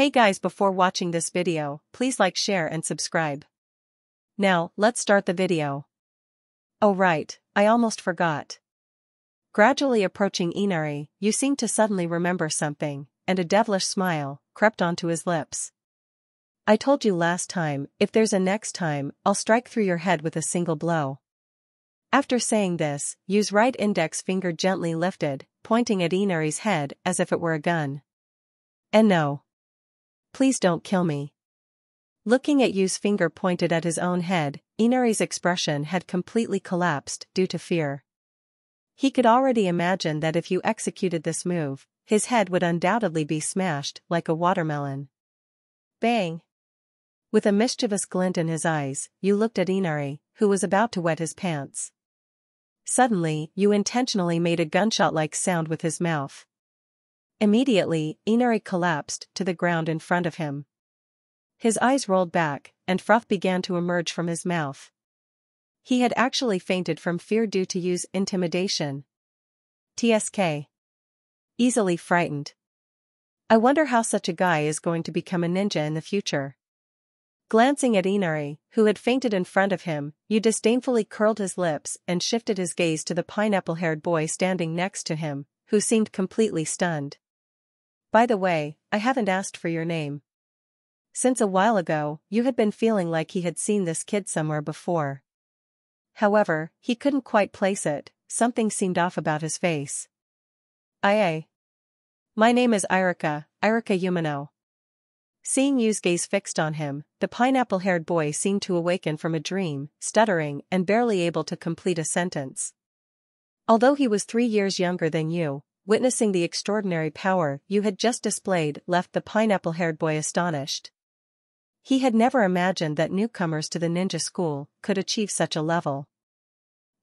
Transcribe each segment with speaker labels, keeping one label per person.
Speaker 1: Hey guys before watching this video, please like share and subscribe. Now, let's start the video. Oh right, I almost forgot. Gradually approaching Inari, you seem to suddenly remember something, and a devilish smile crept onto his lips. I told you last time, if there's a next time, I'll strike through your head with a single blow. After saying this, Yu's right index finger gently lifted, pointing at Inari's head as if it were a gun. And no. Please don't kill me. Looking at Yu's finger pointed at his own head, Inari's expression had completely collapsed due to fear. He could already imagine that if you executed this move, his head would undoubtedly be smashed like a watermelon. Bang! With a mischievous glint in his eyes, Yu looked at Inari, who was about to wet his pants. Suddenly, Yu intentionally made a gunshot-like sound with his mouth. Immediately, Inari collapsed to the ground in front of him. His eyes rolled back, and froth began to emerge from his mouth. He had actually fainted from fear due to Yu's intimidation. TSK. Easily frightened. I wonder how such a guy is going to become a ninja in the future. Glancing at Inari, who had fainted in front of him, Yu disdainfully curled his lips and shifted his gaze to the pineapple-haired boy standing next to him, who seemed completely stunned. By the way, I haven't asked for your name. Since a while ago, you had been feeling like he had seen this kid somewhere before. However, he couldn't quite place it, something seemed off about his face. Aye. My name is Iruka, Iruka Yumano. Seeing Yu's gaze fixed on him, the pineapple-haired boy seemed to awaken from a dream, stuttering and barely able to complete a sentence. Although he was three years younger than Yu, witnessing the extraordinary power you had just displayed left the pineapple-haired boy astonished. He had never imagined that newcomers to the ninja school could achieve such a level.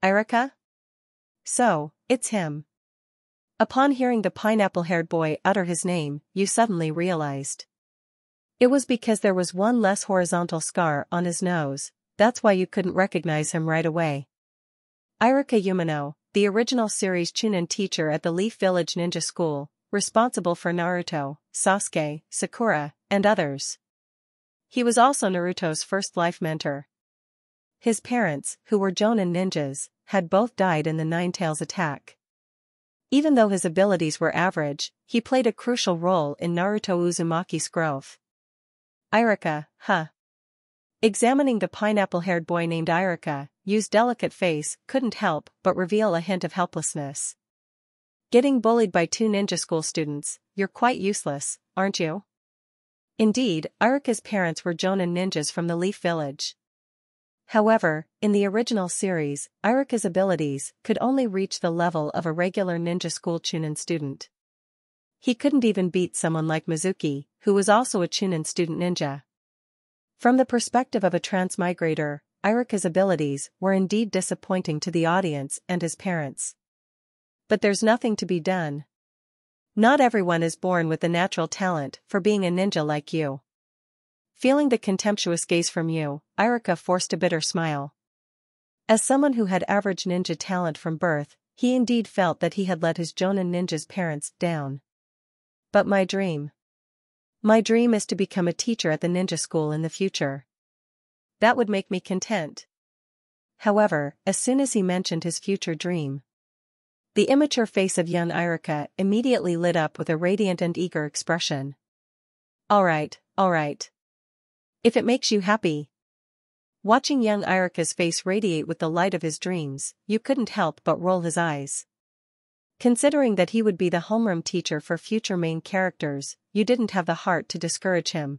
Speaker 1: Iruka? So, it's him. Upon hearing the pineapple-haired boy utter his name, you suddenly realized. It was because there was one less horizontal scar on his nose, that's why you couldn't recognize him right away. Iruka Yumano, the original series Chunin teacher at the Leaf Village Ninja School, responsible for Naruto, Sasuke, Sakura, and others. He was also Naruto's first life mentor. His parents, who were Jonin ninjas, had both died in the Nine Tails attack. Even though his abilities were average, he played a crucial role in Naruto Uzumaki's growth. Iruka, huh? Examining the pineapple-haired boy named Iruka, Yu's delicate face couldn't help but reveal a hint of helplessness. Getting bullied by two ninja school students, you're quite useless, aren't you? Indeed, Iruka's parents were Jonin ninjas from the Leaf Village. However, in the original series, Iruka's abilities could only reach the level of a regular ninja school Chunin student. He couldn't even beat someone like Mizuki, who was also a Chunin student ninja. From the perspective of a transmigrator, Iruka's abilities were indeed disappointing to the audience and his parents. But there's nothing to be done. Not everyone is born with the natural talent for being a ninja like you. Feeling the contemptuous gaze from you, Iruka forced a bitter smile. As someone who had average ninja talent from birth, he indeed felt that he had let his Jonin ninja's parents down. But my dream. My dream is to become a teacher at the ninja school in the future. That would make me content. However, as soon as he mentioned his future dream, the immature face of young Iruka immediately lit up with a radiant and eager expression. Alright, alright. If it makes you happy. Watching young Iruka's face radiate with the light of his dreams, you couldn't help but roll his eyes. Considering that he would be the homeroom teacher for future main characters, you didn't have the heart to discourage him.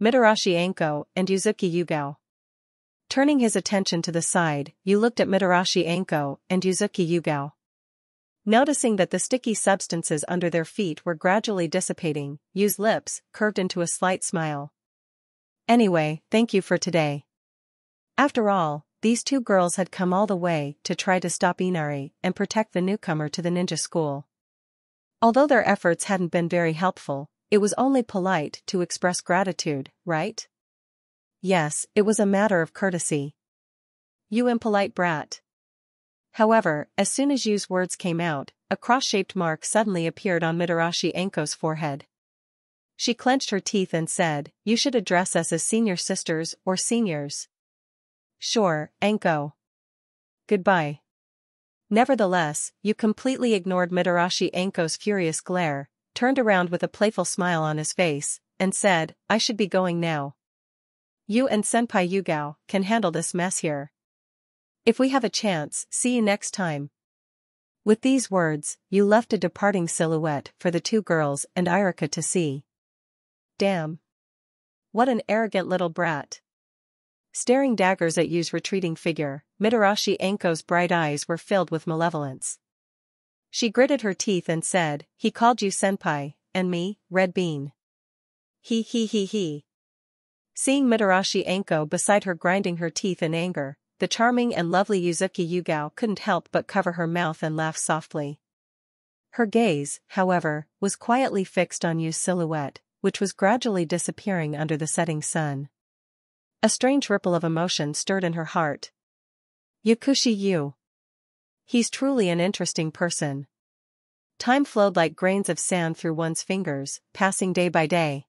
Speaker 1: Mitarashi Anko and Yuzuki Yugao. Turning his attention to the side, you looked at Mitarashi Anko and Yuzuki Yugao. Noticing that the sticky substances under their feet were gradually dissipating, Yu's lips curved into a slight smile. Anyway, thank you for today. After all, these two girls had come all the way to try to stop Inari and protect the newcomer to the ninja school. Although their efforts hadn't been very helpful, it was only polite to express gratitude, right? Yes, it was a matter of courtesy. You impolite brat. However, as soon as Yu's words came out, a cross-shaped mark suddenly appeared on Mitarashi Anko's forehead. She clenched her teeth and said, You should address us as senior sisters or seniors. Sure, Anko. Goodbye. Nevertheless, you completely ignored Mitarashi Anko's furious glare, turned around with a playful smile on his face, and said, I should be going now. You and Senpai Yugao can handle this mess here. If we have a chance, see you next time. With these words, you left a departing silhouette for the two girls and Iruka to see. Damn. What an arrogant little brat. Staring daggers at Yu's retreating figure, Mitarashi Anko's bright eyes were filled with malevolence. She gritted her teeth and said, he called you senpai, and me, red bean. He he he he. Seeing Mitarashi Anko beside her grinding her teeth in anger, the charming and lovely Yuzuki Yugao couldn't help but cover her mouth and laugh softly. Her gaze, however, was quietly fixed on Yu's silhouette, which was gradually disappearing under the setting sun. A strange ripple of emotion stirred in her heart. Yakushi Yu. He's truly an interesting person. Time flowed like grains of sand through one's fingers, passing day by day.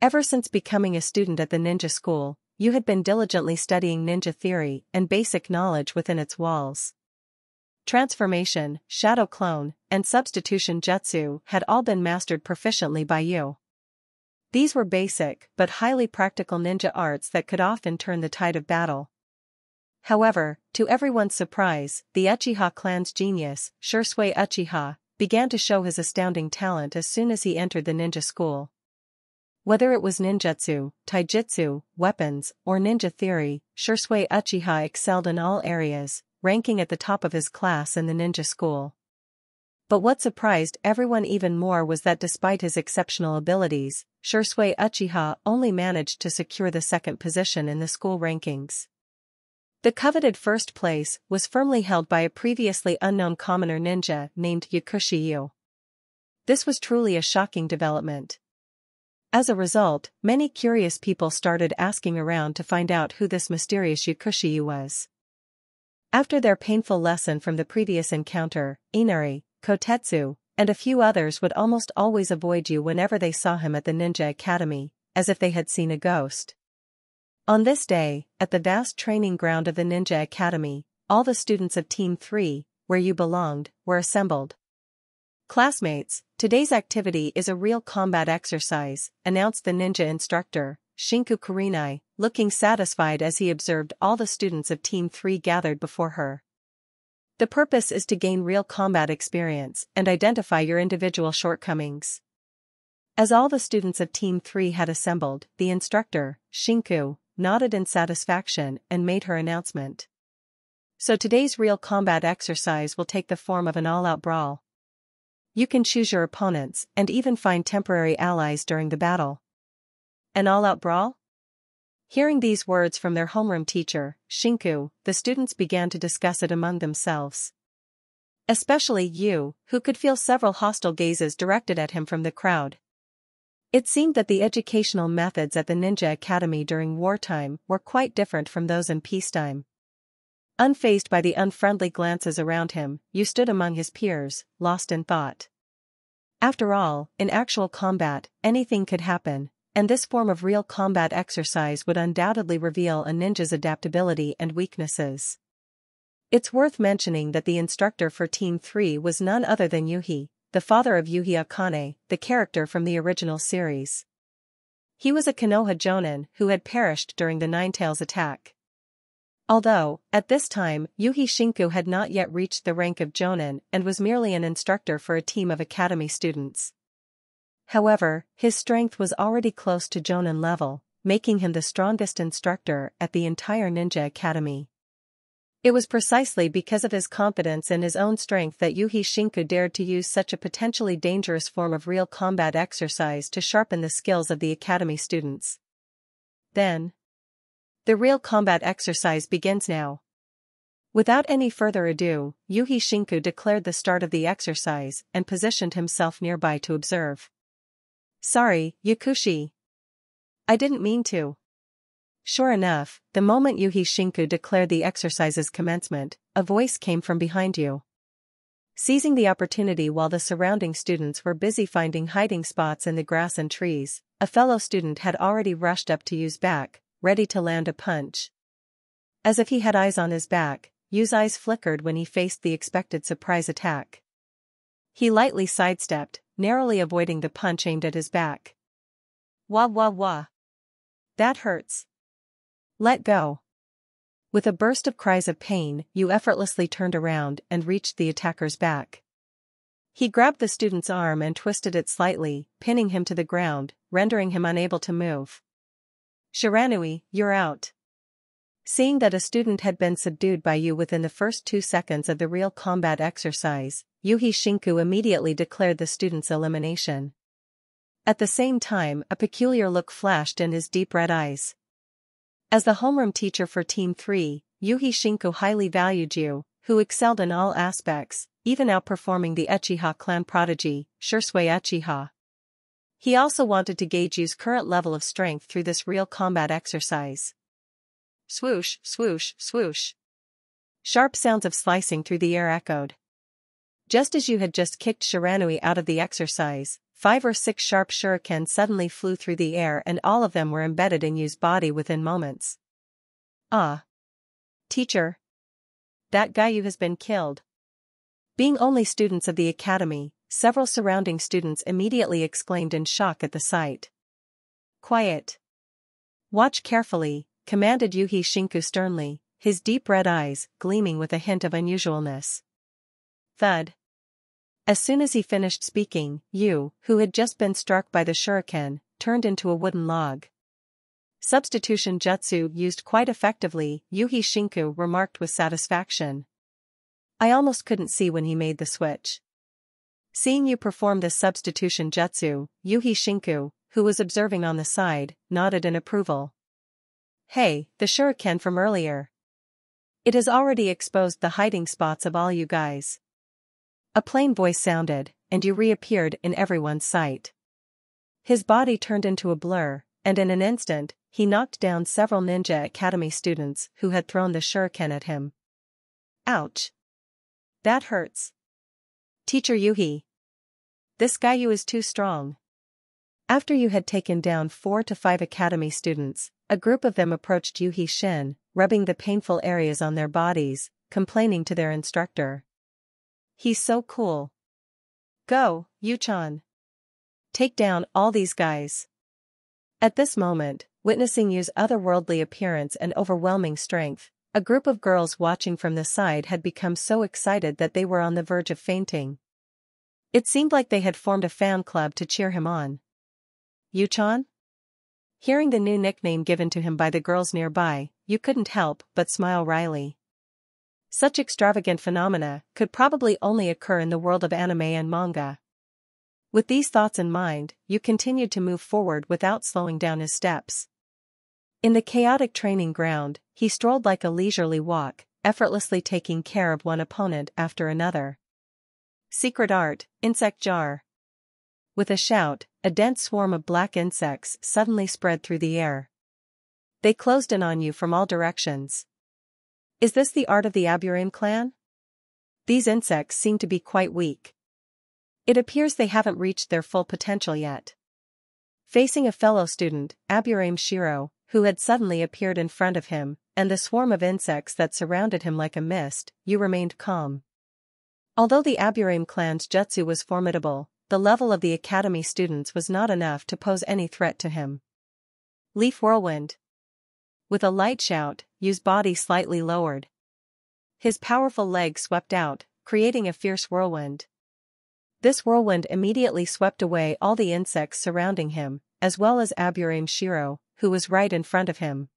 Speaker 1: Ever since becoming a student at the ninja school, you had been diligently studying ninja theory and basic knowledge within its walls. Transformation, shadow clone, and substitution jutsu had all been mastered proficiently by you. These were basic but highly practical ninja arts that could often turn the tide of battle. However, to everyone's surprise, the Uchiha clan's genius, Shisui Uchiha, began to show his astounding talent as soon as he entered the ninja school. Whether it was ninjutsu, taijutsu, weapons, or ninja theory, Shisui Uchiha excelled in all areas, ranking at the top of his class in the ninja school. But what surprised everyone even more was that despite his exceptional abilities, Shisui Uchiha only managed to secure the second position in the school rankings. The coveted first place was firmly held by a previously unknown commoner ninja named Yakushi Yu. This was truly a shocking development. As a result, many curious people started asking around to find out who this mysterious Yakushiyu was. After their painful lesson from the previous encounter, Inari, Kotetsu, and a few others would almost always avoid you whenever they saw him at the Ninja Academy, as if they had seen a ghost. On this day, at the vast training ground of the Ninja Academy, all the students of Team 3, where you belonged, were assembled. Classmates, today's activity is a real combat exercise, announced the ninja instructor, Shinku Kurenai, looking satisfied as he observed all the students of Team 3 gathered before her. The purpose is to gain real combat experience and identify your individual shortcomings. As all the students of Team 3 had assembled, the instructor, Shinku, nodded in satisfaction and made her announcement. So today's real combat exercise will take the form of an all-out brawl. You can choose your opponents and even find temporary allies during the battle. An all-out brawl? Hearing these words from their homeroom teacher, Shinku, the students began to discuss it among themselves. Especially Yu, who could feel several hostile gazes directed at him from the crowd. It seemed that the educational methods at the Ninja Academy during wartime were quite different from those in peacetime. Unfazed by the unfriendly glances around him, Yu stood among his peers, lost in thought. After all, in actual combat, anything could happen, and this form of real combat exercise would undoubtedly reveal a ninja's adaptability and weaknesses. It's worth mentioning that the instructor for Team 3 was none other than Yuhi, the father of Yuhi Akane, the character from the original series. He was a Konoha Jonin who had perished during the Nine Tails attack. Although, at this time, Yuhi Shinku had not yet reached the rank of Jonin and was merely an instructor for a team of academy students. However, his strength was already close to Jonin level, making him the strongest instructor at the entire Ninja Academy. It was precisely because of his confidence in his own strength that Yuhi Shinku dared to use such a potentially dangerous form of real combat exercise to sharpen the skills of the academy students. Then, the real combat exercise begins now. Without any further ado, Yuhi Shinku declared the start of the exercise and positioned himself nearby to observe. Sorry, Yakushi. I didn't mean to. Sure enough, the moment Yuhi Shinku declared the exercise's commencement, a voice came from behind you. Seizing the opportunity while the surrounding students were busy finding hiding spots in the grass and trees, a fellow student had already rushed up to Yu's back, ready to land a punch. As if he had eyes on his back, Yu's eyes flickered when he faced the expected surprise attack. He lightly sidestepped, narrowly avoiding the punch aimed at his back. Wah wah wah. That hurts. Let go. With a burst of cries of pain, Yu effortlessly turned around and reached the attacker's back. He grabbed the student's arm and twisted it slightly, pinning him to the ground, rendering him unable to move. Shiranui, you're out. Seeing that a student had been subdued by you within the first two seconds of the real combat exercise, Yuhi Shinku immediately declared the student's elimination. At the same time, a peculiar look flashed in his deep red eyes. As the homeroom teacher for Team 3, Yuhi Shinku highly valued Yu, who excelled in all aspects, even outperforming the Uchiha clan prodigy, Shisui Uchiha. He also wanted to gauge Yu's current level of strength through this real combat exercise. Swoosh, swoosh, swoosh. Sharp sounds of slicing through the air echoed. Just as you had just kicked Shiranui out of the exercise, Five or six sharp shurikens suddenly flew through the air and all of them were embedded in Yu's body within moments. Ah. Teacher. That guy Yu has been killed. Being only students of the academy, several surrounding students immediately exclaimed in shock at the sight. Quiet. Watch carefully, commanded Yuhi Shinku sternly, his deep red eyes gleaming with a hint of unusualness. Thud. As soon as he finished speaking, Yu, who had just been struck by the shuriken, turned into a wooden log. Substitution jutsu used quite effectively, Yuhi Shinku remarked with satisfaction. I almost couldn't see when he made the switch. Seeing you perform this substitution jutsu, Yuhi Shinku, who was observing on the side, nodded in approval. Hey, the shuriken from earlier. It has already exposed the hiding spots of all you guys. A plain voice sounded, and you reappeared in everyone's sight. His body turned into a blur, and in an instant, he knocked down several Ninja Academy students who had thrown the shuriken at him. Ouch. That hurts. Teacher Yuhi. This guy Yu is too strong. After you had taken down four to five academy students, a group of them approached Yuhi Shin, rubbing the painful areas on their bodies, complaining to their instructor. He's so cool. Go, Yuchan. Take down all these guys. At this moment, witnessing Yu's otherworldly appearance and overwhelming strength, a group of girls watching from the side had become so excited that they were on the verge of fainting. It seemed like they had formed a fan club to cheer him on. Yuchan? Hearing the new nickname given to him by the girls nearby, you couldn't help but smile wryly. Such extravagant phenomena could probably only occur in the world of anime and manga. With these thoughts in mind, Yu continued to move forward without slowing down his steps. In the chaotic training ground, he strolled like a leisurely walk, effortlessly taking care of one opponent after another. Secret Art, Insect Jar. With a shout, a dense swarm of black insects suddenly spread through the air. They closed in on you from all directions. Is this the art of the Aburame clan? These insects seem to be quite weak. It appears they haven't reached their full potential yet. Facing a fellow student, Aburame Shiro, who had suddenly appeared in front of him, and the swarm of insects that surrounded him like a mist, you remained calm. Although the Aburame clan's jutsu was formidable, the level of the academy students was not enough to pose any threat to him. Leaf Whirlwind, with a light shout, Yu's body slightly lowered. His powerful leg swept out, creating a fierce whirlwind. This whirlwind immediately swept away all the insects surrounding him, as well as Aburame Shiro, who was right in front of him.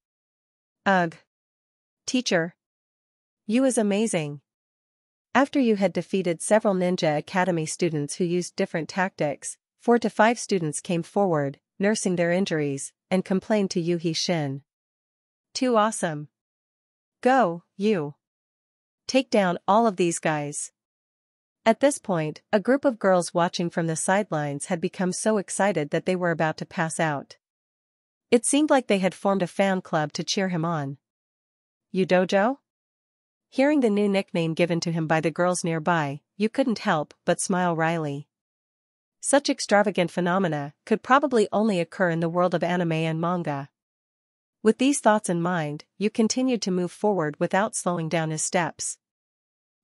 Speaker 1: Ugh. Teacher. Yu is amazing. After Yu had defeated several Ninja Academy students who used different tactics, four to five students came forward, nursing their injuries, and complained to Yuhi Shin. Too awesome. Go, you. Take down all of these guys. At this point, a group of girls watching from the sidelines had become so excited that they were about to pass out. It seemed like they had formed a fan club to cheer him on. You Dojo? Hearing the new nickname given to him by the girls nearby, you couldn't help but smile wryly. Such extravagant phenomena could probably only occur in the world of anime and manga. With these thoughts in mind, you continued to move forward without slowing down his steps.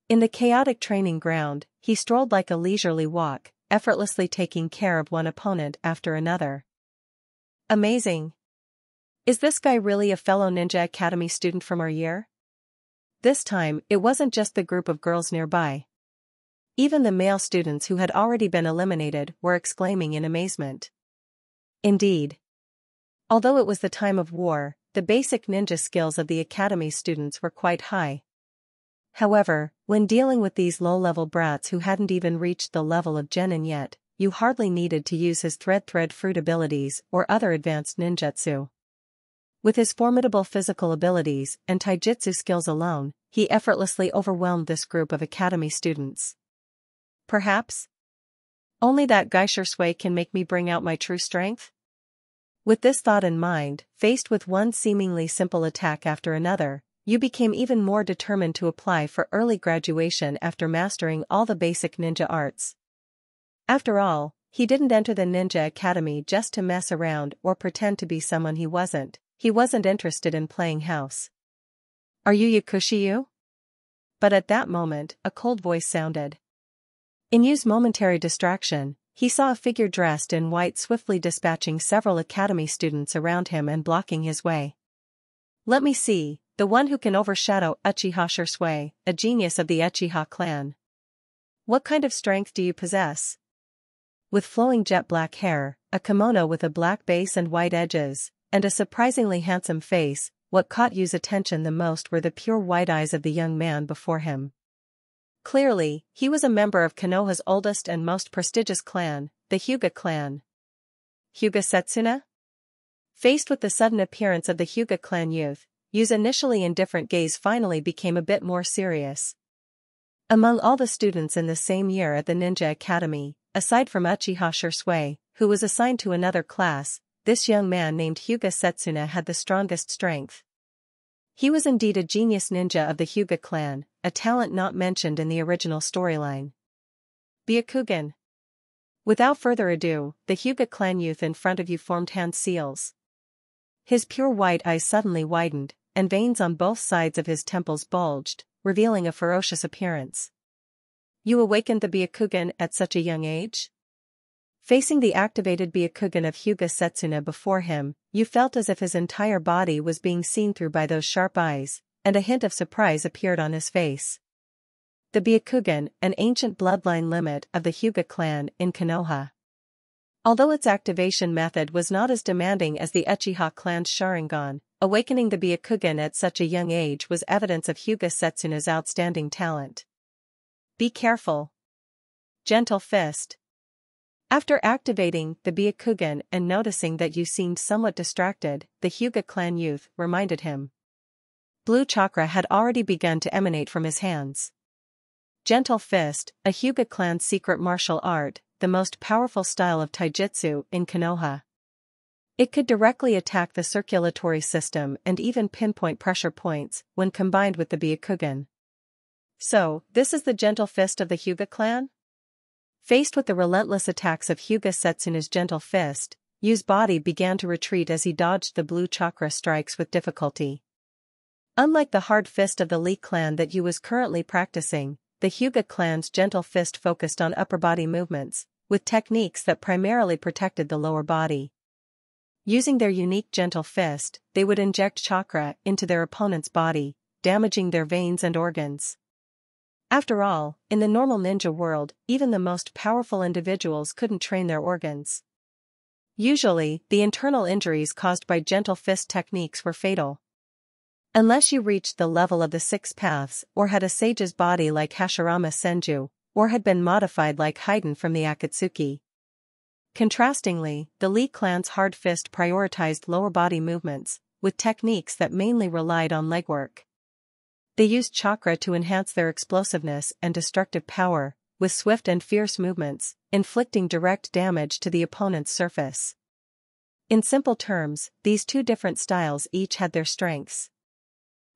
Speaker 1: In the chaotic training ground, he strolled like a leisurely walk, effortlessly taking care of one opponent after another. Amazing. Is this guy really a fellow Ninja Academy student from our year? This time, it wasn't just the group of girls nearby. Even the male students who had already been eliminated were exclaiming in amazement. Indeed. Although it was the time of war, the basic ninja skills of the academy students were quite high. However, when dealing with these low-level brats who hadn't even reached the level of Genin yet, you hardly needed to use his thread thread fruit abilities or other advanced ninjutsu. With his formidable physical abilities and taijutsu skills alone, he effortlessly overwhelmed this group of academy students. Perhaps? Only that Geisher Sui can make me bring out my true strength? With this thought in mind, faced with one seemingly simple attack after another, you became even more determined to apply for early graduation after mastering all the basic ninja arts. After all, he didn't enter the Ninja Academy just to mess around or pretend to be someone he wasn't. He wasn't interested in playing house. Are you Yakushiyu? But at that moment, a cold voice sounded. In Yu's momentary distraction, he saw a figure dressed in white swiftly dispatching several academy students around him and blocking his way. Let me see, the one who can overshadow Uchiha Shisui, a genius of the Uchiha clan. What kind of strength do you possess? With flowing jet black hair, a kimono with a black base and white edges, and a surprisingly handsome face, what caught Yu's attention the most were the pure white eyes of the young man before him. Clearly, he was a member of Konoha's oldest and most prestigious clan, the Hyuga clan. Hyuga Setsuna? Faced with the sudden appearance of the Hyuga clan youth, Yu's initially indifferent gaze finally became a bit more serious. Among all the students in the same year at the Ninja Academy, aside from Uchiha Shisui, who was assigned to another class, this young man named Hyuga Setsuna had the strongest strength. He was indeed a genius ninja of the Hyuga clan, a talent not mentioned in the original storyline. Byakugan. Without further ado, the Hyuga clan youth in front of you formed hand seals. His pure white eyes suddenly widened, and veins on both sides of his temples bulged, revealing a ferocious appearance. You awakened the Byakugan at such a young age? Facing the activated Byakugan of Hyuga Setsuna before him, you felt as if his entire body was being seen through by those sharp eyes, and a hint of surprise appeared on his face. The Byakugan, an ancient bloodline limit of the Hyuga clan in Konoha. Although its activation method was not as demanding as the Uchiha clan's Sharingan, awakening the Byakugan at such a young age was evidence of Hyuga Setsuna's outstanding talent. Be careful. Gentle Fist after activating the Byakugan and noticing that you seemed somewhat distracted, the Hyuga clan youth reminded him. Blue chakra had already begun to emanate from his hands. Gentle Fist, a Hyuga clan secret martial art, the most powerful style of taijutsu in Konoha. It could directly attack the circulatory system and even pinpoint pressure points when combined with the Byakugan. So, this is the gentle fist of the Hyuga clan? Faced with the relentless attacks of Hyuga Setsuna's gentle fist, Yu's body began to retreat as he dodged the blue chakra strikes with difficulty. Unlike the hard fist of the Lee clan that Yu was currently practicing, the Hyuga clan's gentle fist focused on upper body movements, with techniques that primarily protected the lower body. Using their unique gentle fist, they would inject chakra into their opponent's body, damaging their veins and organs. After all, in the normal ninja world, even the most powerful individuals couldn't train their organs. Usually, the internal injuries caused by gentle fist techniques were fatal. Unless you reached the level of the six paths or had a sage's body like Hashirama Senju, or had been modified like Hidan from the Akatsuki. Contrastingly, the Lee clan's hard fist prioritized lower body movements, with techniques that mainly relied on legwork. They used chakra to enhance their explosiveness and destructive power, with swift and fierce movements, inflicting direct damage to the opponent's surface. In simple terms, these two different styles each had their strengths.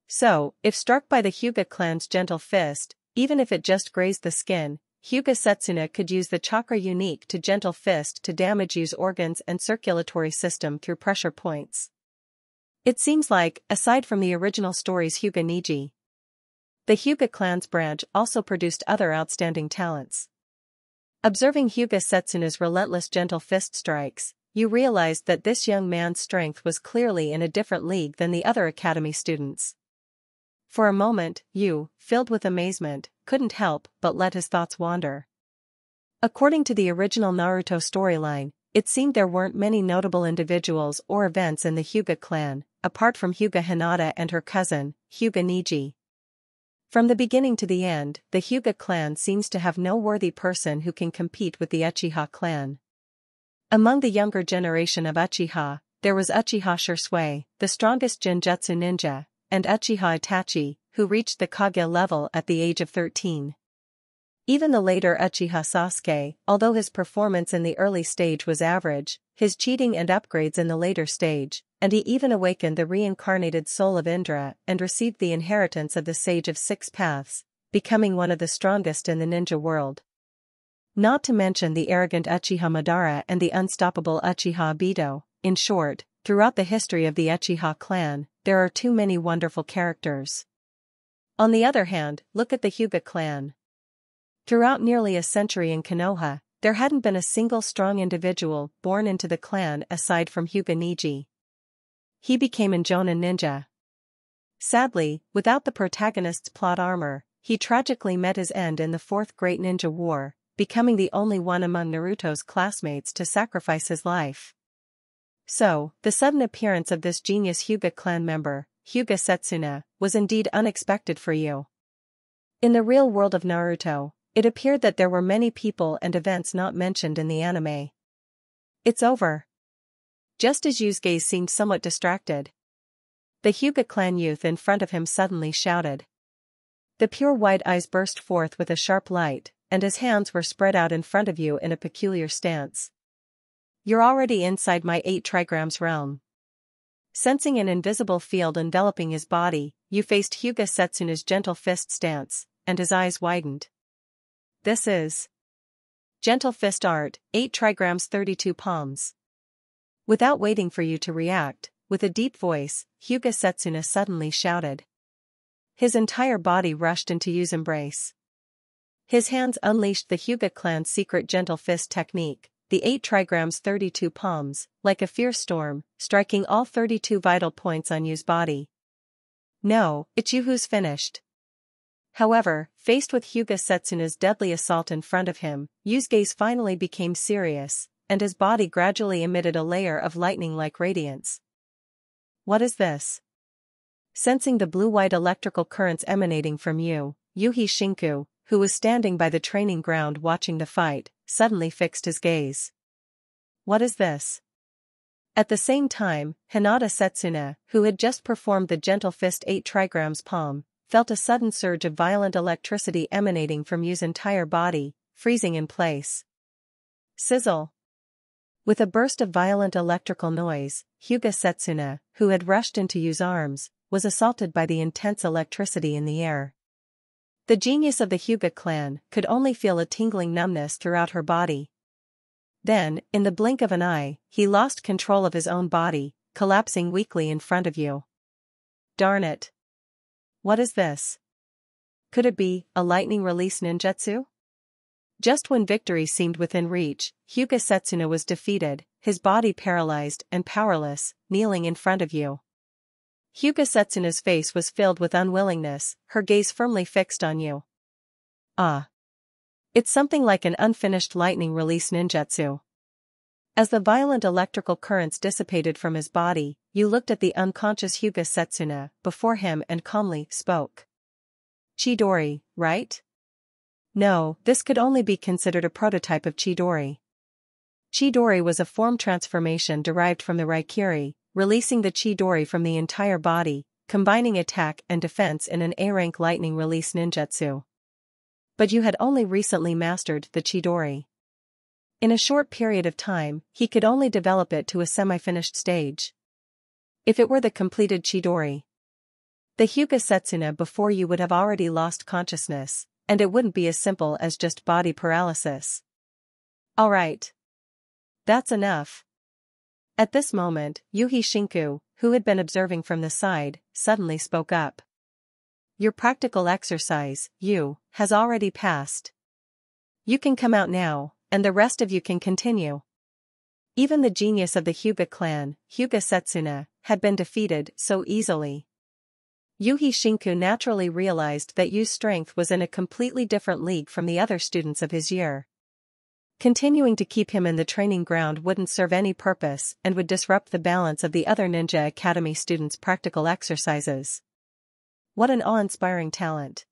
Speaker 1: So, if struck by the Hyuga clan's gentle fist, even if it just grazed the skin, Hyuga Setsuna could use the chakra unique to Gentle Fist to damage Yu's organs and circulatory system through pressure points. It seems like, aside from the original story's Hyuga Neji, the Hyuga clan's branch also produced other outstanding talents. Observing Hyuga Setsuna's relentless gentle fist strikes, you realized that this young man's strength was clearly in a different league than the other academy students. For a moment, you, filled with amazement, couldn't help but let his thoughts wander. According to the original Naruto storyline, it seemed there weren't many notable individuals or events in the Hyuga clan, apart from Hyuga Hinata and her cousin, Hyuga Neji. From the beginning to the end, the Hyuga clan seems to have no worthy person who can compete with the Uchiha clan. Among the younger generation of Uchiha, there was Uchiha Shisui, the strongest Genjutsu ninja, and Uchiha Itachi, who reached the Kage level at the age of 13. Even the later Uchiha Sasuke, although his performance in the early stage was average, his cheating and upgrades in the later stage, and he even awakened the reincarnated soul of Indra and received the inheritance of the Sage of Six Paths, becoming one of the strongest in the ninja world. Not to mention the arrogant Uchiha Madara and the unstoppable Uchiha Obito, in short, throughout the history of the Uchiha clan, there are too many wonderful characters. On the other hand, look at the Hyuga clan. Throughout nearly a century in Konoha, there hadn't been a single strong individual born into the clan aside from Hyuga Neji. He became an Jonin ninja. Sadly, without the protagonist's plot armor, he tragically met his end in the Fourth Great Ninja War, becoming the only one among Naruto's classmates to sacrifice his life. So, the sudden appearance of this genius Hyuga clan member, Hyuga Setsuna, was indeed unexpected for you. In the real world of Naruto, it appeared that there were many people and events not mentioned in the anime. It's over. Just as Yusuke seemed somewhat distracted. The Hyuga clan youth in front of him suddenly shouted. The pure white eyes burst forth with a sharp light, and his hands were spread out in front of you in a peculiar stance. You're already inside my 8 trigrams realm. Sensing an invisible field enveloping his body, you faced Hyuga Setsuna's gentle fist stance, and his eyes widened. This is Gentle Fist Art, 8 trigrams 32 palms. Without waiting for you to react, with a deep voice, Hyuga Setsuna suddenly shouted. His entire body rushed into Yu's embrace. His hands unleashed the Hyuga clan's secret gentle fist technique, the 8 trigrams 32 palms, like a fierce storm, striking all 32 vital points on Yu's body. No, it's you who's finished. However, faced with Hyuga Setsuna's deadly assault in front of him, Yu's gaze finally became serious, and his body gradually emitted a layer of lightning-like radiance. What is this? Sensing the blue-white electrical currents emanating from Yu, Yuhi Shinku, who was standing by the training ground watching the fight, suddenly fixed his gaze. What is this? At the same time, Hinata Setsuna, who had just performed the gentle fist 8 trigrams palm, felt a sudden surge of violent electricity emanating from Yu's entire body, freezing in place. Sizzle. With a burst of violent electrical noise, Hyuga Setsuna, who had rushed into Yu's arms, was assaulted by the intense electricity in the air. The genius of the Hyuga clan could only feel a tingling numbness throughout her body. Then, in the blink of an eye, he lost control of his own body, collapsing weakly in front of you. Darn it. What is this? Could it be a lightning release ninjutsu? Just when victory seemed within reach, Hyuga Setsuna was defeated, his body paralyzed and powerless, kneeling in front of you. Hyuga Setsuna's face was filled with unwillingness, her gaze firmly fixed on you. Ah. It's something like an unfinished lightning release ninjutsu. As the violent electrical currents dissipated from his body, you looked at the unconscious Hyuga Setsuna before him and calmly spoke. Chidori, right? No, this could only be considered a prototype of Chidori. Chidori was a form transformation derived from the Raikiri, releasing the Chidori from the entire body, combining attack and defense in an A-rank lightning release ninjutsu. But you had only recently mastered the Chidori. In a short period of time, he could only develop it to a semi-finished stage. If it were the completed Chidori, the Hyuga Setsuna before you would have already lost consciousness, and it wouldn't be as simple as just body paralysis. Alright. That's enough. At this moment, Yuhi Shinku, who had been observing from the side, suddenly spoke up. Your practical exercise, you, has already passed. You can come out now, and the rest of you can continue. Even the genius of the Hyuga clan, Hyuga Setsuna, had been defeated so easily. Yuhi Shinku naturally realized that Yu's strength was in a completely different league from the other students of his year. Continuing to keep him in the training ground wouldn't serve any purpose and would disrupt the balance of the other Ninja Academy students' practical exercises. What an awe-inspiring talent.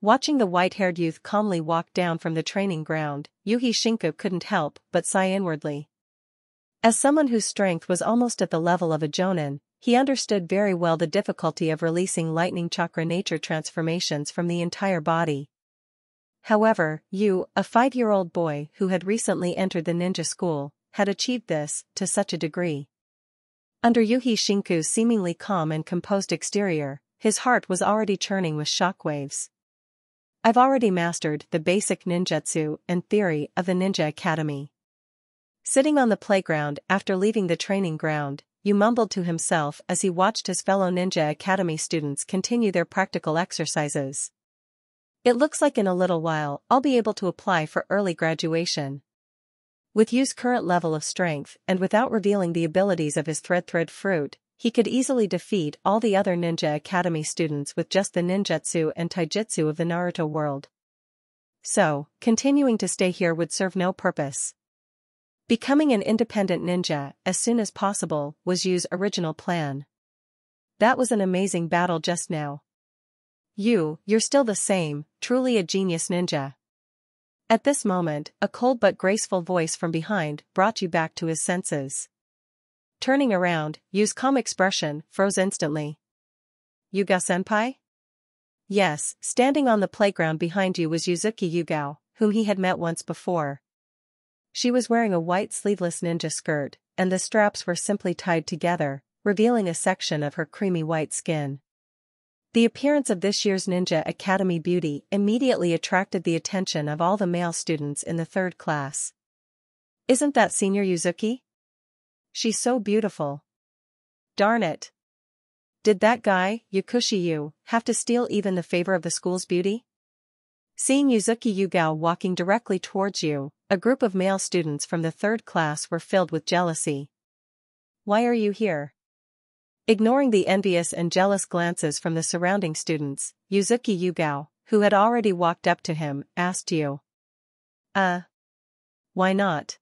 Speaker 1: Watching the white-haired youth calmly walk down from the training ground, Yuhi Shinku couldn't help but sigh inwardly. As someone whose strength was almost at the level of a Jonin, he understood very well the difficulty of releasing lightning chakra nature transformations from the entire body. However, Yu, a five-year-old boy who had recently entered the ninja school, had achieved this to such a degree. Under Yuhi Shinku's seemingly calm and composed exterior, his heart was already churning with shockwaves. I've already mastered the basic ninjutsu and theory of the Ninja Academy. Sitting on the playground after leaving the training ground, Yu mumbled to himself as he watched his fellow Ninja Academy students continue their practical exercises. It looks like in a little while I'll be able to apply for early graduation. With Yu's current level of strength and without revealing the abilities of his thread thread fruit, he could easily defeat all the other Ninja Academy students with just the ninjutsu and taijutsu of the Naruto world. So, continuing to stay here would serve no purpose. Becoming an independent ninja as soon as possible was Yu's original plan. That was an amazing battle just now. You, you're still the same, truly a genius ninja. At this moment, a cold but graceful voice from behind brought you back to his senses. Turning around, Yu's calm expression froze instantly. Yugao senpai? Yes, standing on the playground behind you was Yuzuki Yugao, whom he had met once before. She was wearing a white sleeveless ninja skirt, and the straps were simply tied together, revealing a section of her creamy white skin. The appearance of this year's Ninja Academy beauty immediately attracted the attention of all the male students in the third class. Isn't that Senior Yuzuki? She's so beautiful. Darn it. Did that guy, Yakushi Yu, have to steal even the favor of the school's beauty? Seeing Yuzuki Yugao walking directly towards you, a group of male students from the third class were filled with jealousy. Why are you here? Ignoring the envious and jealous glances from the surrounding students, Yuzuki Yugao, who had already walked up to him, asked you. Uh. Why not?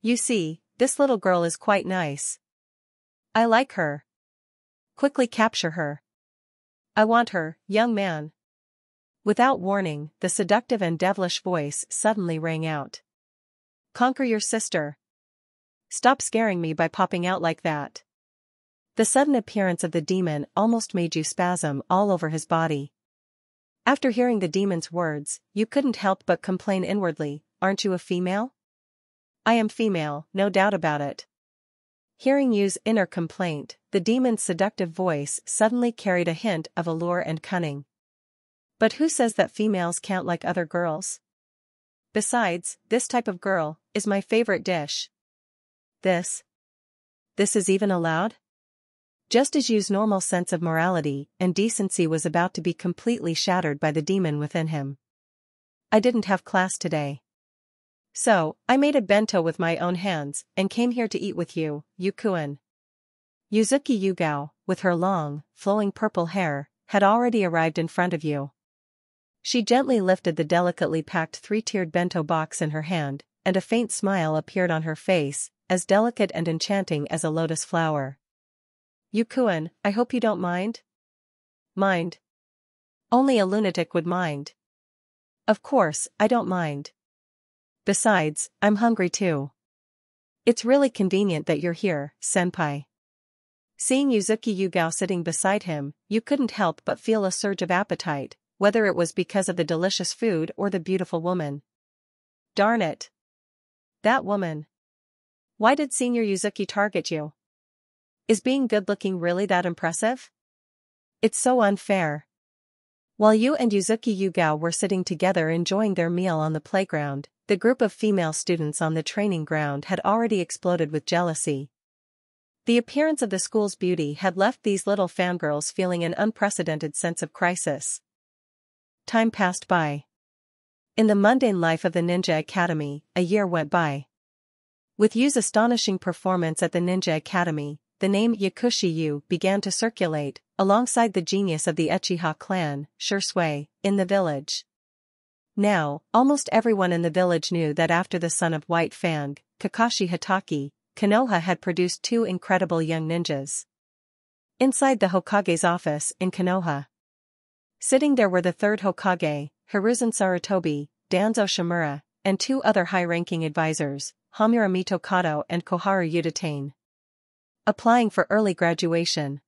Speaker 1: You see, this little girl is quite nice. I like her. Quickly capture her. I want her, young man. Without warning, the seductive and devilish voice suddenly rang out. Conquer your sister. Stop scaring me by popping out like that. The sudden appearance of the demon almost made you spasm all over his body. After hearing the demon's words, you couldn't help but complain inwardly, aren't you a female? I am female, no doubt about it. Hearing Yu's inner complaint, the demon's seductive voice suddenly carried a hint of allure and cunning. But who says that females can't like other girls? Besides, this type of girl is my favorite dish. This? This is even allowed? Just as Yu's normal sense of morality and decency was about to be completely shattered by the demon within him. I didn't have class today. So, I made a bento with my own hands and came here to eat with you, Yu-kun. Yuzuki Yugao, with her long, flowing purple hair, had already arrived in front of you. She gently lifted the delicately packed three-tiered bento box in her hand, and a faint smile appeared on her face, as delicate and enchanting as a lotus flower. Yu-kun, I hope you don't mind? Mind. Only a lunatic would mind. Of course, I don't mind. Besides, I'm hungry too. It's really convenient that you're here, senpai. Seeing Yuzuki Yugao sitting beside him, you couldn't help but feel a surge of appetite, whether it was because of the delicious food or the beautiful woman. Darn it. That woman. Why did Senior Yuzuki target you? Is being good looking really that impressive? It's so unfair. While you and Yuzuki Yugao were sitting together enjoying their meal on the playground, the group of female students on the training ground had already exploded with jealousy. The appearance of the school's beauty had left these little fangirls feeling an unprecedented sense of crisis. Time passed by. In the mundane life of the Ninja Academy, a year went by. With Yu's astonishing performance at the Ninja Academy, the name Yakushi Yu began to circulate, alongside the genius of the Uchiha clan, Shisui, in the village. Now, almost everyone in the village knew that after the son of White Fang, Kakashi Hatake, Konoha had produced two incredible young ninjas. Inside the Hokage's office in Konoha. Sitting there were the third Hokage, Hiruzen Sarutobi, Danzo Shimura, and two other high-ranking advisors, Homura Mitokado and Koharu Udatane applying for early graduation.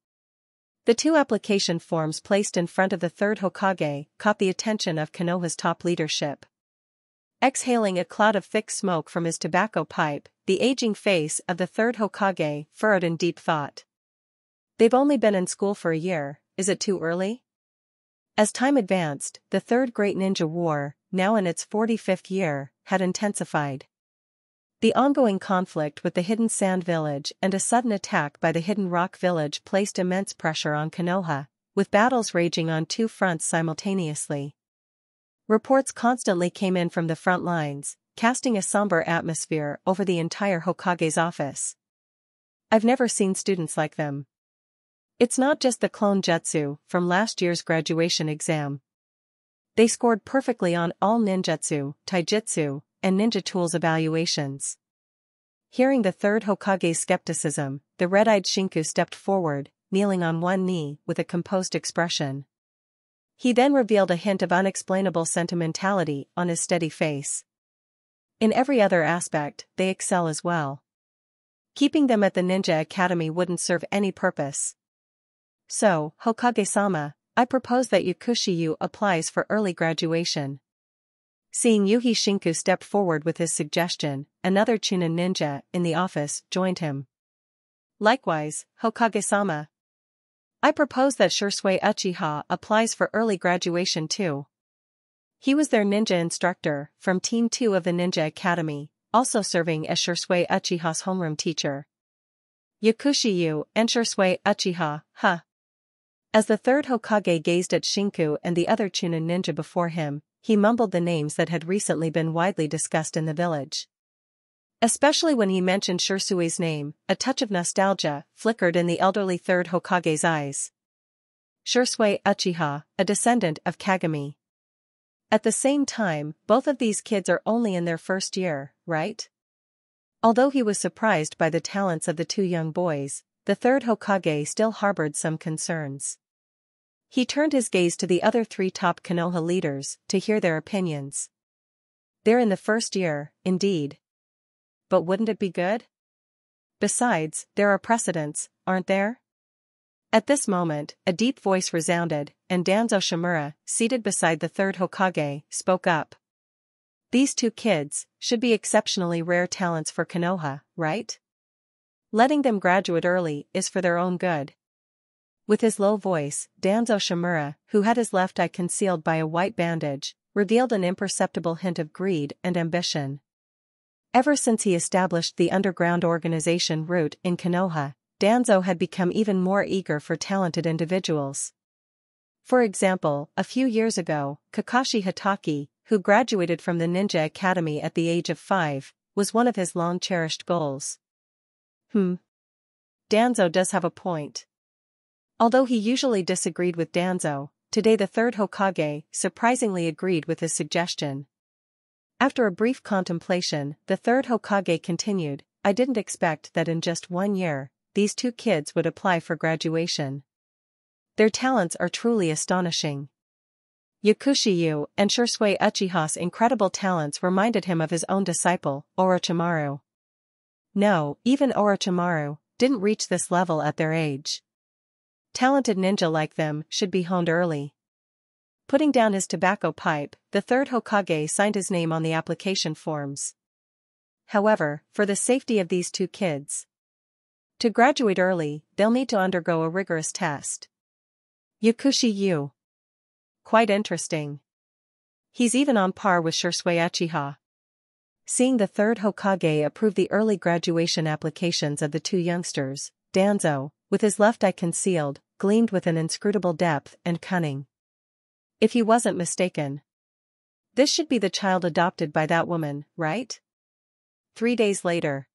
Speaker 1: The two application forms placed in front of the third Hokage caught the attention of Konoha's top leadership. Exhaling a cloud of thick smoke from his tobacco pipe, the aging face of the third Hokage furrowed in deep thought. They've only been in school for a year, is it too early? As time advanced, the Third Great Ninja War, now in its 45th year, had intensified. The ongoing conflict with the Hidden Sand Village and a sudden attack by the Hidden Rock Village placed immense pressure on Konoha, with battles raging on two fronts simultaneously. Reports constantly came in from the front lines, casting a somber atmosphere over the entire Hokage's office. I've never seen students like them. It's not just the clone jutsu from last year's graduation exam. They scored perfectly on all ninjutsu, taijutsu, and ninja tools evaluations. Hearing the third Hokage's skepticism, the red-eyed Shinku stepped forward, kneeling on one knee with a composed expression. He then revealed a hint of unexplainable sentimentality on his steady face. In every other aspect, they excel as well. Keeping them at the Ninja Academy wouldn't serve any purpose. So, Hokage-sama, I propose that Yakushi Yu applies for early graduation. Seeing Yuhi Shinku step forward with his suggestion, another Chunin ninja in the office joined him. Likewise, Hokage-sama. I propose that Shisui Uchiha applies for early graduation too. He was their ninja instructor from Team 2 of the Ninja Academy, also serving as Shisui Uchiha's homeroom teacher. Yakushi Yu and Shisui Uchiha, huh? As the third Hokage gazed at Shinku and the other Chunin ninja before him, he mumbled the names that had recently been widely discussed in the village. Especially when he mentioned Shisui's name, a touch of nostalgia flickered in the elderly third Hokage's eyes. Shisui Uchiha, a descendant of Kagami. At the same time, both of these kids are only in their first year, right? Although he was surprised by the talents of the two young boys, the third Hokage still harbored some concerns. He turned his gaze to the other three top Konoha leaders to hear their opinions. They're in the first year, indeed. But wouldn't it be good? Besides, there are precedents, aren't there? At this moment, a deep voice resounded, and Danzo Shimura, seated beside the third Hokage, spoke up. These two kids should be exceptionally rare talents for Konoha, right? Letting them graduate early is for their own good. With his low voice, Danzo Shimura, who had his left eye concealed by a white bandage, revealed an imperceptible hint of greed and ambition. Ever since he established the underground organization Root in Konoha, Danzo had become even more eager for talented individuals. For example, a few years ago, Kakashi Hatake, who graduated from the Ninja Academy at the age of five, was one of his long-cherished goals. Hmm. Danzo does have a point. Although he usually disagreed with Danzo, today the third Hokage surprisingly agreed with his suggestion. After a brief contemplation, the third Hokage continued, I didn't expect that in just one year, these two kids would apply for graduation. Their talents are truly astonishing. Yakushi Yu and Shisui Uchiha's incredible talents reminded him of his own disciple, Orochimaru. No, even Orochimaru didn't reach this level at their age. Talented ninja like them should be honed early. Putting down his tobacco pipe, the third Hokage signed his name on the application forms. However, for the safety of these two kids, to graduate early, they'll need to undergo a rigorous test. Yakushi Yu. quite interesting. He's even on par with Shisui Uchiha. Seeing the third Hokage approve the early graduation applications of the two youngsters, Danzo, with his left eye concealed, gleamed with an inscrutable depth and cunning. If he wasn't mistaken. This should be the child adopted by that woman, right? Three days later.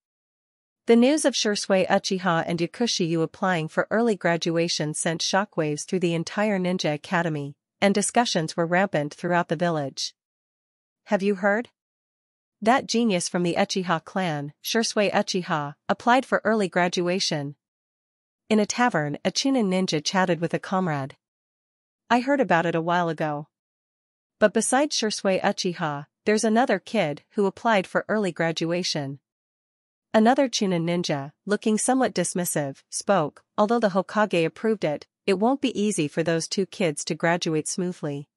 Speaker 1: The news of Shisui Uchiha and Yakushi Yu applying for early graduation sent shockwaves through the entire ninja academy, and discussions were rampant throughout the village. Have you heard? That genius from the Uchiha clan, Shisui Uchiha, applied for early graduation. In a tavern, a Chunin ninja chatted with a comrade. I heard about it a while ago. But besides Shisui Uchiha, there's another kid who applied for early graduation. Another Chunin ninja, looking somewhat dismissive, spoke, although the Hokage approved it, it won't be easy for those two kids to graduate smoothly.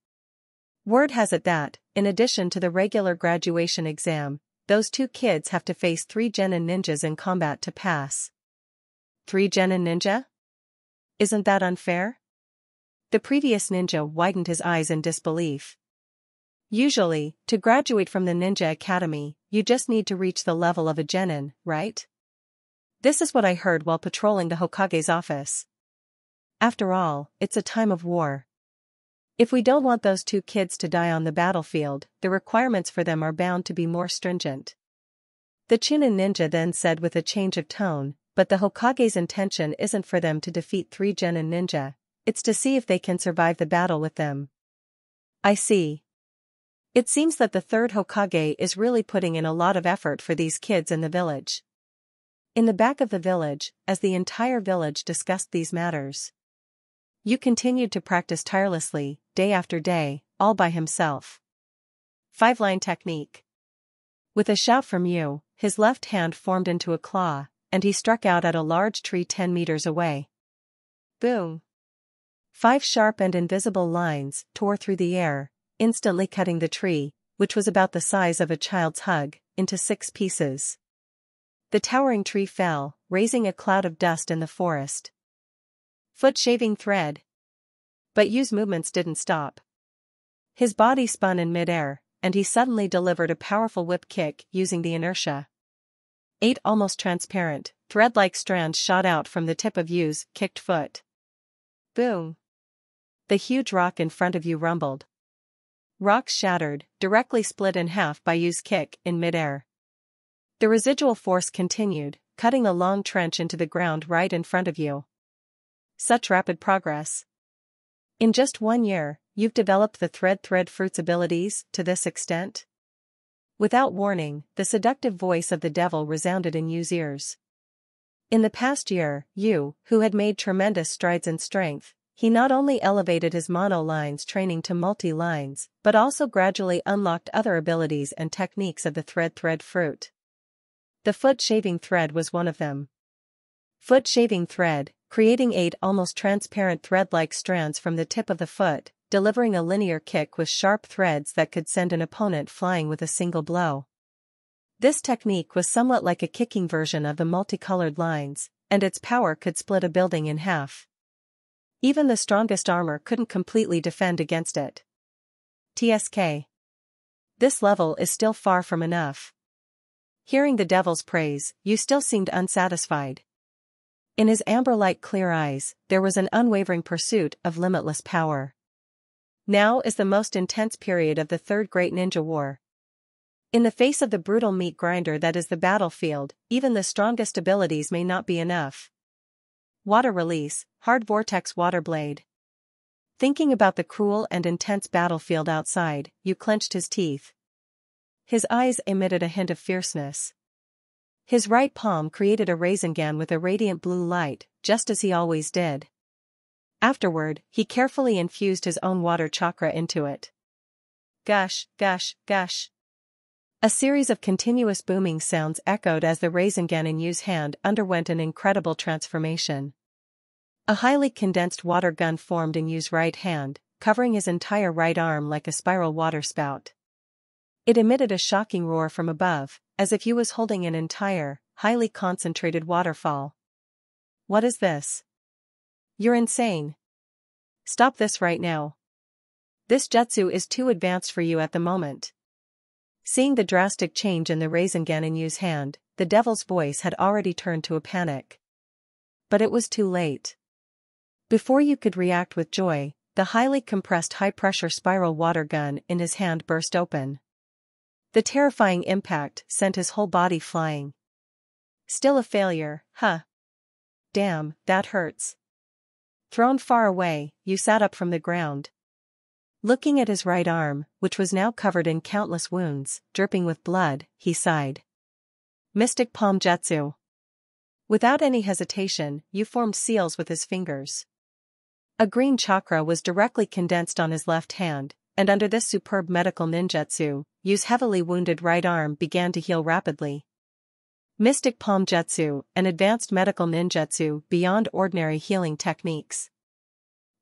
Speaker 1: Word has it that, in addition to the regular graduation exam, those two kids have to face three genin ninjas in combat to pass. Three genin ninja? Isn't that unfair? The previous ninja widened his eyes in disbelief. Usually, to graduate from the ninja academy, you just need to reach the level of a genin, right? This is what I heard while patrolling the Hokage's office. After all, it's a time of war. If we don't want those two kids to die on the battlefield, the requirements for them are bound to be more stringent. The Chunin ninja then said with a change of tone, but the Hokage's intention isn't for them to defeat three genin ninja, it's to see if they can survive the battle with them. I see. It seems that the third Hokage is really putting in a lot of effort for these kids in the village. In the back of the village, as the entire village discussed these matters, Yu continued to practice tirelessly, day after day, all by himself. Five-line technique. With a shout from Yu, his left hand formed into a claw, and he struck out at a large tree 10 meters away. Boom! Five sharp and invisible lines tore through the air, instantly cutting the tree, which was about the size of a child's hug, into six pieces. The towering tree fell, raising a cloud of dust in the forest. Foot shaving thread. But Yu's movements didn't stop. His body spun in midair, and he suddenly delivered a powerful whip kick using the inertia. Eight almost transparent, thread-like strands shot out from the tip of Yu's kicked foot. Boom. The huge rock in front of Yu rumbled. Rocks shattered, directly split in half by Yu's kick in midair. The residual force continued, cutting a long trench into the ground right in front of Yu. Such rapid progress. In just one year, you've developed the thread thread fruits abilities to this extent? Without warning, the seductive voice of the devil resounded in Yu's ears. In the past year, Yu, who had made tremendous strides in strength, he not only elevated his mono lines training to multi lines, but also gradually unlocked other abilities and techniques of the thread thread fruit. The foot shaving thread was one of them. Foot shaving thread, creating eight almost transparent thread-like strands from the tip of the foot, delivering a linear kick with sharp threads that could send an opponent flying with a single blow. This technique was somewhat like a kicking version of the multicolored lines, and its power could split a building in half. Even the strongest armor couldn't completely defend against it. TSK. This level is still far from enough. Hearing the devil's praise, Yu still seemed unsatisfied. In his amber-like clear eyes, there was an unwavering pursuit of limitless power. Now is the most intense period of the Third Great Ninja War. In the face of the brutal meat grinder that is the battlefield, even the strongest abilities may not be enough. Water Release, Hard Vortex Water Blade. Thinking about the cruel and intense battlefield outside, Yu clenched his teeth. His eyes emitted a hint of fierceness. His right palm created a Rasengan with a radiant blue light, just as he always did. Afterward, he carefully infused his own water chakra into it. Gush, gush, gush. A series of continuous booming sounds echoed as the Rasengan in Yu's hand underwent an incredible transformation. A highly condensed water gun formed in Yu's right hand, covering his entire right arm like a spiral water spout. It emitted a shocking roar from above, as if he was holding an entire, highly concentrated waterfall. What is this? You're insane. Stop this right now. This jutsu is too advanced for you at the moment. Seeing the drastic change in the Rasengan in hand, the devil's voice had already turned to a panic. But it was too late. Before Yu could react with joy, the highly compressed high-pressure spiral water gun in his hand burst open. The terrifying impact sent his whole body flying. Still a failure, huh? Damn, that hurts. Thrown far away, Yu sat up from the ground. Looking at his right arm, which was now covered in countless wounds, dripping with blood, he sighed. Mystic Palm Jutsu. Without any hesitation, Yu formed seals with his fingers. A green chakra was directly condensed on his left hand, and under this superb medical ninjutsu, Yu's heavily wounded right arm began to heal rapidly. Mystic Palm Jutsu, an advanced medical ninjutsu beyond ordinary healing techniques.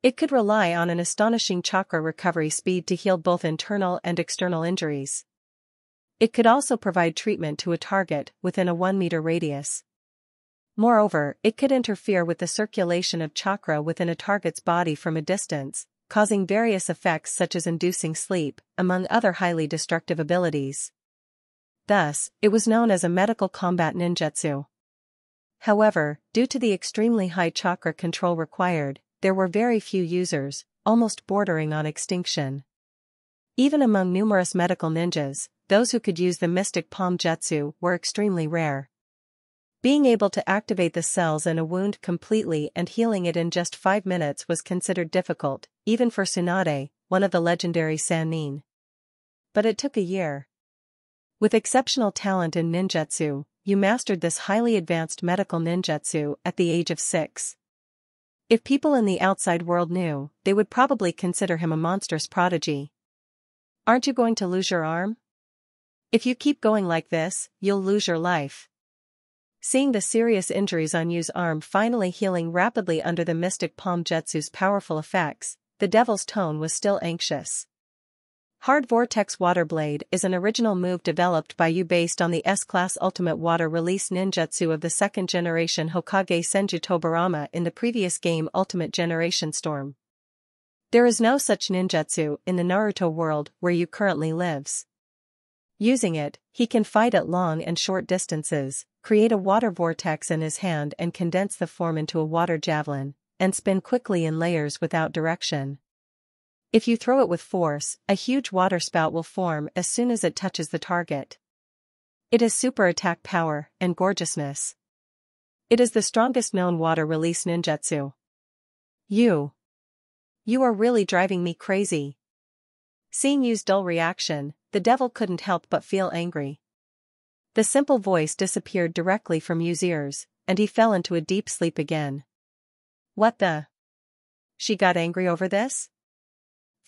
Speaker 1: It could rely on an astonishing chakra recovery speed to heal both internal and external injuries. It could also provide treatment to a target within a 1 meter radius. Moreover, it could interfere with the circulation of chakra within a target's body from a distance, causing various effects such as inducing sleep, among other highly destructive abilities. Thus, it was known as a medical combat ninjutsu. However, due to the extremely high chakra control required, there were very few users, almost bordering on extinction. Even among numerous medical ninjas, those who could use the mystic palm jutsu were extremely rare. Being able to activate the cells in a wound completely and healing it in just five minutes was considered difficult, even for Tsunade, one of the legendary Sannin. But it took a year. With exceptional talent in ninjutsu, Yu mastered this highly advanced medical ninjutsu at the age of six. If people in the outside world knew, they would probably consider him a monstrous prodigy. Aren't you going to lose your arm? If you keep going like this, you'll lose your life. Seeing the serious injuries on Yu's arm finally healing rapidly under the mystic palm jutsu's powerful effects, the devil's tone was still anxious. Hard Vortex Water Blade is an original move developed by you based on the S-Class Ultimate Water Release Ninjutsu of the second generation Hokage Senju Tobirama in the previous game Ultimate Generation Storm. There is no such ninjutsu in the Naruto world where Yu currently lives. Using it, he can fight at long and short distances, create a water vortex in his hand and condense the form into a water javelin, and spin quickly in layers without direction. If you throw it with force, a huge water spout will form as soon as it touches the target. It has super attack power and gorgeousness. It is the strongest known water release ninjutsu. You. You are really driving me crazy. Seeing Yu's dull reaction, the devil couldn't help but feel angry. The simple voice disappeared directly from Yu's ears, and he fell into a deep sleep again. What the? She got angry over this?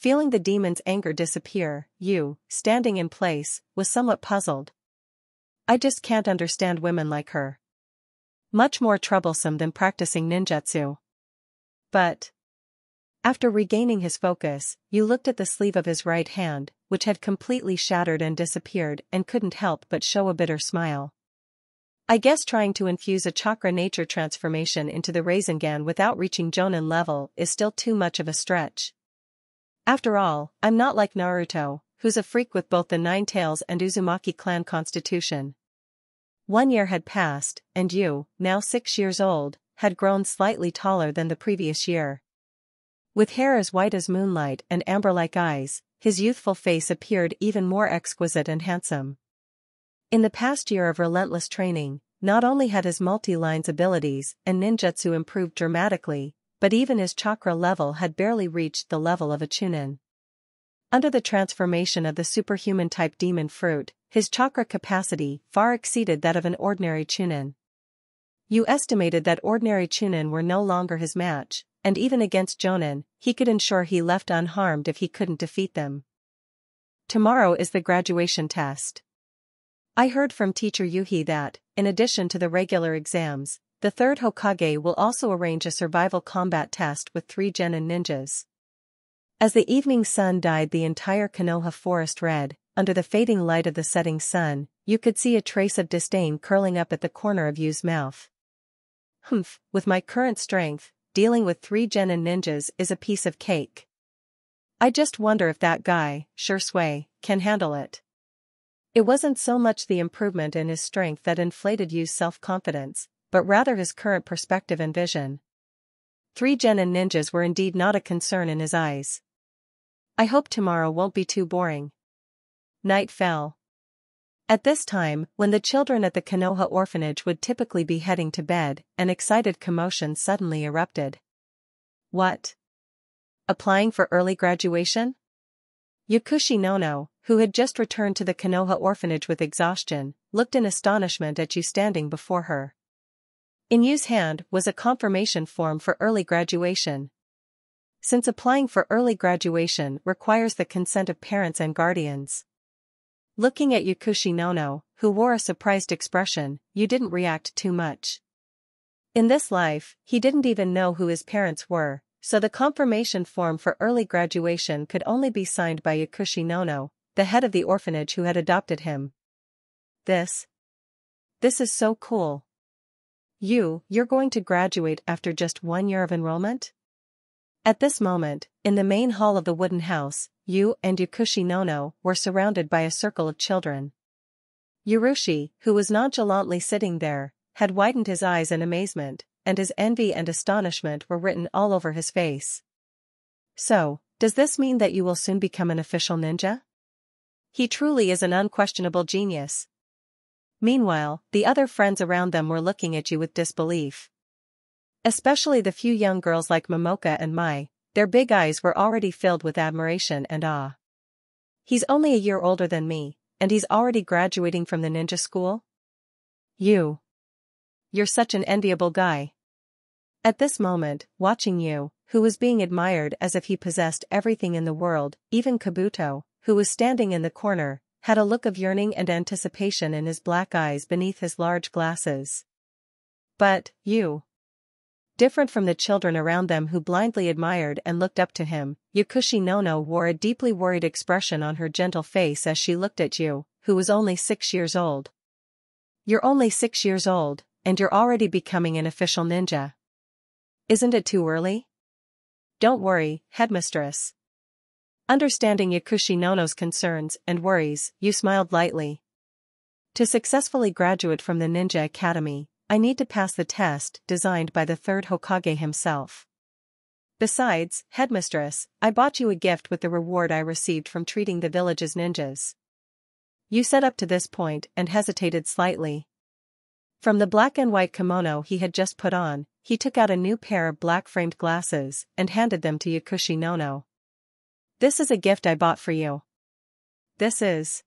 Speaker 1: Feeling the demon's anger disappear, Yu, standing in place, was somewhat puzzled. I just can't understand women like her. Much more troublesome than practicing ninjutsu. But. After regaining his focus, Yu looked at the sleeve of his right hand, which had completely shattered and disappeared and couldn't help but show a bitter smile. I guess trying to infuse a chakra nature transformation into the Rasengan without reaching Jonin level is still too much of a stretch. After all, I'm not like Naruto, who's a freak with both the Nine Tails and Uzumaki clan constitution. One year had passed, and Yu, now six years old, had grown slightly taller than the previous year. With hair as white as moonlight and amber-like eyes, his youthful face appeared even more exquisite and handsome. In the past year of relentless training, not only had his multi-lines abilities and ninjutsu improved dramatically, but even his chakra level had barely reached the level of a chunin. Under the transformation of the superhuman-type demon fruit, his chakra capacity far exceeded that of an ordinary chunin. Yu estimated that ordinary chunin were no longer his match, and even against Jonin, he could ensure he left unharmed if he couldn't defeat them. Tomorrow is the graduation test. I heard from teacher Yuhi that, in addition to the regular exams, the third Hokage will also arrange a survival combat test with three genin ninjas. As the evening sun dyed the entire Konoha forest red, under the fading light of the setting sun, you could see a trace of disdain curling up at the corner of Yu's mouth. Humph, with my current strength, dealing with three genin ninjas is a piece of cake. I just wonder if that guy, Shisui, can handle it. It wasn't so much the improvement in his strength that inflated Yu's self-confidence, but rather his current perspective and vision. Three genin ninjas were indeed not a concern in his eyes. I hope tomorrow won't be too boring. Night fell. At this time, when the children at the Konoha orphanage would typically be heading to bed, an excited commotion suddenly erupted. What? Applying for early graduation? Yakushi Nono, who had just returned to the Konoha orphanage with exhaustion, looked in astonishment at Yu standing before her. In Yu's hand was a confirmation form for early graduation. Since applying for early graduation requires the consent of parents and guardians. Looking at Yakushi Nono, who wore a surprised expression, Yu didn't react too much. In this life, he didn't even know who his parents were, so the confirmation form for early graduation could only be signed by Yakushi Nono, the head of the orphanage who had adopted him. This. This is so cool. You, you're going to graduate after just one year of enrollment? At this moment, in the main hall of the wooden house, Yu and Yakushi Nono were surrounded by a circle of children. Urushi, who was nonchalantly sitting there, had widened his eyes in amazement, and his envy and astonishment were written all over his face. So, does this mean that you will soon become an official ninja? He truly is an unquestionable genius. Meanwhile, the other friends around them were looking at Yu with disbelief. Especially the few young girls like Momoka and Mai, their big eyes were already filled with admiration and awe. He's only a year older than me, and he's already graduating from the ninja school? You. You're such an enviable guy. At this moment, watching Yu, who was being admired as if he possessed everything in the world, even Kabuto, who was standing in the corner, had a look of yearning and anticipation in his black eyes beneath his large glasses. But, you. Different from the children around them who blindly admired and looked up to him, Yakushi Nono wore a deeply worried expression on her gentle face as she looked at Yu, who was only six years old. You're only six years old, and you're already becoming an official ninja. Isn't it too early? Don't worry, headmistress. Understanding Yakushi Nono's concerns and worries, Yu smiled lightly. To successfully graduate from the Ninja Academy, I need to pass the test designed by the third Hokage himself. Besides, headmistress, I bought you a gift with the reward I received from treating the village's ninjas. Yu said up to this point and hesitated slightly. From the black and white kimono he had just put on, he took out a new pair of black-framed glasses and handed them to Yakushi Nono. This is a gift I bought for you. This is.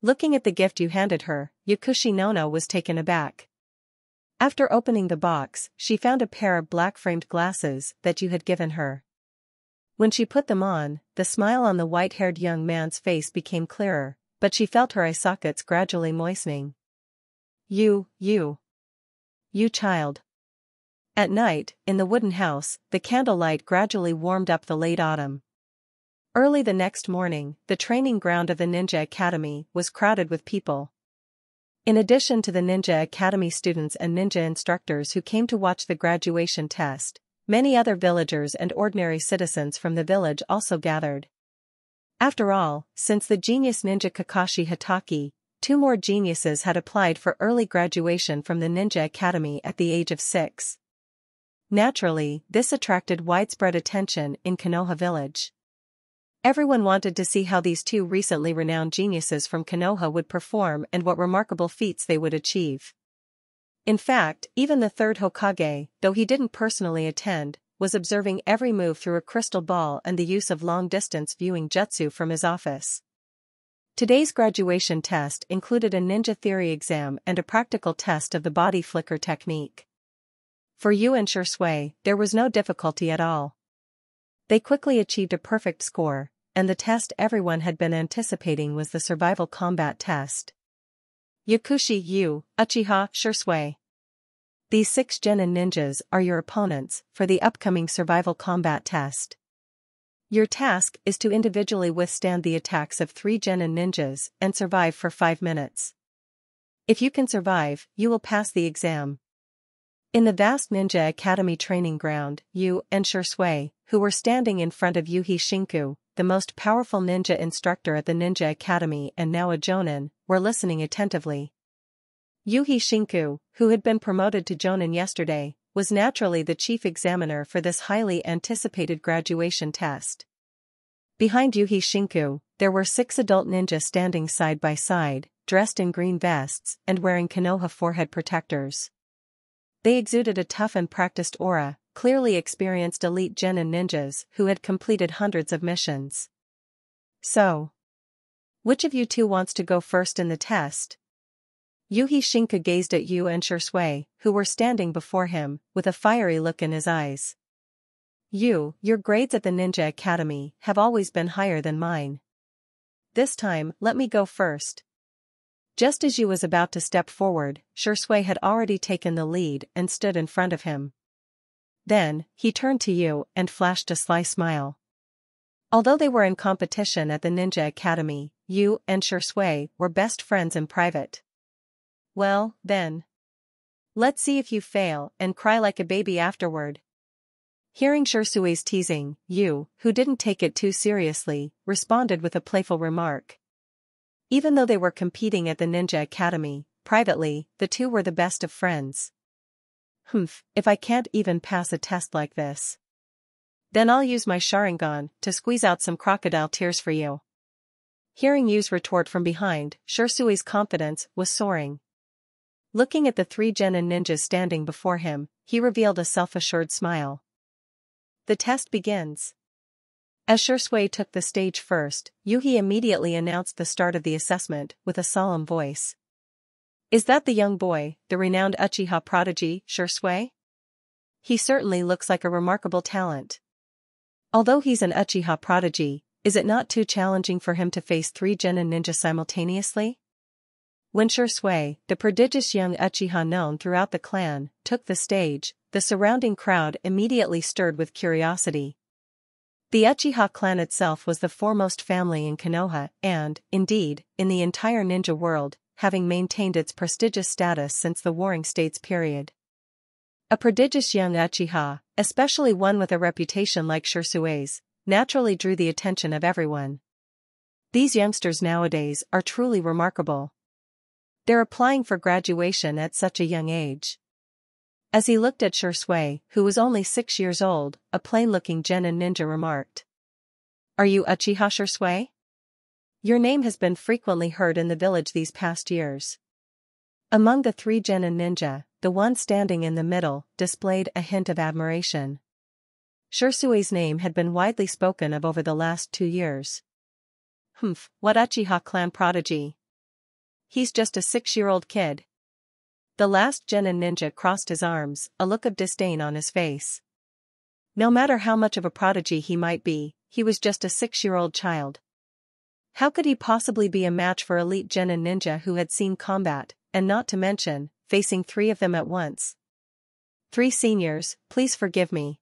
Speaker 1: Looking at the gift Yu handed her, Yakushi Nono was taken aback. After opening the box, she found a pair of black-framed glasses that Yu had given her. When she put them on, the smile on the white-haired young man's face became clearer, but she felt her eye sockets gradually moistening. You, you. You child. At night, in the wooden house, the candlelight gradually warmed up the late autumn. Early the next morning, the training ground of the Ninja Academy was crowded with people. In addition to the Ninja Academy students and ninja instructors who came to watch the graduation test, many other villagers and ordinary citizens from the village also gathered. After all, since the genius ninja Kakashi Hatake, two more geniuses had applied for early graduation from the Ninja Academy at the age of six. Naturally, this attracted widespread attention in Konoha village. Everyone wanted to see how these two recently renowned geniuses from Konoha would perform and what remarkable feats they would achieve. In fact, even the third Hokage, though he didn't personally attend, was observing every move through a crystal ball and the use of long-distance viewing jutsu from his office. Today's graduation test included a ninja theory exam and a practical test of the body flicker technique. For Yu and Shisui, there was no difficulty at all. They quickly achieved a perfect score, and the test everyone had been anticipating was the survival combat test. Yakushi Yu, Uchiha, Shisui. These six genin ninjas are your opponents for the upcoming survival combat test. Your task is to individually withstand the attacks of three genin ninjas and survive for 5 minutes. If you can survive, you will pass the exam. In the vast Ninja Academy training ground, Yu and Shui, who were standing in front of Yuhi Shinku, the most powerful ninja instructor at the Ninja Academy and now a Jonin, were listening attentively. Yuhi Shinku, who had been promoted to Jonin yesterday, was naturally the chief examiner for this highly anticipated graduation test. Behind Yuhi Shinku, there were six adult ninjas standing side by side, dressed in green vests and wearing Konoha forehead protectors. They exuded a tough and practiced aura, clearly experienced elite genin ninjas who had completed hundreds of missions. So. Which of you two wants to go first in the test? Yuhi Shinku gazed at Yu and Shui, who were standing before him, with a fiery look in his eyes. You, your grades at the Ninja Academy have always been higher than mine. This time, let me go first. Just as Yu was about to step forward, Shui had already taken the lead and stood in front of him. Then, he turned to Yu and flashed a sly smile. Although they were in competition at the Ninja Academy, Yu and Shui were best friends in private. Well, then. Let's see if you fail and cry like a baby afterward. Hearing Shui's teasing, Yu, who didn't take it too seriously, responded with a playful remark. Even though they were competing at the Ninja Academy, privately, the two were the best of friends. Humph, if I can't even pass a test like this. Then I'll use my Sharingan to squeeze out some crocodile tears for you. Hearing Yu's retort from behind, Shui's confidence was soaring. Looking at the three Genin ninjas standing before him, he revealed a self-assured smile. The test begins. As Shui took the stage first, Yuhi immediately announced the start of the assessment with a solemn voice. Is that the young boy, the renowned Uchiha prodigy, Shui? He certainly looks like a remarkable talent. Although he's an Uchiha prodigy, is it not too challenging for him to face three Genin ninja simultaneously? When Shui, the prodigious young Uchiha known throughout the clan, took the stage, the surrounding crowd immediately stirred with curiosity. The Uchiha clan itself was the foremost family in Konoha and, indeed, in the entire ninja world, having maintained its prestigious status since the Warring States period. A prodigious young Uchiha, especially one with a reputation like Shui's, naturally drew the attention of everyone. These youngsters nowadays are truly remarkable. They're applying for graduation at such a young age. As he looked at Shui, who was only six years old, a plain-looking Genin ninja remarked. Are you Uchiha Shui? Your name has been frequently heard in the village these past years. Among the three Genin ninja, the one standing in the middle displayed a hint of admiration. Shui's name had been widely spoken of over the last two years. Humph, what Uchiha clan prodigy. He's just a six-year-old kid, the last Genin ninja crossed his arms, a look of disdain on his face. No matter how much of a prodigy he might be, he was just a six-year-old child. How could he possibly be a match for elite Genin and ninja who had seen combat, and not to mention, facing three of them at once? Three seniors, please forgive me.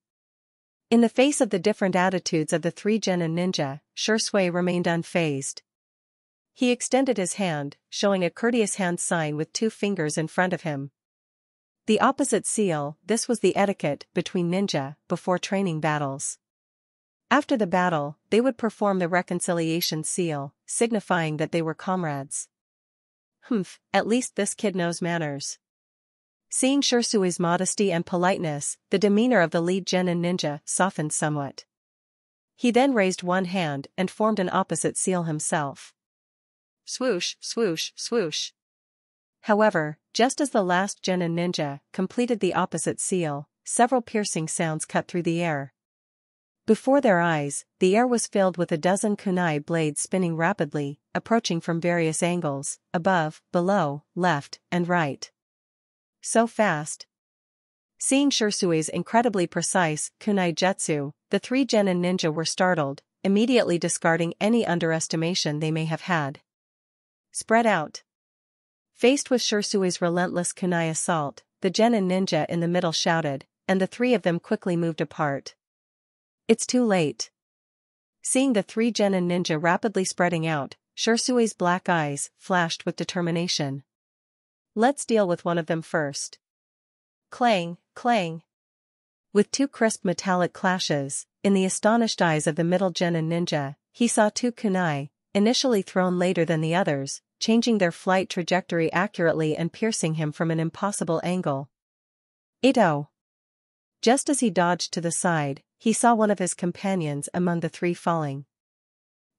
Speaker 1: In the face of the different attitudes of the three Genin and ninja, Shui remained unfazed, he extended his hand, showing a courteous hand sign with two fingers in front of him. The opposite seal, this was the etiquette between ninja before training battles. After the battle, they would perform the reconciliation seal, signifying that they were comrades. Humph, at least this kid knows manners. Seeing Shui's modesty and politeness, the demeanor of the lead genin ninja softened somewhat. He then raised one hand and formed an opposite seal himself. Swoosh, swoosh, swoosh. However, just as the last Genin ninja completed the opposite seal, several piercing sounds cut through the air. Before their eyes, the air was filled with a dozen kunai blades spinning rapidly, approaching from various angles, above, below, left, and right. So fast. Seeing Shui's incredibly precise kunai jutsu, the three Genin ninja were startled, immediately discarding any underestimation they may have had. Spread out. Faced with Shui's relentless kunai assault, the Genin ninja in the middle shouted, and the three of them quickly moved apart. It's too late. Seeing the three Genin and ninja rapidly spreading out, Shui's black eyes flashed with determination. Let's deal with one of them first. Clang, Clang. With two crisp metallic clashes, in the astonished eyes of the middle genin ninja, he saw two kunai, initially thrown later than the others, changing their flight trajectory accurately and piercing him from an impossible angle. Ito. Just as he dodged to the side, he saw one of his companions among the three falling.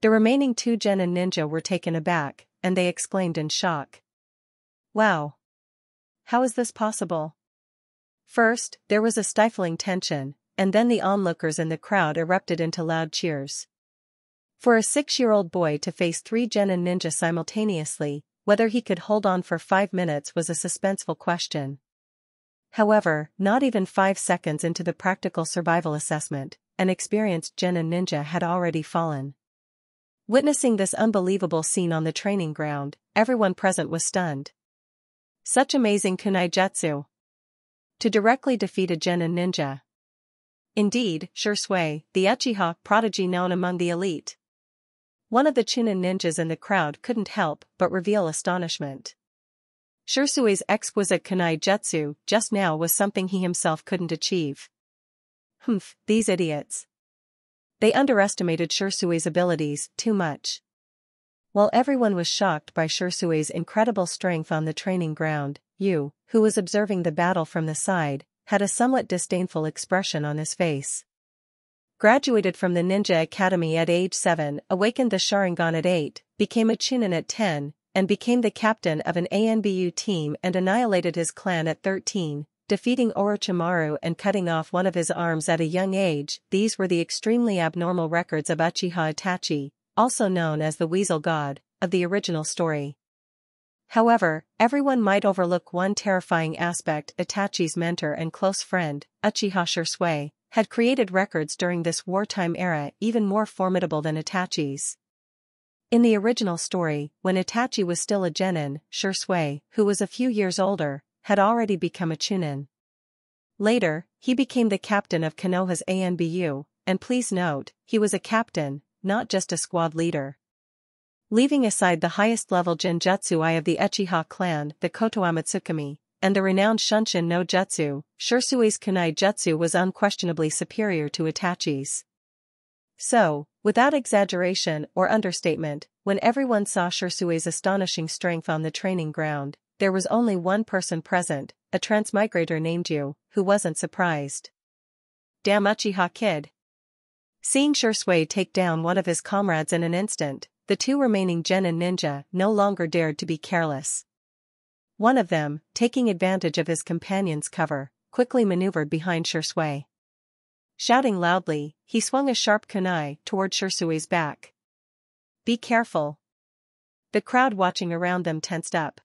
Speaker 1: The remaining two genin ninja were taken aback, and they exclaimed in shock. Wow! How is this possible? First, there was a stifling tension, and then the onlookers in the crowd erupted into loud cheers. For a six-year-old boy to face three genin ninja simultaneously, whether he could hold on for five minutes was a suspenseful question. However, not even five seconds into the practical survival assessment, an experienced genin ninja had already fallen. Witnessing this unbelievable scene on the training ground, everyone present was stunned. Such amazing kunai jutsu. To directly defeat a genin ninja. Indeed, Shisui, the Uchiha prodigy known among the elite. One of the Chunin ninjas in the crowd couldn't help but reveal astonishment. Shisui's exquisite kunai jutsu just now was something he himself couldn't achieve. Humph, these idiots. They underestimated Shisui's abilities too much. While everyone was shocked by Shisui's incredible strength on the training ground, Yu, who was observing the battle from the side, had a somewhat disdainful expression on his face. Graduated from the Ninja Academy at age 7, awakened the Sharingan at 8, became a Chunin at 10, and became the captain of an ANBU team and annihilated his clan at 13, defeating Orochimaru and cutting off one of his arms at a young age, these were the extremely abnormal records of Uchiha Itachi, also known as the Weasel God, of the original story. However, everyone might overlook one terrifying aspect Itachi's mentor and close friend, Uchiha Shisui, had created records during this wartime era even more formidable than Itachi's. In the original story, when Itachi was still a genin, Shisui, who was a few years older, had already become a Chunin. Later, he became the captain of Konoha's ANBU, and please note, he was a captain, not just a squad leader. Leaving aside the highest level genjutsu I of the Uchiha clan, the Kotoamatsukami, and the renowned Shunshin no Jutsu, Shisui's kunai jutsu was unquestionably superior to Itachi's. So, without exaggeration or understatement, when everyone saw Shisui's astonishing strength on the training ground, there was only one person present, a transmigrator named Yu, who wasn't surprised. Damn Uchiha kid. Seeing Shisui take down one of his comrades in an instant, the two remaining genin ninja no longer dared to be careless. One of them, taking advantage of his companion's cover, quickly maneuvered behind Shisui. Shouting loudly, he swung a sharp kunai toward Shisui's back. Be careful. The crowd watching around them tensed up.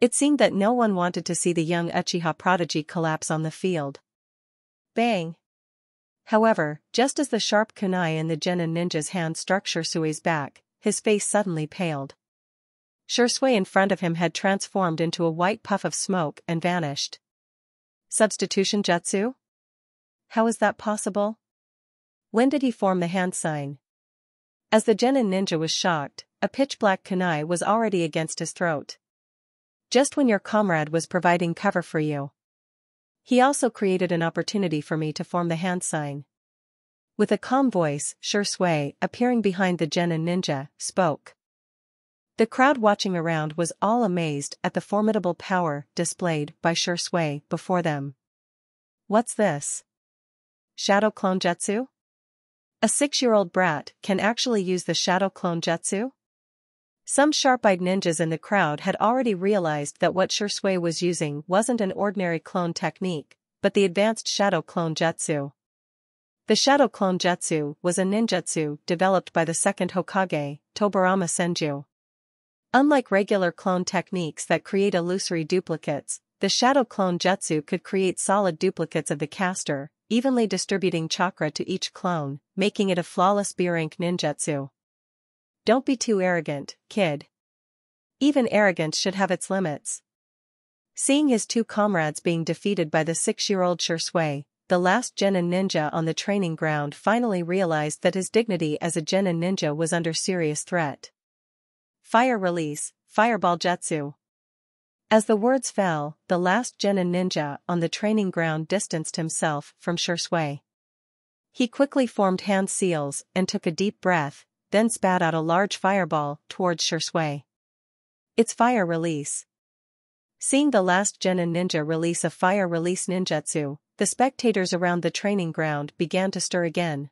Speaker 1: It seemed that no one wanted to see the young Uchiha prodigy collapse on the field. Bang! However, just as the sharp kunai in the genin ninja's hand struck Shisui's back, his face suddenly paled. Shisui in front of him had transformed into a white puff of smoke and vanished. Substitution jutsu? How is that possible? When did he form the hand sign? As the genin ninja was shocked, a pitch-black kunai was already against his throat just when your comrade was providing cover for you. He also created an opportunity for me to form the hand sign. With a calm voice, Shisui, appearing behind the genin ninja, spoke. The crowd watching around was all amazed at the formidable power displayed by Shisui before them. What's this? Shadow Clone Jutsu? A six-year-old brat can actually use the Shadow Clone Jutsu? Some sharp-eyed ninjas in the crowd had already realized that what Shisui was using wasn't an ordinary clone technique, but the advanced Shadow Clone Jutsu. The Shadow Clone Jutsu was a ninjutsu developed by the second Hokage, Tobirama Senju. Unlike regular clone techniques that create illusory duplicates, the Shadow Clone Jutsu could create solid duplicates of the caster, evenly distributing chakra to each clone, making it a flawless B-rank ninjutsu. Don't be too arrogant, kid. Even arrogance should have its limits. Seeing his two comrades being defeated by the six-year-old Shisui, the last genin ninja on the training ground finally realized that his dignity as a genin ninja was under serious threat. Fire release, Fireball Jutsu. As the words fell, the last genin ninja on the training ground distanced himself from Shui. He quickly formed hand seals and took a deep breath, then spat out a large fireball towards Shui. It's fire release. Seeing the last genin ninja release a fire release ninjutsu, the spectators around the training ground began to stir again.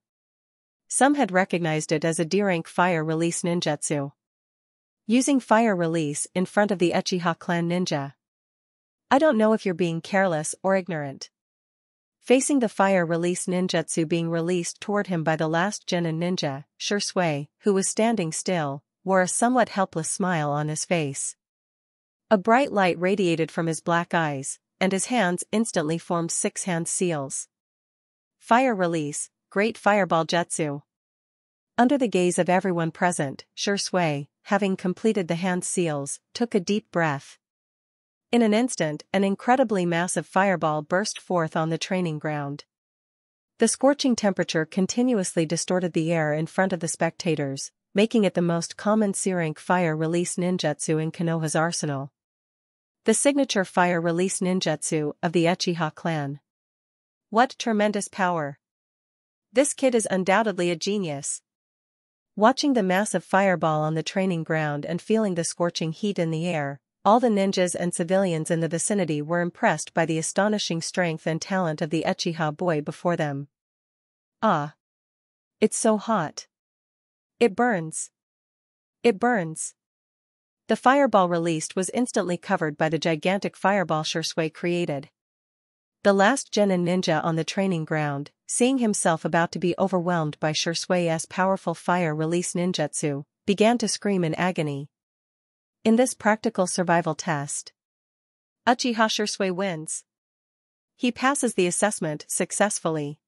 Speaker 1: Some had recognized it as a D-rank fire release ninjutsu. Using fire release in front of the Uchiha clan ninja. I don't know if you're being careless or ignorant. Facing the fire release ninjutsu being released toward him by the last genin ninja, Shisui, who was standing still, wore a somewhat helpless smile on his face. A bright light radiated from his black eyes, and his hands instantly formed six hand seals. Fire release, Great Fireball Jutsu. Under the gaze of everyone present, Shisui, having completed the hand seals, took a deep breath. In an instant, an incredibly massive fireball burst forth on the training ground. The scorching temperature continuously distorted the air in front of the spectators, making it the most common C-rank fire release ninjutsu in Konoha's arsenal. The signature fire release ninjutsu of the Uchiha clan. What tremendous power! This kid is undoubtedly a genius. Watching the massive fireball on the training ground and feeling the scorching heat in the air, all the ninjas and civilians in the vicinity were impressed by the astonishing strength and talent of the Uchiha boy before them. Ah! It's so hot. It burns. It burns. The fireball released was instantly covered by the gigantic fireball Shisui created. The last genin ninja on the training ground, seeing himself about to be overwhelmed by Shisui's powerful fire release ninjutsu, began to scream in agony, in this practical survival test, Uchiha Shisui wins. He passes the assessment successfully.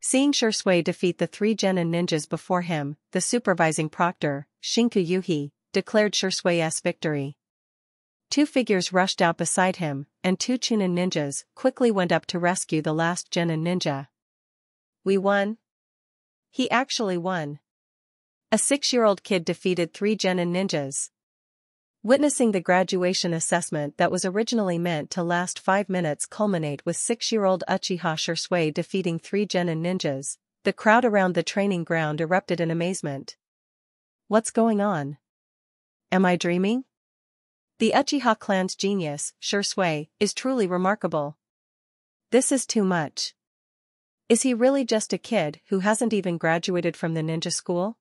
Speaker 1: Seeing Shisui defeat the three genin ninjas before him, the supervising proctor, Shinku Yuhi, declared Shisui's victory. Two figures rushed out beside him, and two Chunin ninjas quickly went up to rescue the last genin ninja. We won. He actually won. A six-year-old kid defeated three genin ninjas. Witnessing the graduation assessment that was originally meant to last five minutes culminate with six-year-old Uchiha Shisui defeating three genin ninjas, the crowd around the training ground erupted in amazement. What's going on? Am I dreaming? The Uchiha clan's genius, Shisui, is truly remarkable. This is too much. Is he really just a kid who hasn't even graduated from the ninja school?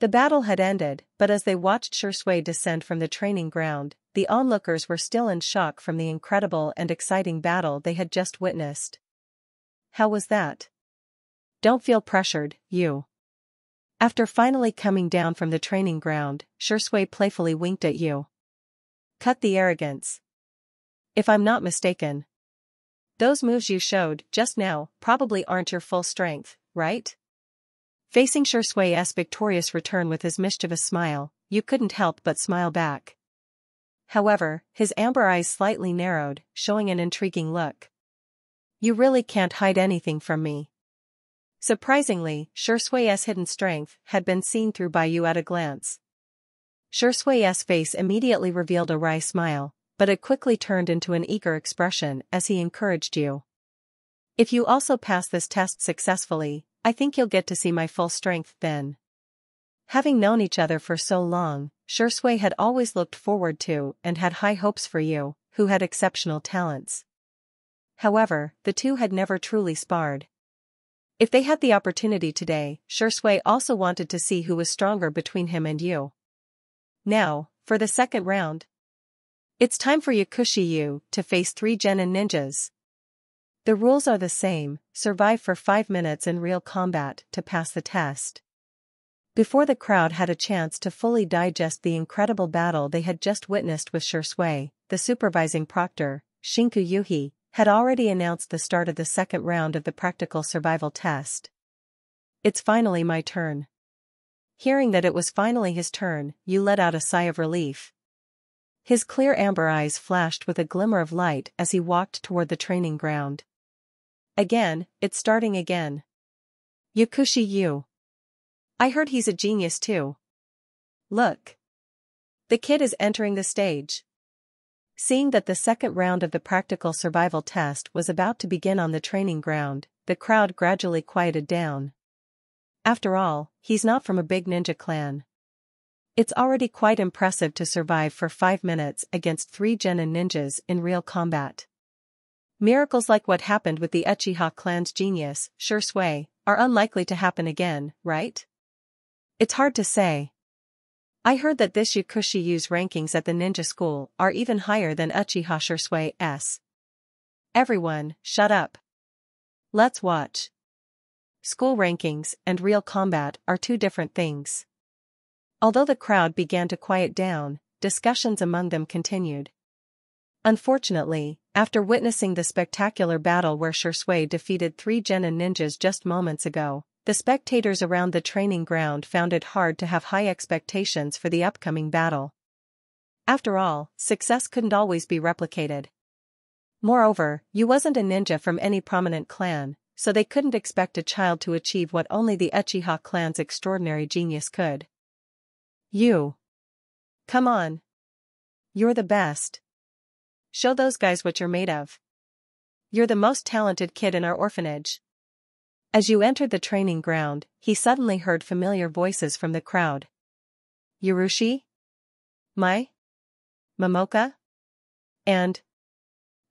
Speaker 1: The battle had ended, but as they watched Shisui descend from the training ground, the onlookers were still in shock from the incredible and exciting battle they had just witnessed. How was that? Don't feel pressured, you. After finally coming down from the training ground, Shisui playfully winked at you. Cut the arrogance. If I'm not mistaken. Those moves you showed just now probably aren't your full strength, right? Facing Shisui's victorious return with his mischievous smile, you couldn't help but smile back. However, his amber eyes slightly narrowed, showing an intriguing look. You really can't hide anything from me. Surprisingly, Shisui's hidden strength had been seen through by you at a glance. Shisui's face immediately revealed a wry smile, but it quickly turned into an eager expression as he encouraged you. If you also pass this test successfully, I think you'll get to see my full strength then. Having known each other for so long, Shisui had always looked forward to and had high hopes for you, who had exceptional talents. However, the two had never truly sparred. If they had the opportunity today, Shisui also wanted to see who was stronger between him and you. Now, for the second round. It's time for Yakushi Yu to face three Genin ninjas. The rules are the same, survive for 5 minutes in real combat to pass the test. Before the crowd had a chance to fully digest the incredible battle they had just witnessed with Shisui, the supervising proctor, Shinku Yuhi, had already announced the start of the second round of the practical survival test. It's finally my turn. Hearing that it was finally his turn, Yu let out a sigh of relief. His clear amber eyes flashed with a glimmer of light as he walked toward the training ground. Again, it's starting again. Yakushi Yu. I heard he's a genius too. Look. The kid is entering the stage. Seeing that the second round of the practical survival test was about to begin on the training ground, the crowd gradually quieted down. After all, he's not from a big ninja clan. It's already quite impressive to survive for 5 minutes against 3 genin ninjas in real combat. Miracles like what happened with the Uchiha clan's genius, Shisui, are unlikely to happen again, right? It's hard to say. I heard that this Yakushi Yu's rankings at the ninja school are even higher than Uchiha Shisui's. Everyone, shut up. Let's watch. School rankings and real combat are two different things. Although the crowd began to quiet down, discussions among them continued. Unfortunately, after witnessing the spectacular battle where Shisui defeated three Genin ninjas just moments ago, the spectators around the training ground found it hard to have high expectations for the upcoming battle. After all, success couldn't always be replicated. Moreover, you wasn't a ninja from any prominent clan, so they couldn't expect a child to achieve what only the Uchiha clan's extraordinary genius could. You. Come on. You're the best. Show those guys what you're made of. You're the most talented kid in our orphanage. As you entered the training ground, he suddenly heard familiar voices from the crowd. Yurushi? Mai? Momoka? And?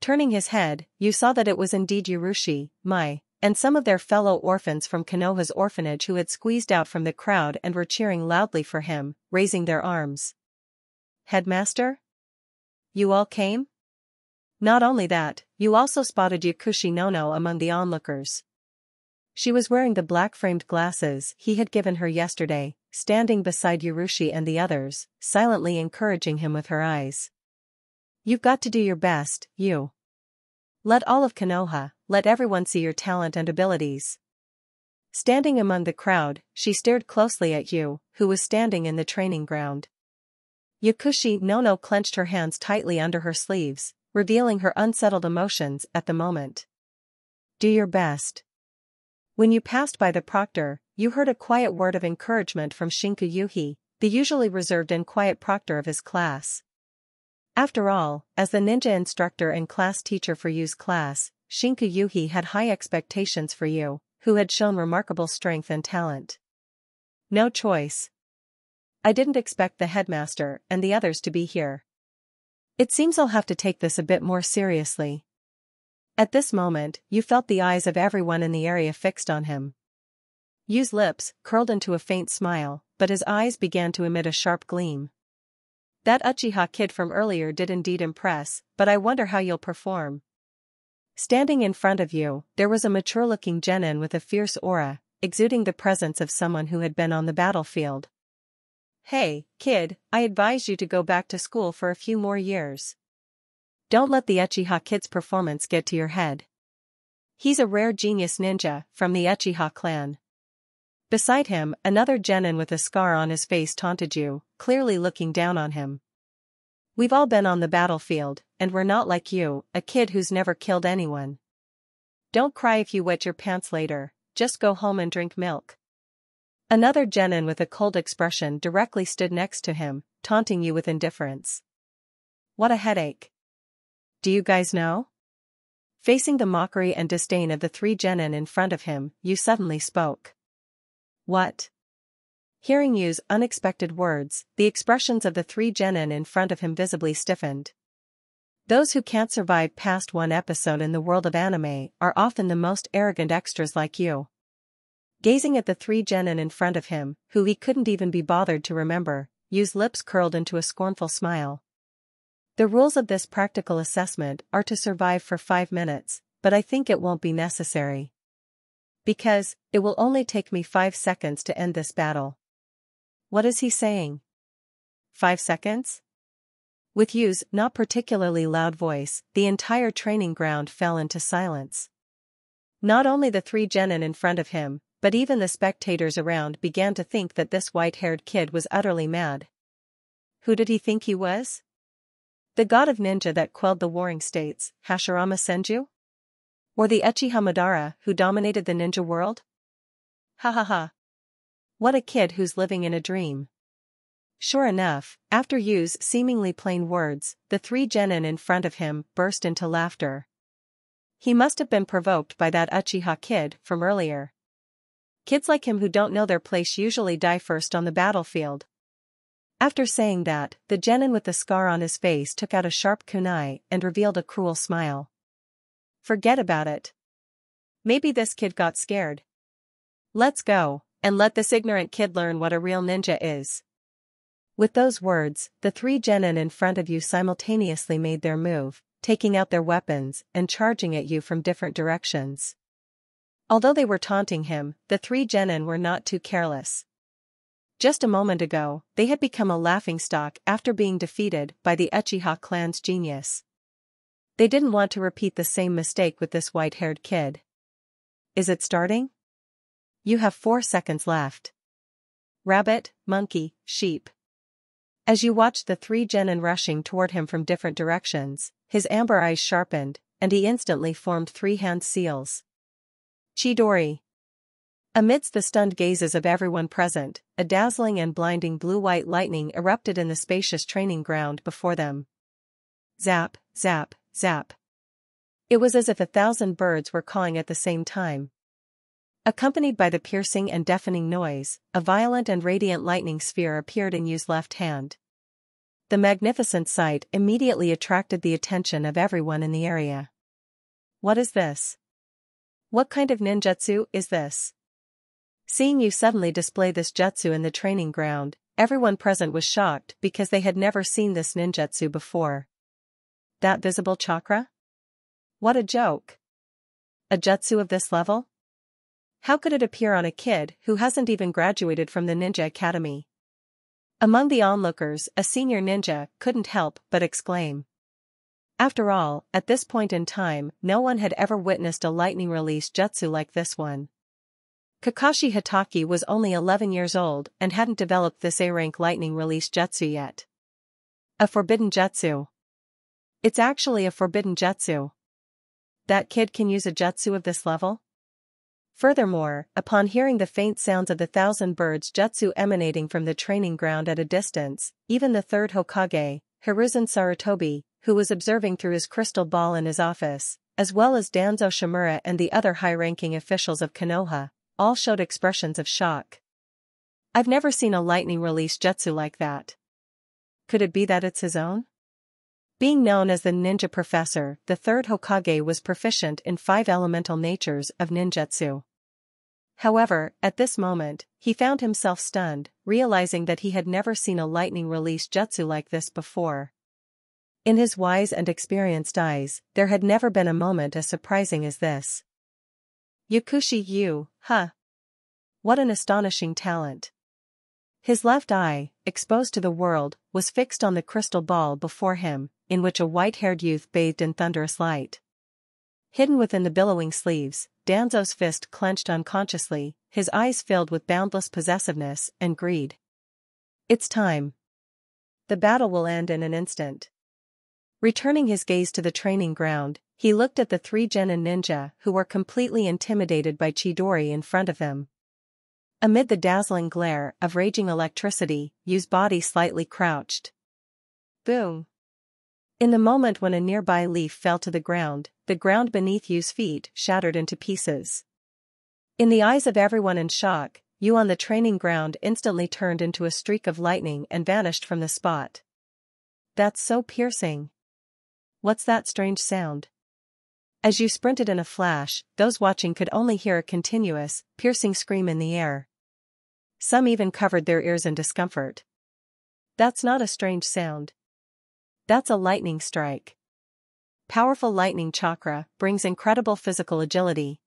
Speaker 1: Turning his head, you saw that it was indeed Yurushi, Mai, and some of their fellow orphans from Konoha's orphanage who had squeezed out from the crowd and were cheering loudly for him, raising their arms. Headmaster? You all came? Not only that, you also spotted Yakushi Nono among the onlookers. She was wearing the black-framed glasses he had given her yesterday, standing beside Yurushi and the others, silently encouraging him with her eyes. You've got to do your best, you. Let all of Konoha, let everyone see your talent and abilities. Standing among the crowd, she stared closely at Yu, who was standing in the training ground. Yakushi Nono clenched her hands tightly under her sleeves, revealing her unsettled emotions at the moment. Do your best. When you passed by the proctor, you heard a quiet word of encouragement from Shinku Yuhi, the usually reserved and quiet proctor of his class. After all, as the ninja instructor and class teacher for Yu's class, Shinku Yuhi had high expectations for Yu, who had shown remarkable strength and talent. No choice. I didn't expect the headmaster and the others to be here. It seems I'll have to take this a bit more seriously. At this moment, you felt the eyes of everyone in the area fixed on him. Yu's lips curled into a faint smile, but his eyes began to emit a sharp gleam. That Uchiha kid from earlier did indeed impress, but I wonder how you'll perform. Standing in front of you, there was a mature-looking genin with a fierce aura, exuding the presence of someone who had been on the battlefield. Hey, kid, I advise you to go back to school for a few more years. Don't let the Uchiha kid's performance get to your head. He's a rare genius ninja from the Uchiha clan. Beside him, another genin with a scar on his face taunted you, clearly looking down on him. We've all been on the battlefield, and we're not like you, a kid who's never killed anyone. Don't cry if you wet your pants later, just go home and drink milk. Another genin with a cold expression directly stood next to him, taunting you with indifference. What a headache. Do you guys know? Facing the mockery and disdain of the three genin in front of him, you suddenly spoke. What? Hearing Yu's unexpected words, the expressions of the three genin in front of him visibly stiffened. Those who can't survive past one episode in the world of anime are often the most arrogant extras like you. Gazing at the three genin in front of him, who he couldn't even be bothered to remember, Yu's lips curled into a scornful smile. The rules of this practical assessment are to survive for five minutes, but I think it won't be necessary. Because, it will only take me five seconds to end this battle. What is he saying? Five seconds? With Yu's not particularly loud voice, the entire training ground fell into silence. Not only the three genin in front of him, but even the spectators around began to think that this white-haired kid was utterly mad. Who did he think he was? The god of ninja that quelled the warring states, Hashirama Senju? Or the Uchiha Madara who dominated the ninja world? Ha ha ha. What a kid who's living in a dream. Sure enough, after Yu's seemingly plain words, the three genin in front of him burst into laughter. He must have been provoked by that Uchiha kid from earlier. Kids like him who don't know their place usually die first on the battlefield. After saying that, the genin with the scar on his face took out a sharp kunai and revealed a cruel smile. Forget about it. Maybe this kid got scared. Let's go, and let this ignorant kid learn what a real ninja is. With those words, the three genin in front of you simultaneously made their move, taking out their weapons and charging at you from different directions. Although they were taunting him, the three genin were not too careless. Just a moment ago, they had become a laughingstock after being defeated by the Uchiha clan's genius. They didn't want to repeat the same mistake with this white-haired kid. Is it starting? You have four seconds left. Rabbit, monkey, sheep. As you watched the three genin rushing toward him from different directions, his amber eyes sharpened, and he instantly formed three hand seals. Chidori. Amidst the stunned gazes of everyone present, a dazzling and blinding blue-white lightning erupted in the spacious training ground before them. Zap, zap, zap. It was as if a thousand birds were cawing at the same time. Accompanied by the piercing and deafening noise, a violent and radiant lightning sphere appeared in Yu's left hand. The magnificent sight immediately attracted the attention of everyone in the area. What is this? What kind of ninjutsu is this? Seeing Yu suddenly display this jutsu in the training ground, everyone present was shocked because they had never seen this ninjutsu before. That visible chakra? What a joke! A jutsu of this level? How could it appear on a kid who hasn't even graduated from the Ninja Academy? Among the onlookers, a senior ninja couldn't help but exclaim. After all, at this point in time, no one had ever witnessed a lightning release jutsu like this one. Kakashi Hatake was only 11 years old and hadn't developed this A-rank lightning release jutsu yet. A forbidden jutsu. It's actually a forbidden jutsu. That kid can use a jutsu of this level? Furthermore, upon hearing the faint sounds of the thousand birds jutsu emanating from the training ground at a distance, even the third Hokage, Hiruzen Sarutobi, who was observing through his crystal ball in his office, as well as Danzo Shimura and the other high-ranking officials of Konoha, all showed expressions of shock. I've never seen a lightning release jutsu like that. Could it be that it's his own? Being known as the ninja professor, the third Hokage was proficient in five elemental natures of ninjutsu. However, at this moment, he found himself stunned, realizing that he had never seen a lightning release jutsu like this before. In his wise and experienced eyes, there had never been a moment as surprising as this. Yakushi Yu, huh? What an astonishing talent. His left eye, exposed to the world, was fixed on the crystal ball before him, in which a white-haired youth bathed in thunderous light. Hidden within the billowing sleeves, Danzo's fist clenched unconsciously, his eyes filled with boundless possessiveness and greed. It's time. The battle will end in an instant. Returning his gaze to the training ground, he looked at the three genin ninja who were completely intimidated by Chidori in front of them. Amid the dazzling glare of raging electricity, Yu's body slightly crouched. Boom. In the moment when a nearby leaf fell to the ground, the ground beneath Yu's feet shattered into pieces. In the eyes of everyone in shock, Yu on the training ground instantly turned into a streak of lightning and vanished from the spot. That's so piercing. What's that strange sound? As you sprinted in a flash, those watching could only hear a continuous, piercing scream in the air. Some even covered their ears in discomfort. That's not a strange sound, that's a lightning strike. Powerful lightning chakra brings incredible physical agility.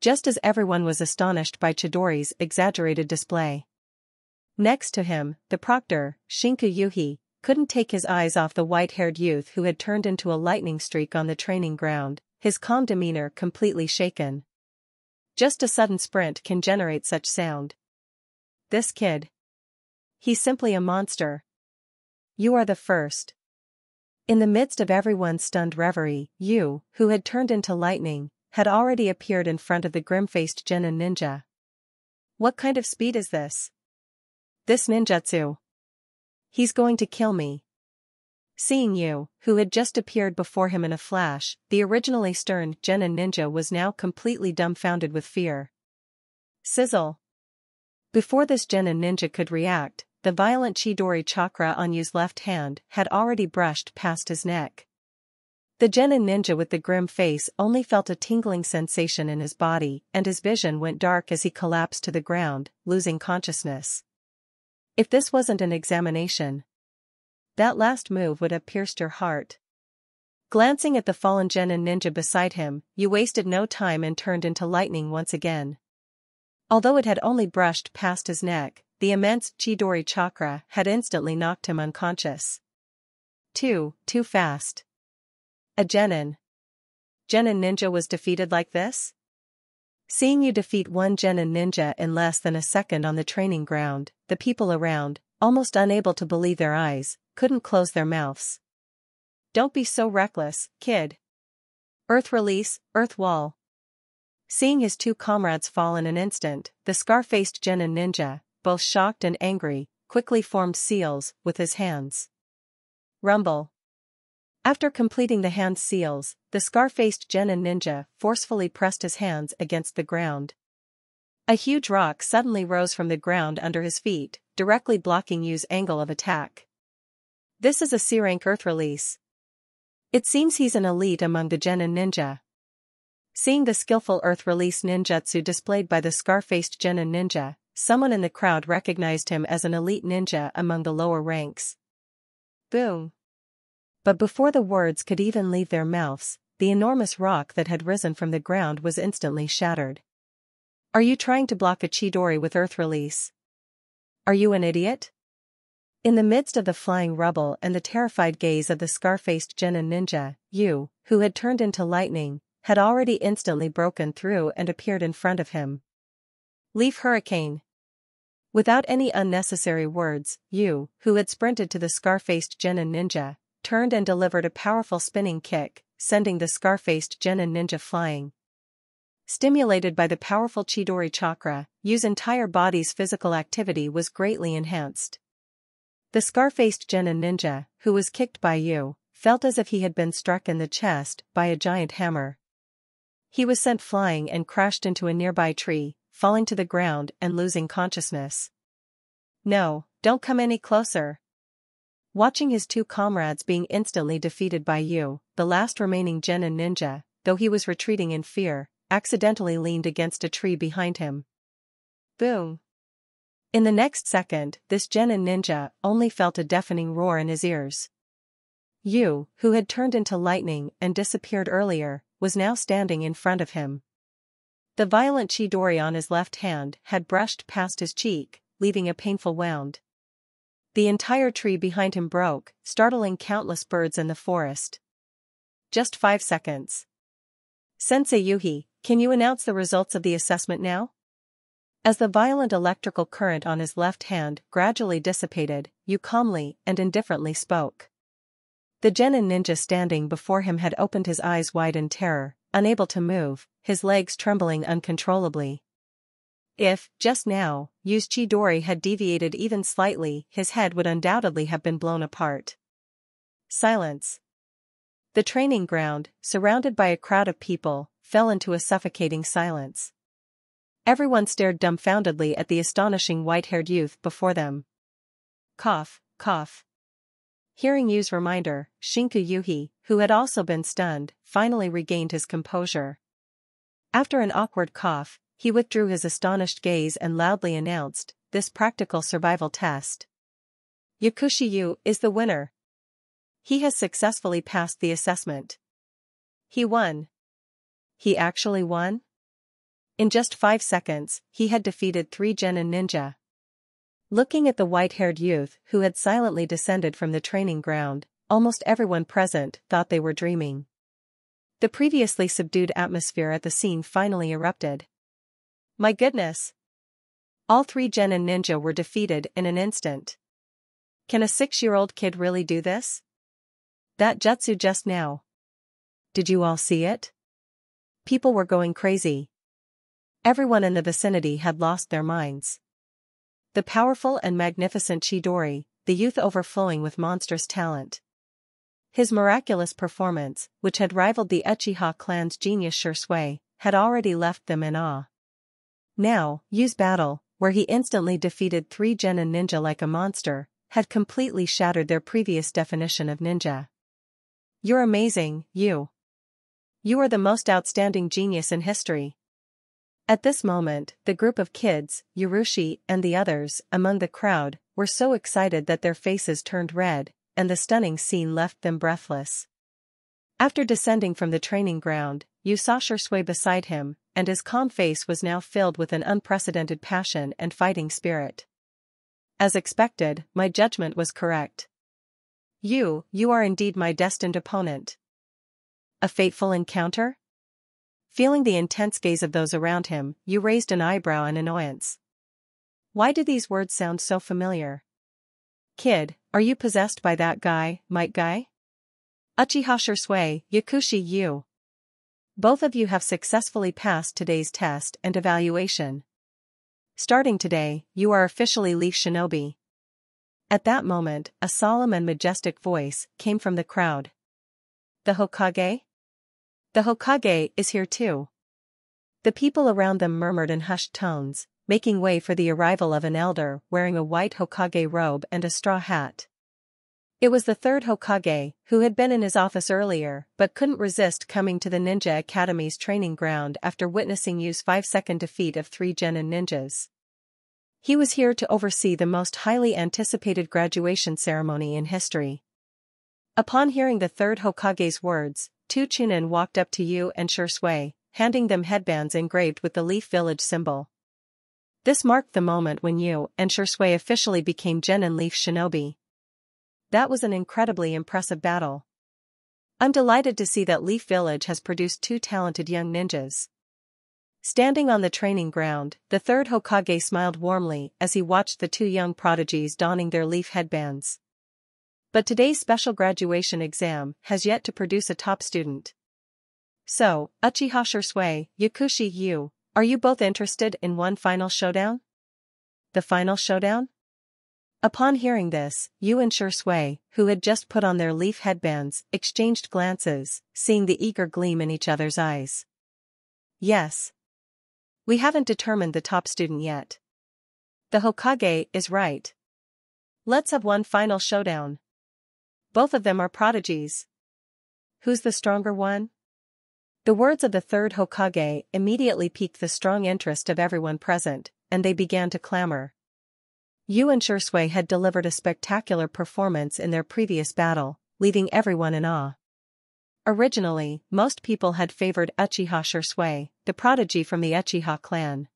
Speaker 1: Just as everyone was astonished by Chidori's exaggerated display. Next to him, the proctor, Shinku Yuhi, couldn't take his eyes off the white-haired youth who had turned into a lightning streak on the training ground, his calm demeanor completely shaken. Just a sudden sprint can generate such sound. This kid. He's simply a monster. You are the first. In the midst of everyone's stunned reverie, you, who had turned into lightning, had already appeared in front of the grim-faced genin ninja. What kind of speed is this? This ninjutsu. He's going to kill me. Seeing Yu, who had just appeared before him in a flash, the originally stern Genin ninja was now completely dumbfounded with fear. Sizzle. Before this Genin ninja could react, the violent Chidori chakra on Yu's left hand had already brushed past his neck. The Genin ninja with the grim face only felt a tingling sensation in his body and his vision went dark as he collapsed to the ground, losing consciousness. If this wasn't an examination, that last move would have pierced your heart. Glancing at the fallen Genin ninja beside him, you wasted no time and turned into lightning once again. Although it had only brushed past his neck, the immense Chidori chakra had instantly knocked him unconscious. Too, Too fast. A Genin. Genin ninja was defeated like this? Seeing you defeat one Genin ninja in less than a second on the training ground, the people around, almost unable to believe their eyes, couldn't close their mouths. Don't be so reckless, kid. Earth release, earth wall. Seeing his two comrades fall in an instant, the scar-faced Genin ninja, both shocked and angry, quickly formed seals with his hands. Rumble. After completing the hand seals, the scar-faced Genin ninja forcefully pressed his hands against the ground. A huge rock suddenly rose from the ground under his feet, directly blocking Yu's angle of attack. This is a C-rank Earth release. It seems he's an elite among the Genin ninja. Seeing the skillful Earth release ninjutsu displayed by the scar-faced Genin ninja, someone in the crowd recognized him as an elite ninja among the lower ranks. Boom. But before the words could even leave their mouths, the enormous rock that had risen from the ground was instantly shattered. Are you trying to block a Chidori with Earth release? Are you an idiot? In the midst of the flying rubble and the terrified gaze of the scar-faced Genin ninja, Yu, who had turned into lightning, had already instantly broken through and appeared in front of him. Leaf Hurricane. Without any unnecessary words, Yu, who had sprinted to the scar-faced Genin ninja, turned and delivered a powerful spinning kick, sending the scar-faced Genin ninja flying. Stimulated by the powerful Chidori chakra, Yu's entire body's physical activity was greatly enhanced. The scar-faced Genin ninja, who was kicked by Yu, felt as if he had been struck in the chest by a giant hammer. He was sent flying and crashed into a nearby tree, falling to the ground and losing consciousness. No, don't come any closer. Watching his two comrades being instantly defeated by Yu, the last remaining Genin ninja, though he was retreating in fear, accidentally leaned against a tree behind him. Boom. In the next second, this Genin ninja only felt a deafening roar in his ears. Yu, who had turned into lightning and disappeared earlier, was now standing in front of him. The violent Chidori on his left hand had brushed past his cheek, leaving a painful wound. The entire tree behind him broke, startling countless birds in the forest. Just five seconds. Sensei Yuhi, can you announce the results of the assessment now? As the violent electrical current on his left hand gradually dissipated, Yu calmly and indifferently spoke. The Genin ninja standing before him had opened his eyes wide in terror, unable to move, his legs trembling uncontrollably. If, just now, Yu's Chidori had deviated even slightly, his head would undoubtedly have been blown apart. Silence. The training ground, surrounded by a crowd of people, fell into a suffocating silence. Everyone stared dumbfoundedly at the astonishing white-haired youth before them. Cough, cough. Hearing Yu's reminder, Shinku Yuhi, who had also been stunned, finally regained his composure. After an awkward cough, he withdrew his astonished gaze and loudly announced, this practical survival test. Yakushi Yu is the winner. He has successfully passed the assessment. He won. He actually won? In just five seconds, he had defeated three Genin ninja. Looking at the white-haired youth who had silently descended from the training ground, almost everyone present thought they were dreaming. The previously subdued atmosphere at the scene finally erupted. My goodness! All three Genin ninja were defeated in an instant. Can a six-year-old kid really do this? That jutsu just now. Did you all see it? People were going crazy. Everyone in the vicinity had lost their minds. The powerful and magnificent Chidori, the youth overflowing with monstrous talent. His miraculous performance, which had rivaled the Uchiha clan's genius Shisui, had already left them in awe. Now, Yu's battle, where he instantly defeated three genin ninja like a monster, had completely shattered their previous definition of ninja. You're amazing, Yu. You are the most outstanding genius in history. At this moment, the group of kids, Yurushi and the others, among the crowd, were so excited that their faces turned red, and the stunning scene left them breathless. After descending from the training ground, Yu saw Shisui beside him, and his calm face was now filled with an unprecedented passion and fighting spirit. As expected, my judgment was correct. You, you are indeed my destined opponent. A fateful encounter? Feeling the intense gaze of those around him, you raised an eyebrow in annoyance. Why do these words sound so familiar? Kid, are you possessed by that guy, Might Guy? Uchiha Shisui, Yakushi Yu. Both of you have successfully passed today's test and evaluation. Starting today, you are officially Leaf Shinobi. At that moment, a solemn and majestic voice came from the crowd. The Hokage? The Hokage is here too. The people around them murmured in hushed tones, making way for the arrival of an elder wearing a white Hokage robe and a straw hat. It was the third Hokage, who had been in his office earlier but couldn't resist coming to the Ninja Academy's training ground after witnessing Yu's five-second defeat of three Genin ninjas. He was here to oversee the most highly anticipated graduation ceremony in history. Upon hearing the third Hokage's words, two Chunin walked up to Yu and Shisui, handing them headbands engraved with the Leaf Village symbol. This marked the moment when Yu and Shisui officially became Genin Leaf Shinobi. That was an incredibly impressive battle. I'm delighted to see that Leaf Village has produced two talented young ninjas. Standing on the training ground, the third Hokage smiled warmly as he watched the two young prodigies donning their leaf headbands. But today's special graduation exam has yet to produce a top student. So, Uchiha Shisui, Yakushi Yu, are you both interested in one final showdown? The final showdown? Upon hearing this, Yu and Shisui, who had just put on their leaf headbands, exchanged glances, seeing the eager gleam in each other's eyes. Yes. We haven't determined the top student yet. The Hokage is right. Let's have one final showdown. Both of them are prodigies. Who's the stronger one? The words of the third Hokage immediately piqued the strong interest of everyone present, and they began to clamor. Yu and Shisui had delivered a spectacular performance in their previous battle, leaving everyone in awe. Originally, most people had favored Uchiha Shisui, the prodigy from the Uchiha clan.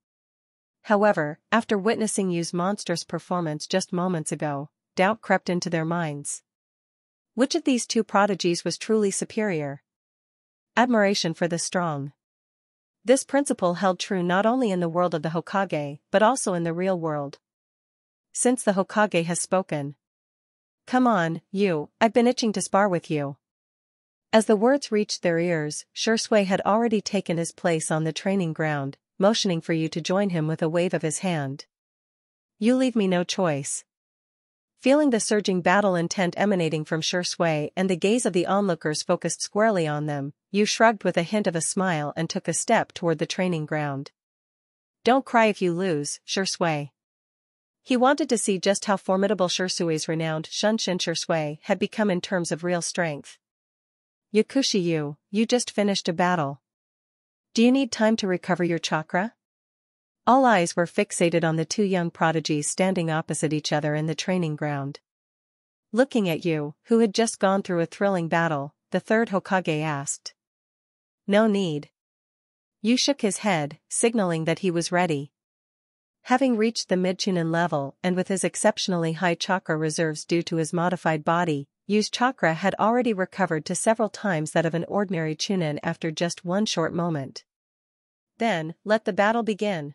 Speaker 1: However, after witnessing Yu's monstrous performance just moments ago, doubt crept into their minds. Which of these two prodigies was truly superior? Admiration for the strong. This principle held true not only in the world of the Hokage, but also in the real world since the Hokage has spoken. Come on, you, I've been itching to spar with you. As the words reached their ears, Shisui had already taken his place on the training ground, motioning for you to join him with a wave of his hand. You leave me no choice. Feeling the surging battle intent emanating from Shisui and the gaze of the onlookers focused squarely on them, you shrugged with a hint of a smile and took a step toward the training ground. Don't cry if you lose, Shisui. He wanted to see just how formidable Shisui's renowned Shunshin Shisui had become in terms of real strength. Yakushi Yu, you just finished a battle. Do you need time to recover your chakra? All eyes were fixated on the two young prodigies standing opposite each other in the training ground. Looking at Yu, who had just gone through a thrilling battle, the third Hokage asked. No need. Yu shook his head, signaling that he was ready. Having reached the mid-chunin level and with his exceptionally high chakra reserves due to his modified body, Yu's chakra had already recovered to several times that of an ordinary chunin after just one short moment. Then, let the battle begin.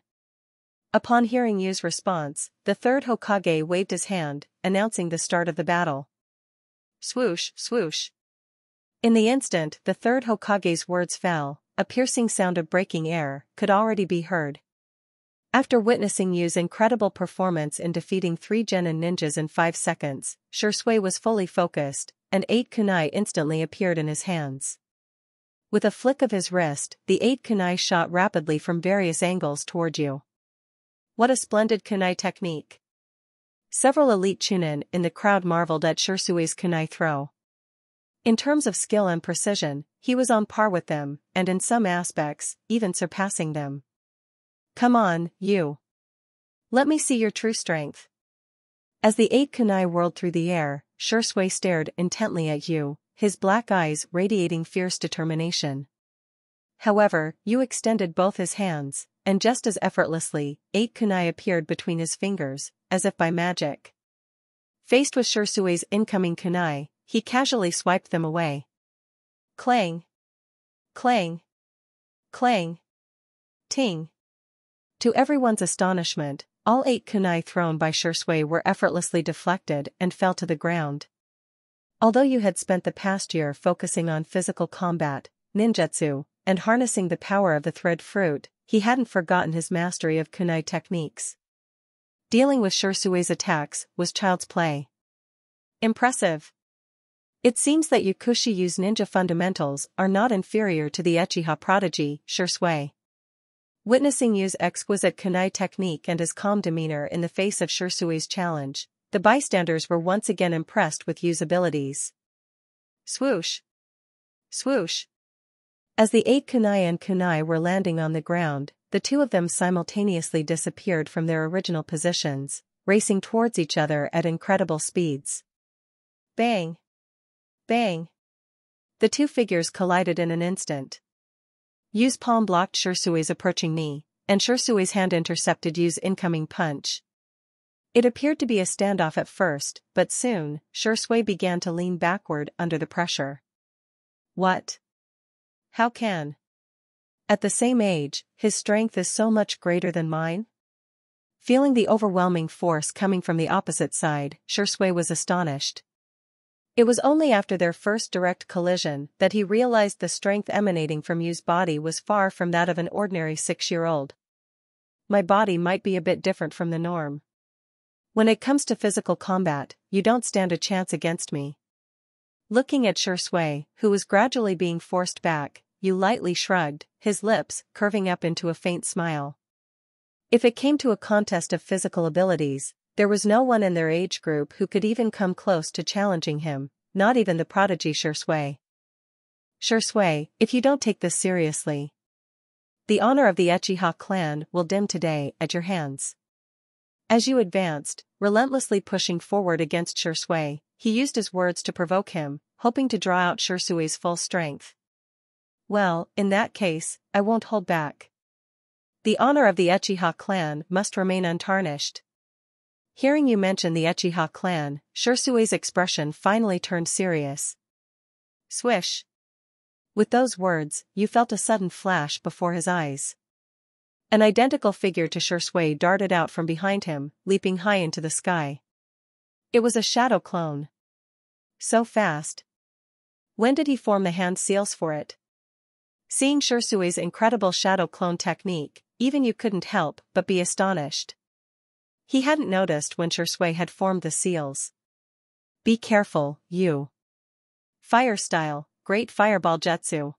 Speaker 1: Upon hearing Yu's response, the third Hokage waved his hand, announcing the start of the battle. Swoosh, swoosh. In the instant the third Hokage's words fell, a piercing sound of breaking air could already be heard, After witnessing Yu's incredible performance in defeating three Genin ninjas in 5 seconds, Shisui was fully focused, and 8 kunai instantly appeared in his hands. With a flick of his wrist, the 8 kunai shot rapidly from various angles toward you. What a splendid kunai technique. Several elite chunin in the crowd marveled at Shisui's kunai throw. In terms of skill and precision, he was on par with them, and in some aspects, even surpassing them. Come on, you. Let me see your true strength. As the eight kunai whirled through the air, Shisui stared intently at Yu, his black eyes radiating fierce determination. However, Yu extended both his hands, and just as effortlessly, eight kunai appeared between his fingers, as if by magic. Faced with Shisui's incoming kunai, he casually swiped them away. Clang. Clang. Clang. Ting. To everyone's astonishment, all eight kunai thrown by Shisui were effortlessly deflected and fell to the ground. Although you had spent the past year focusing on physical combat, ninjutsu, and harnessing the power of the thread fruit, he hadn't forgotten his mastery of kunai techniques. Dealing with Shisui's attacks was child's play. Impressive. It seems that Yakushi ninja fundamentals are not inferior to the Uchiha prodigy, Shisui. Witnessing Yu's exquisite kunai technique and his calm demeanor in the face of Shisui's challenge, the bystanders were once again impressed with Yu's abilities. Swoosh! Swoosh! As the eight kunai and kunai were landing on the ground, the two of them simultaneously disappeared from their original positions, racing towards each other at incredible speeds. Bang! Bang! The two figures collided in an instant. Yu's palm blocked Shisui's approaching knee, and Shisui's hand intercepted Yu's incoming punch. It appeared to be a standoff at first, but soon, Shisui began to lean backward under the pressure. What? How can? At the same age, his strength is so much greater than mine? Feeling the overwhelming force coming from the opposite side, Shisui was astonished. It was only after their first direct collision that he realized the strength emanating from Yu's body was far from that of an ordinary six-year-old. My body might be a bit different from the norm. When it comes to physical combat, you don't stand a chance against me. Looking at Shisui, who was gradually being forced back, Yu lightly shrugged, his lips curving up into a faint smile. If it came to a contest of physical abilities, there was no one in their age group who could even come close to challenging him, not even the prodigy Shisui. Shisui, if you don't take this seriously, the honor of the Uchiha clan will dim today at your hands. As you advanced, relentlessly pushing forward against Shisui, he used his words to provoke him, hoping to draw out Shisui's full strength. Well, in that case, I won't hold back. The honor of the Uchiha clan must remain untarnished. Hearing you mention the Uchiha clan, Shisui's expression finally turned serious. Swish. With those words, you felt a sudden flash before his eyes. An identical figure to Shisui darted out from behind him, leaping high into the sky. It was a shadow clone. So fast. When did he form the hand seals for it? Seeing Shisui's incredible shadow clone technique, even you couldn't help but be astonished. He hadn't noticed when Shisui had formed the seals. Be careful, you. Fire style, great fireball jutsu.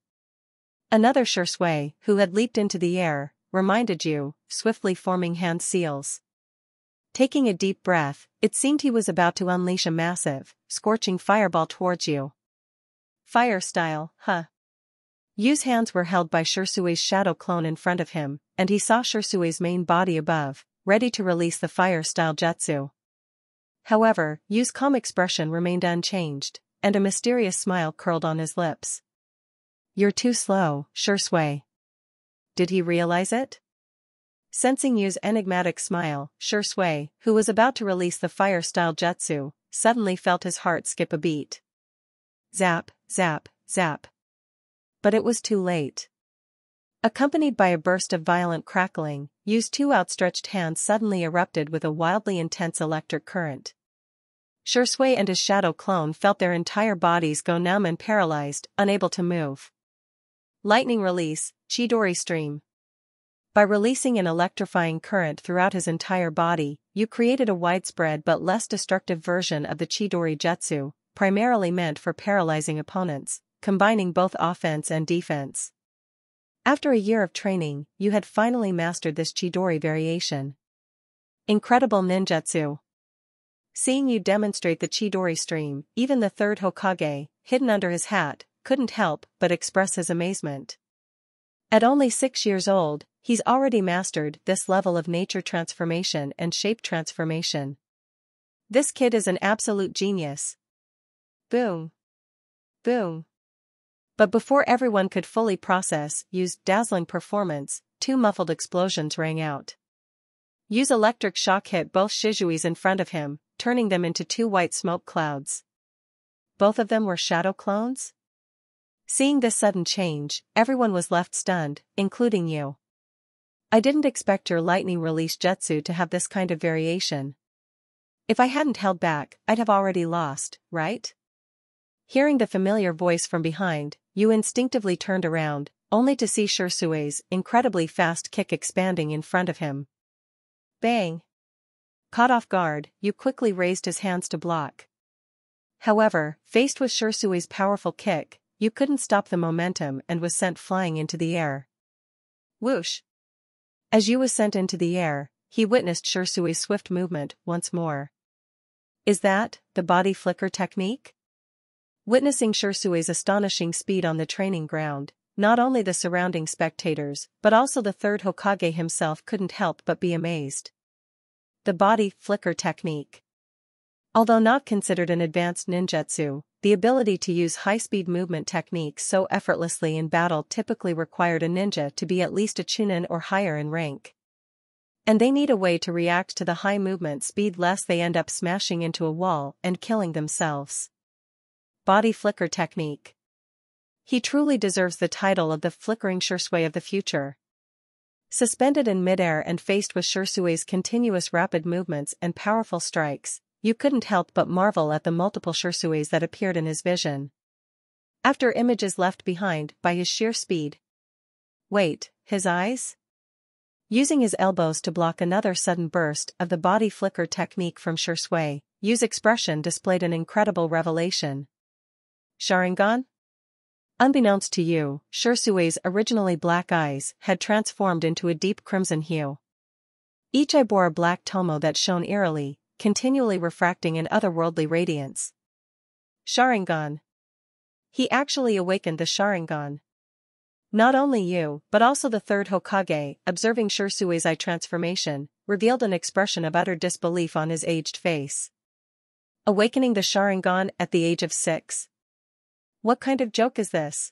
Speaker 1: Another Shisui, who had leaped into the air, reminded you, swiftly forming hand seals. Taking a deep breath, it seemed he was about to unleash a massive, scorching fireball towards you. Fire style, huh? Yu's hands were held by Shisui's shadow clone in front of him, and he saw Shisui's main body above, ready to release the fire style jutsu. However, Yu's calm expression remained unchanged, and a mysterious smile curled on his lips. You're too slow, Shisui. Did he realize it? Sensing Yu's enigmatic smile, Shisui, who was about to release the fire-style jutsu, suddenly felt his heart skip a beat. Zap, zap, zap. But it was too late. Accompanied by a burst of violent crackling, Yu's two outstretched hands suddenly erupted with a wildly intense electric current. Shisui and his shadow clone felt their entire bodies go numb and paralyzed, unable to move. Lightning release, Chidori stream. By releasing an electrifying current throughout his entire body, you created a widespread but less destructive version of the Chidori Jutsu, primarily meant for paralyzing opponents, combining both offense and defense. After a year of training, you had finally mastered this Chidori variation. Incredible ninjutsu. Seeing you demonstrate the Chidori stream, even the third Hokage, hidden under his hat, couldn't help but express his amazement. At only six years old, he's already mastered this level of nature transformation and shape transformation. This kid is an absolute genius. Boom. Boom. But before everyone could fully process Yu's dazzling performance, two muffled explosions rang out. Yu's electric shock hit both Shisui's in front of him, turning them into two white smoke clouds. Both of them were shadow clones? Seeing this sudden change, everyone was left stunned, including you. I didn't expect your lightning release jutsu to have this kind of variation. If I hadn't held back, I'd have already lost, right? Hearing the familiar voice from behind, you instinctively turned around, only to see Shisui's incredibly fast kick expanding in front of him. Bang! Caught off guard, you quickly raised his hands to block. However, faced with Shisui's powerful kick, you couldn't stop the momentum and was sent flying into the air. Whoosh! As you was sent into the air, he witnessed Shisui's swift movement once more. Is that the body flicker technique? Witnessing Shisui's astonishing speed on the training ground, not only the surrounding spectators, but also the third Hokage himself couldn't help but be amazed. The body flicker technique. Although not considered an advanced ninjutsu, the ability to use high-speed movement techniques so effortlessly in battle typically required a ninja to be at least a chunin or higher in rank. And they need a way to react to the high movement speed lest they end up smashing into a wall and killing themselves. Body Flicker Technique He truly deserves the title of the flickering Shisui of the future. Suspended in midair and faced with Shisui's continuous rapid movements and powerful strikes, you couldn't help but marvel at the multiple Shisuis that appeared in his vision. After images left behind by his sheer speed. Wait, his eyes? Using his elbows to block another sudden burst of the body flicker technique from Shisui, Yu's expression displayed an incredible revelation. Sharingan? Unbeknownst to you, Shisui's originally black eyes had transformed into a deep crimson hue. Each eye bore a black tomo that shone eerily, continually refracting an otherworldly radiance. Sharingan. He actually awakened the Sharingan. Not only you, but also the third Hokage, observing Shisui's eye transformation, revealed an expression of utter disbelief on his aged face. Awakening the Sharingan at the age of six. What kind of joke is this?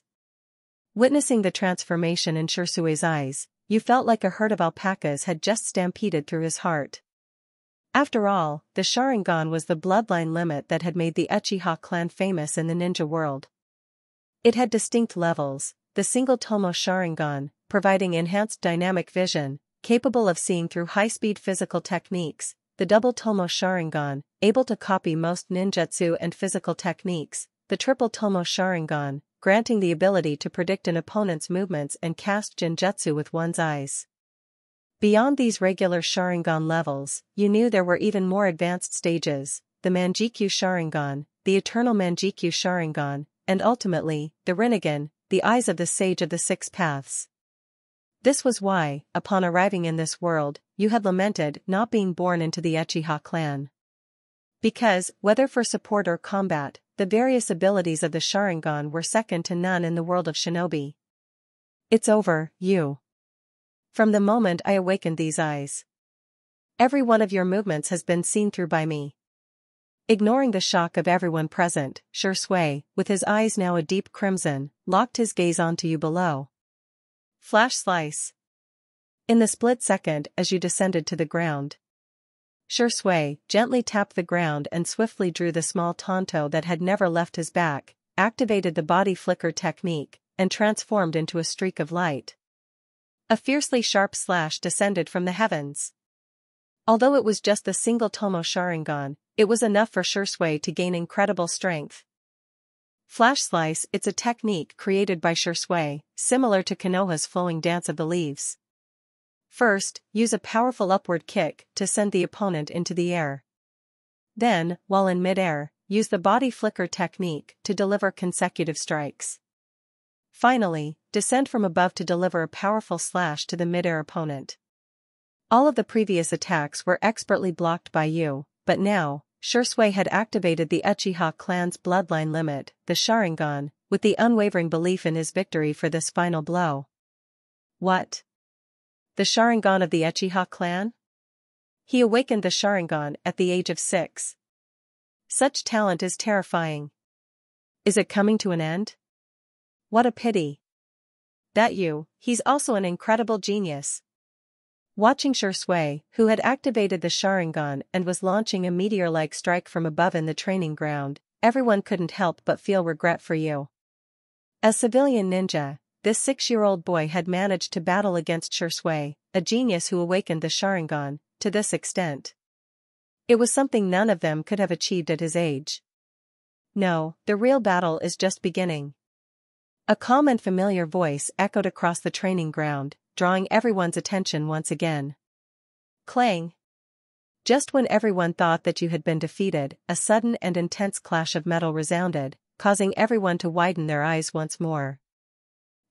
Speaker 1: Witnessing the transformation in Shisui's eyes, you felt like a herd of alpacas had just stampeded through his heart. After all, the Sharingan was the bloodline limit that had made the Uchiha clan famous in the ninja world. It had distinct levels, the single Tomo Sharingan, providing enhanced dynamic vision, capable of seeing through high-speed physical techniques, the double Tomo Sharingan, able to copy most ninjutsu and physical techniques, the triple Tomo Sharingan, granting the ability to predict an opponent's movements and cast Genjutsu with one's eyes. Beyond these regular Sharingan levels, you knew there were even more advanced stages, the Mangekyo Sharingan, the Eternal Mangekyo Sharingan, and ultimately, the Rinnegan, the eyes of the Sage of the Six Paths. This was why, upon arriving in this world, you had lamented not being born into the Uchiha clan. Because, whether for support or combat, the various abilities of the Sharingan were second to none in the world of shinobi. It's over, you. From the moment I awakened these eyes. Every one of your movements has been seen through by me. Ignoring the shock of everyone present, Shisui, with his eyes now a deep crimson, locked his gaze onto you below. Flash slice. In the split second as you descended to the ground. Shisui gently tapped the ground and swiftly drew the small tanto that had never left his back, activated the body flicker technique, and transformed into a streak of light. A fiercely sharp slash descended from the heavens. Although it was just the single Tomo Sharingan, it was enough for Shisui to gain incredible strength. Flash Slice It's a technique created by Shisui, similar to Konoha's flowing dance of the leaves. First, use a powerful upward kick to send the opponent into the air. Then, while in midair, use the body flicker technique to deliver consecutive strikes. Finally, descend from above to deliver a powerful slash to the midair opponent. All of the previous attacks were expertly blocked by you, but now, Shisui had activated the Uchiha clan's bloodline limit, the Sharingan, with the unwavering belief in his victory for this final blow. What? The Sharingan of the Uchiha clan? He awakened the Sharingan at the age of six. Such talent is terrifying. Is it coming to an end? What a pity. That you, he's also an incredible genius. Watching Shisui, who had activated the Sharingan and was launching a meteor-like strike from above in the training ground, everyone couldn't help but feel regret for you. As civilian ninja, this six-year-old boy had managed to battle against Shisui, a genius who awakened the Sharingan, to this extent. It was something none of them could have achieved at his age. No, the real battle is just beginning. A calm and familiar voice echoed across the training ground, drawing everyone's attention once again. Clang. Just when everyone thought that you had been defeated, a sudden and intense clash of metal resounded, causing everyone to widen their eyes once more.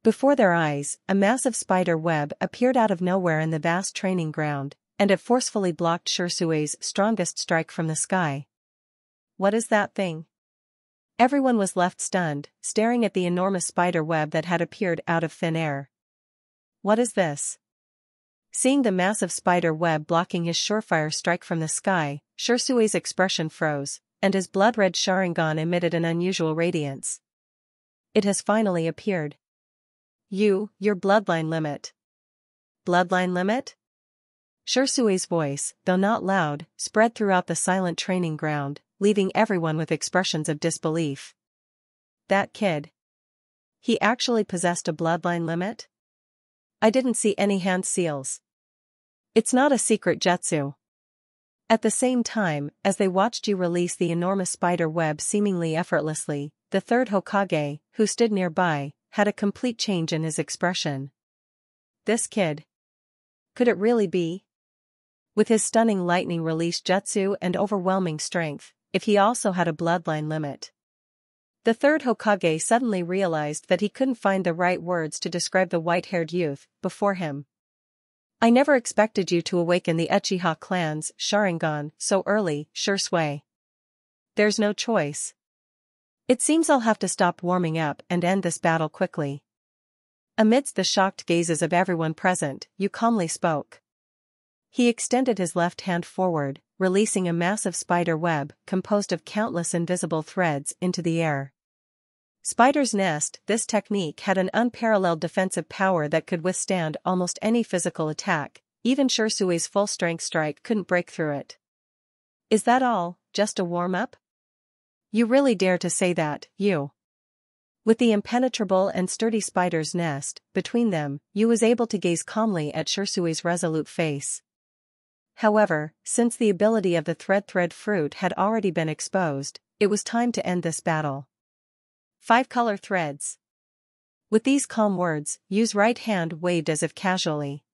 Speaker 1: Before their eyes, a massive spider web appeared out of nowhere in the vast training ground, and it forcefully blocked Shisui's strongest strike from the sky. What is that thing? Everyone was left stunned, staring at the enormous spider web that had appeared out of thin air. What is this? Seeing the massive spider web blocking his surefire strike from the sky, Shisui's expression froze, and his blood-red Sharingan emitted an unusual radiance. It has finally appeared. You, your bloodline limit. Bloodline limit? Shisui's voice, though not loud, spread throughout the silent training ground, leaving everyone with expressions of disbelief. That kid. He actually possessed a bloodline limit? I didn't see any hand seals. It's not a secret jutsu. At the same time, as they watched you release the enormous spider web seemingly effortlessly, the third Hokage, who stood nearby, had a complete change in his expression. This kid. Could it really be? With his stunning lightning release jutsu and overwhelming strength, if he also had a bloodline limit. The third Hokage suddenly realized that he couldn't find the right words to describe the white-haired youth before him. I never expected you to awaken the Uchiha clan's Sharingan so early, Shisui. There's no choice. It seems I'll have to stop warming up and end this battle quickly. Amidst the shocked gazes of everyone present, you calmly spoke. He extended his left hand forward, releasing a massive spider web composed of countless invisible threads into the air. Spider's Nest, this technique had an unparalleled defensive power that could withstand almost any physical attack, even Shisui's full-strength strike couldn't break through it. Is that all, just a warm-up? You really dare to say that, you. With the impenetrable and sturdy spider's nest, between them, you was able to gaze calmly at Shisui's resolute face. However, since the ability of the thread thread fruit had already been exposed, it was time to end this battle. Five color threads. With these calm words, Yu's right hand waved as if casually.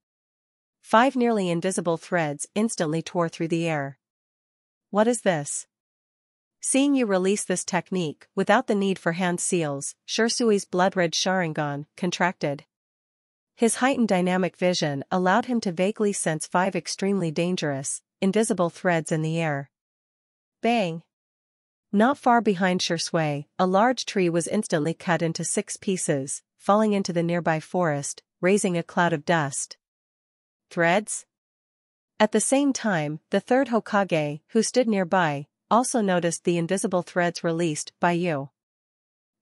Speaker 1: Five nearly invisible threads instantly tore through the air. What is this? Seeing you release this technique without the need for hand seals, Shisui's blood-red Sharingan contracted. His heightened dynamic vision allowed him to vaguely sense five extremely dangerous, invisible threads in the air. Bang! Not far behind Shisui, a large tree was instantly cut into six pieces, falling into the nearby forest, raising a cloud of dust. Threads? At the same time, the third Hokage, who stood nearby, also noticed the invisible threads released by you.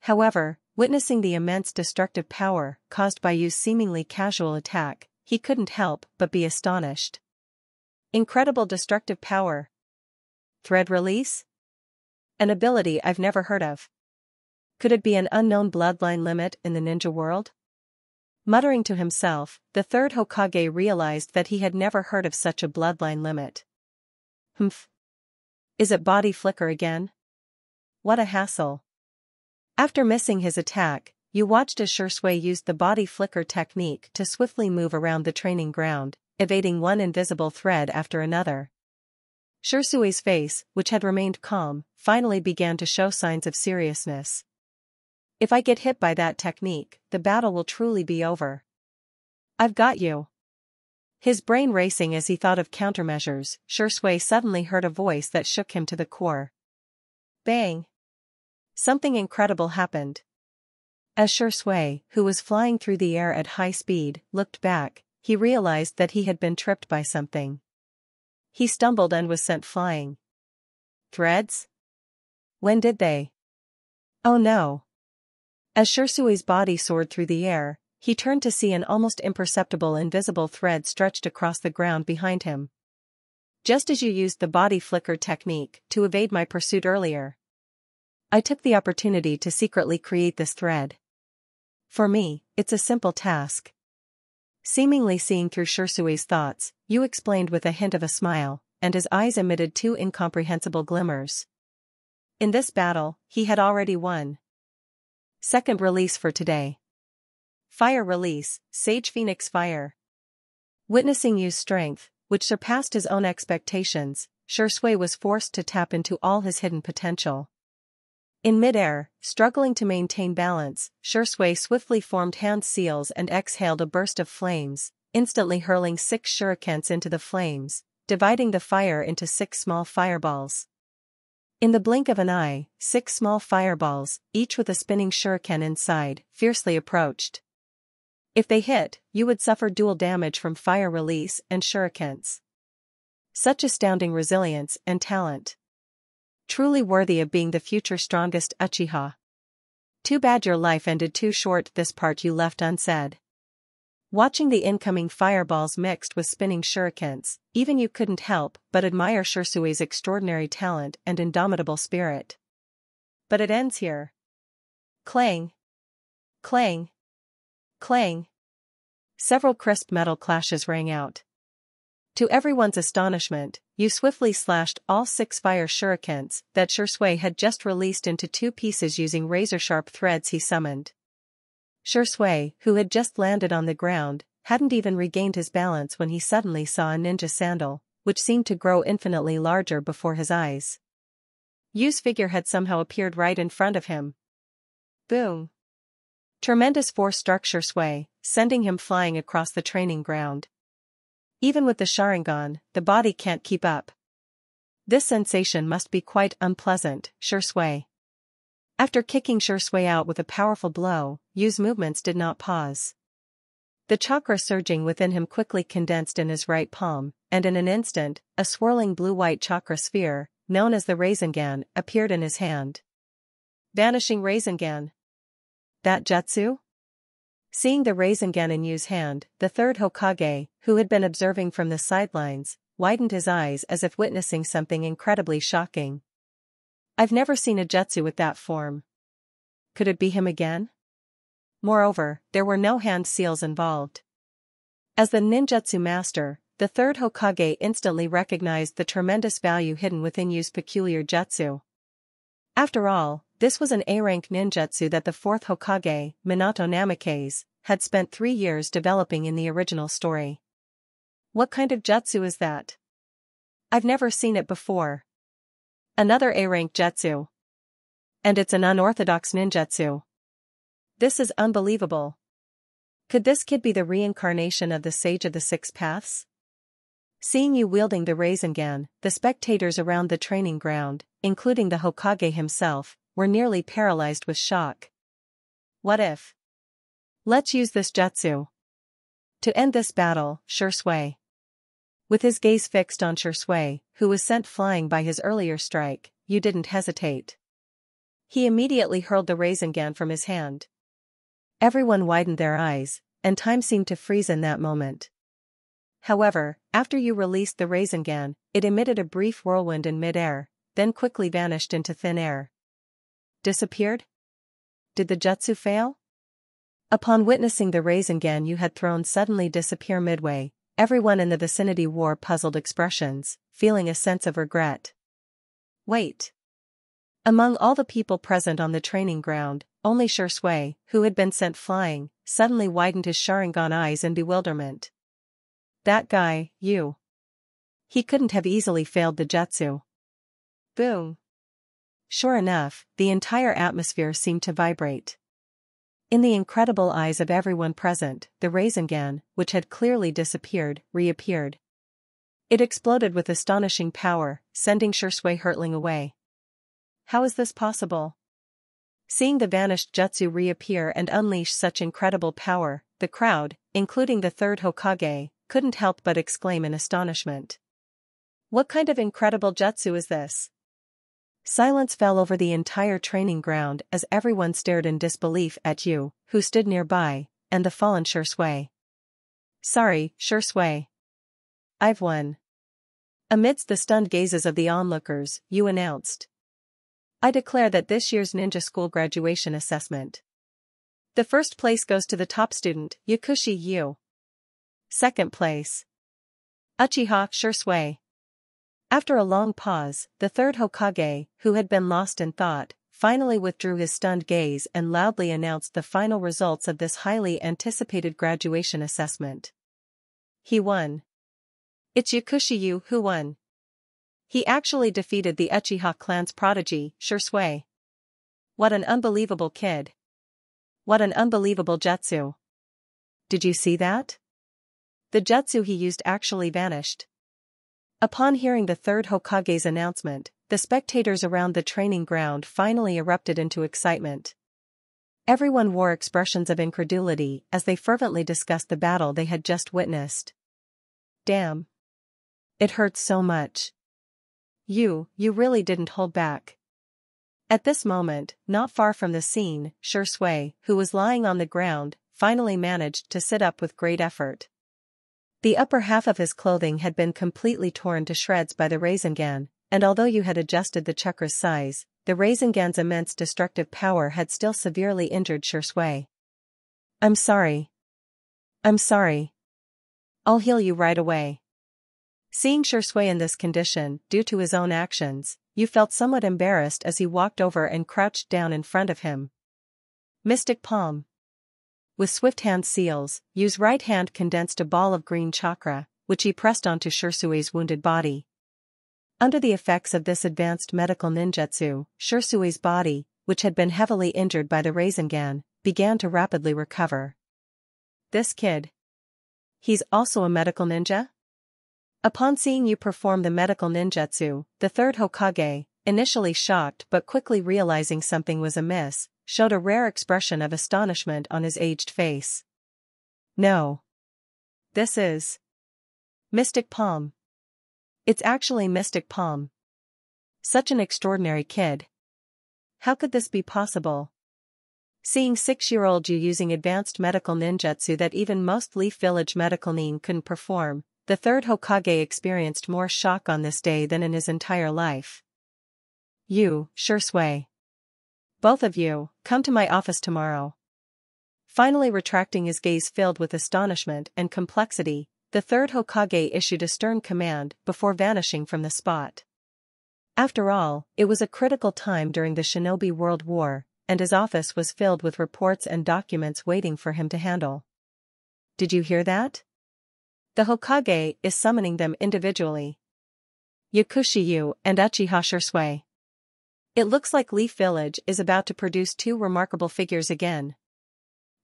Speaker 1: However, witnessing the immense destructive power caused by Yu's seemingly casual attack, he couldn't help but be astonished. Incredible destructive power. Thread release? An ability I've never heard of. Could it be an unknown bloodline limit in the ninja world? Muttering to himself, the third Hokage realized that he had never heard of such a bloodline limit. Humph. Is it body flicker again? What a hassle. After missing his attack, you watched as Shisui used the body flicker technique to swiftly move around the training ground, evading one invisible thread after another. Shisui's face, which had remained calm, finally began to show signs of seriousness. If I get hit by that technique, the battle will truly be over. I've got you. His brain racing as he thought of countermeasures, Shisui suddenly heard a voice that shook him to the core. Bang! Something incredible happened. As Shisui, who was flying through the air at high speed, looked back, he realized that he had been tripped by something. He stumbled and was sent flying. Threads? When did they? Oh no. As Shisui's body soared through the air, he turned to see an almost imperceptible invisible thread stretched across the ground behind him. Just as you used the body flicker technique to evade my pursuit earlier. I took the opportunity to secretly create this thread. For me, it's a simple task. Seemingly seeing through Shisui's thoughts, Yu explained with a hint of a smile, and his eyes emitted two incomprehensible glimmers. In this battle, he had already won. Second release for today. Fire release, Sage Phoenix Fire. Witnessing Yu's strength, which surpassed his own expectations, Shisui was forced to tap into all his hidden potential. In midair, struggling to maintain balance, Shisui swiftly formed hand seals and exhaled a burst of flames, instantly hurling six shurikens into the flames, dividing the fire into six small fireballs. In the blink of an eye, six small fireballs, each with a spinning shuriken inside, fiercely approached. If they hit, you would suffer dual damage from fire release and shurikens. Such astounding resilience and talent. Truly worthy of being the future strongest Uchiha. Too bad your life ended too short this part you left unsaid. Watching the incoming fireballs mixed with spinning shurikens, even you couldn't help but admire Shisui's extraordinary talent and indomitable spirit. But it ends here. Clang. Clang. Clang. Several crisp metal clashes rang out. To everyone's astonishment, Yu swiftly slashed all six fire shurikens that Shisui had just released into two pieces using razor-sharp threads he summoned. Shisui, who had just landed on the ground, hadn't even regained his balance when he suddenly saw a ninja sandal, which seemed to grow infinitely larger before his eyes. Yu's figure had somehow appeared right in front of him. Boom. Tremendous force struck Shisui, sending him flying across the training ground. Even with the Sharingan, the body can't keep up. This sensation must be quite unpleasant, Shisui. After kicking Shisui out with a powerful blow, Yu's movements did not pause. The chakra surging within him quickly condensed in his right palm, and in an instant, a swirling blue-white chakra sphere, known as the Rasengan, appeared in his hand. Vanishing Rasengan, that jutsu? Seeing the Rasengan in Yu's hand, the third Hokage, who had been observing from the sidelines, widened his eyes as if witnessing something incredibly shocking. I've never seen a jutsu with that form. Could it be him again? Moreover, there were no hand seals involved. As the ninjutsu master, the third Hokage instantly recognized the tremendous value hidden within Yu's peculiar jutsu. After all, this was an A-rank ninjutsu that the fourth Hokage, Minato Namikaze, had spent three years developing in the original story. What kind of jutsu is that? I've never seen it before. Another A-rank jutsu. And it's an unorthodox ninjutsu. This is unbelievable. Could this kid be the reincarnation of the Sage of the Six Paths? Seeing you wielding the Rasengan, the spectators around the training ground, including the Hokage himself, were nearly paralyzed with shock. What if? Let's use this jutsu. To end this battle, Shisui. With his gaze fixed on Shisui, who was sent flying by his earlier strike, you didn't hesitate. He immediately hurled the Rasengan from his hand. Everyone widened their eyes, and time seemed to freeze in that moment. However, after you released the Rasengan, it emitted a brief whirlwind in midair, then quickly vanished into thin air. Disappeared? Did the jutsu fail? Upon witnessing the Rasengan you had thrown suddenly disappear midway, everyone in the vicinity wore puzzled expressions, feeling a sense of regret. Wait. Among all the people present on the training ground, only Shisui, who had been sent flying, suddenly widened his Sharingan eyes in bewilderment. that guy, you. He couldn't have easily failed the jutsu. Boom. Sure enough, the entire atmosphere seemed to vibrate. In the incredible eyes of everyone present, the Rasengan, which had clearly disappeared, reappeared. It exploded with astonishing power, sending Shisui hurtling away. How is this possible? Seeing the vanished jutsu reappear and unleash such incredible power, the crowd, including the third Hokage, couldn't help but exclaim in astonishment. What kind of incredible jutsu is this? Silence fell over the entire training ground as everyone stared in disbelief at Yu, who stood nearby, and the fallen Shisui. Sorry, Shisui. I've won. Amidst the stunned gazes of the onlookers, Yu announced. I declare that this year's ninja school graduation assessment. The first place goes to the top student, Yakushi Yu. Second place. Uchiha Shisui. After a long pause, the third Hokage, who had been lost in thought, finally withdrew his stunned gaze and loudly announced the final results of this highly anticipated graduation assessment. He won. It's Yakushi Yu who won. He actually defeated the Uchiha clan's prodigy, Shisui. What an unbelievable kid. What an unbelievable jutsu. Did you see that? The jutsu he used actually vanished. Upon hearing the third Hokage's announcement, the spectators around the training ground finally erupted into excitement. Everyone wore expressions of incredulity as they fervently discussed the battle they had just witnessed. Damn. It hurts so much. You, you really didn't hold back. At this moment, not far from the scene, Shisui, who was lying on the ground, finally managed to sit up with great effort. The upper half of his clothing had been completely torn to shreds by the Rasengan, and although you had adjusted the chakra's size, the Rasengan's immense destructive power had still severely injured Shisui. I'm sorry. I'm sorry. I'll heal you right away. Seeing Shisui in this condition, due to his own actions, you felt somewhat embarrassed as he walked over and crouched down in front of him. Mystic Palm. With swift hand seals, Yu's right hand condensed a ball of green chakra, which he pressed onto Shisui's wounded body. Under the effects of this advanced medical ninjutsu, Shisui's body, which had been heavily injured by the Rasengan, began to rapidly recover. This kid. He's also a medical ninja? Upon seeing you perform the medical ninjutsu, the third Hokage, initially shocked but quickly realizing something was amiss, showed a rare expression of astonishment on his aged face. No. This is. Mystic Palm. It's actually Mystic Palm. Such an extraordinary kid. How could this be possible? Seeing six-year-old you using advanced medical ninjutsu that even most Leaf Village medical nin couldn't perform, the third Hokage experienced more shock on this day than in his entire life. You, Shisui. Both of you, come to my office tomorrow. Finally retracting his gaze filled with astonishment and complexity, the third Hokage issued a stern command before vanishing from the spot. After all, it was a critical time during the Shinobi World War, and his office was filled with reports and documents waiting for him to handle. Did you hear that? The Hokage is summoning them individually. Yakushi Yu and Uchiha Shisui. It looks like Leaf Village is about to produce two remarkable figures again.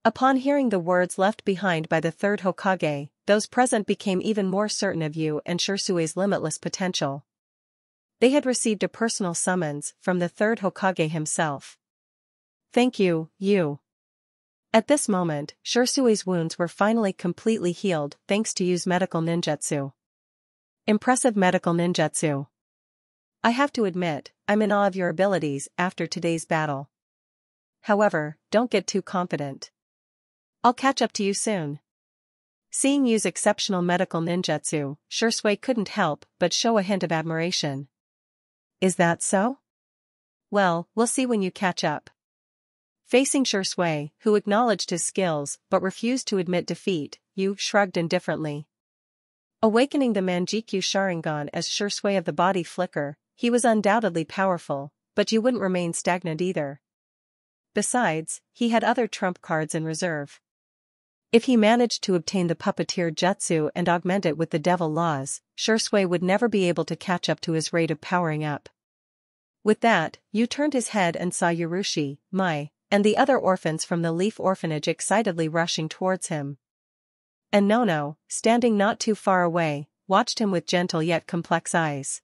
Speaker 1: Upon hearing the words left behind by the third Hokage, those present became even more certain of Yu and Shisui's limitless potential. They had received a personal summons from the third Hokage himself. Thank you, Yu. At this moment, Shisui's wounds were finally completely healed thanks to Yu's medical ninjutsu. Impressive medical ninjutsu. I have to admit, I'm in awe of your abilities after today's battle. However, don't get too confident. I'll catch up to you soon. Seeing Yu's exceptional medical ninjutsu, Shisui couldn't help but show a hint of admiration. Is that so? Well, we'll see when you catch up. Facing Shisui, who acknowledged his skills but refused to admit defeat, Yu shrugged indifferently. Awakening the Mangekyo Sharingan as Shisui of the body flicker, he was undoubtedly powerful, but you wouldn't remain stagnant either. Besides, he had other trump cards in reserve. If he managed to obtain the puppeteer jutsu and augment it with the devil laws, Shisui would never be able to catch up to his rate of powering up. With that, Yu turned his head and saw Yurushi, Mai, and the other orphans from the Leaf Orphanage excitedly rushing towards him. And Nono, standing not too far away, watched him with gentle yet complex eyes.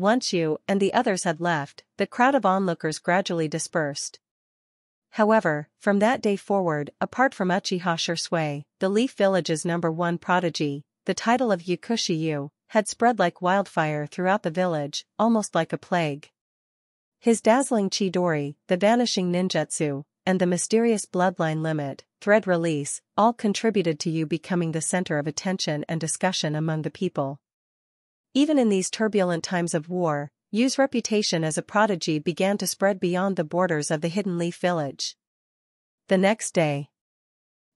Speaker 1: Once Yu and the others had left, the crowd of onlookers gradually dispersed. However, from that day forward, apart from Uchiha Shisui, the Leaf Village's number one prodigy, the title of Yakushi Yu, had spread like wildfire throughout the village, almost like a plague. His dazzling Chidori, the vanishing ninjutsu, and the mysterious bloodline limit, thread release, all contributed to Yu becoming the center of attention and discussion among the people. Even in these turbulent times of war, Yu's reputation as a prodigy began to spread beyond the borders of the hidden Leaf Village. The next day,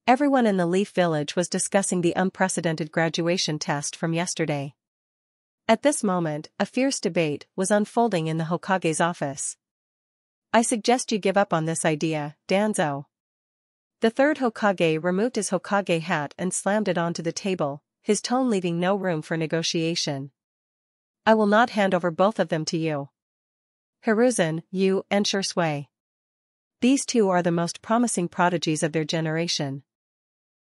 Speaker 1: everyone in the Leaf Village was discussing the unprecedented graduation test from yesterday. At this moment, a fierce debate was unfolding in the Hokage's office. I suggest you give up on this idea, Danzo. The third Hokage removed his Hokage hat and slammed it onto the table, his tone leaving no room for negotiation. I will not hand over both of them to you. Hiruzen, Yu, and Shisui. These two are the most promising prodigies of their generation.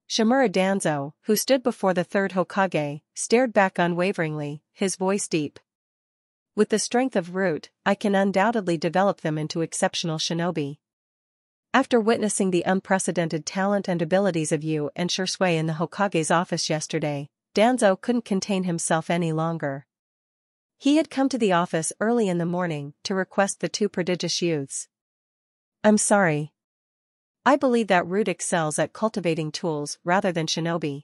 Speaker 1: Shimura Danzo, who stood before the third Hokage, stared back unwaveringly, his voice deep. With the strength of root, I can undoubtedly develop them into exceptional shinobi. After witnessing the unprecedented talent and abilities of Yu and Shisui in the Hokage's office yesterday, Danzo couldn't contain himself any longer. He had come to the office early in the morning to request the two prodigious youths. I'm sorry. I believe that Root excels at cultivating tools rather than shinobi.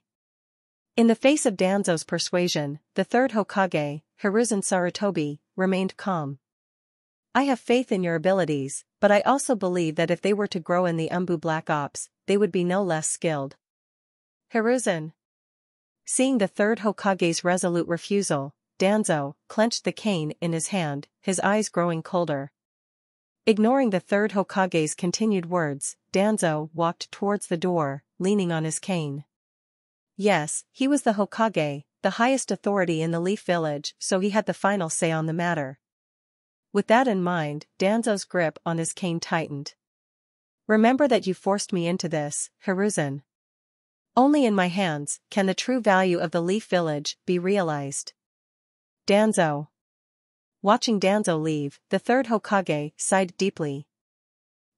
Speaker 1: In the face of Danzo's persuasion, the third Hokage, Hiruzen Sarutobi, remained calm. I have faith in your abilities, but I also believe that if they were to grow in the Anbu Black Ops, they would be no less skilled. Hiruzen. Seeing the third Hokage's resolute refusal, Danzo clenched the cane in his hand, his eyes growing colder. Ignoring the third Hokage's continued words, Danzo walked towards the door, leaning on his cane. Yes, he was the Hokage, the highest authority in the Leaf Village, so he had the final say on the matter. With that in mind, Danzo's grip on his cane tightened. Remember that you forced me into this, Hiruzen. Only in my hands can the true value of the Leaf Village be realized. Danzo. Watching Danzo leave, the third Hokage sighed deeply.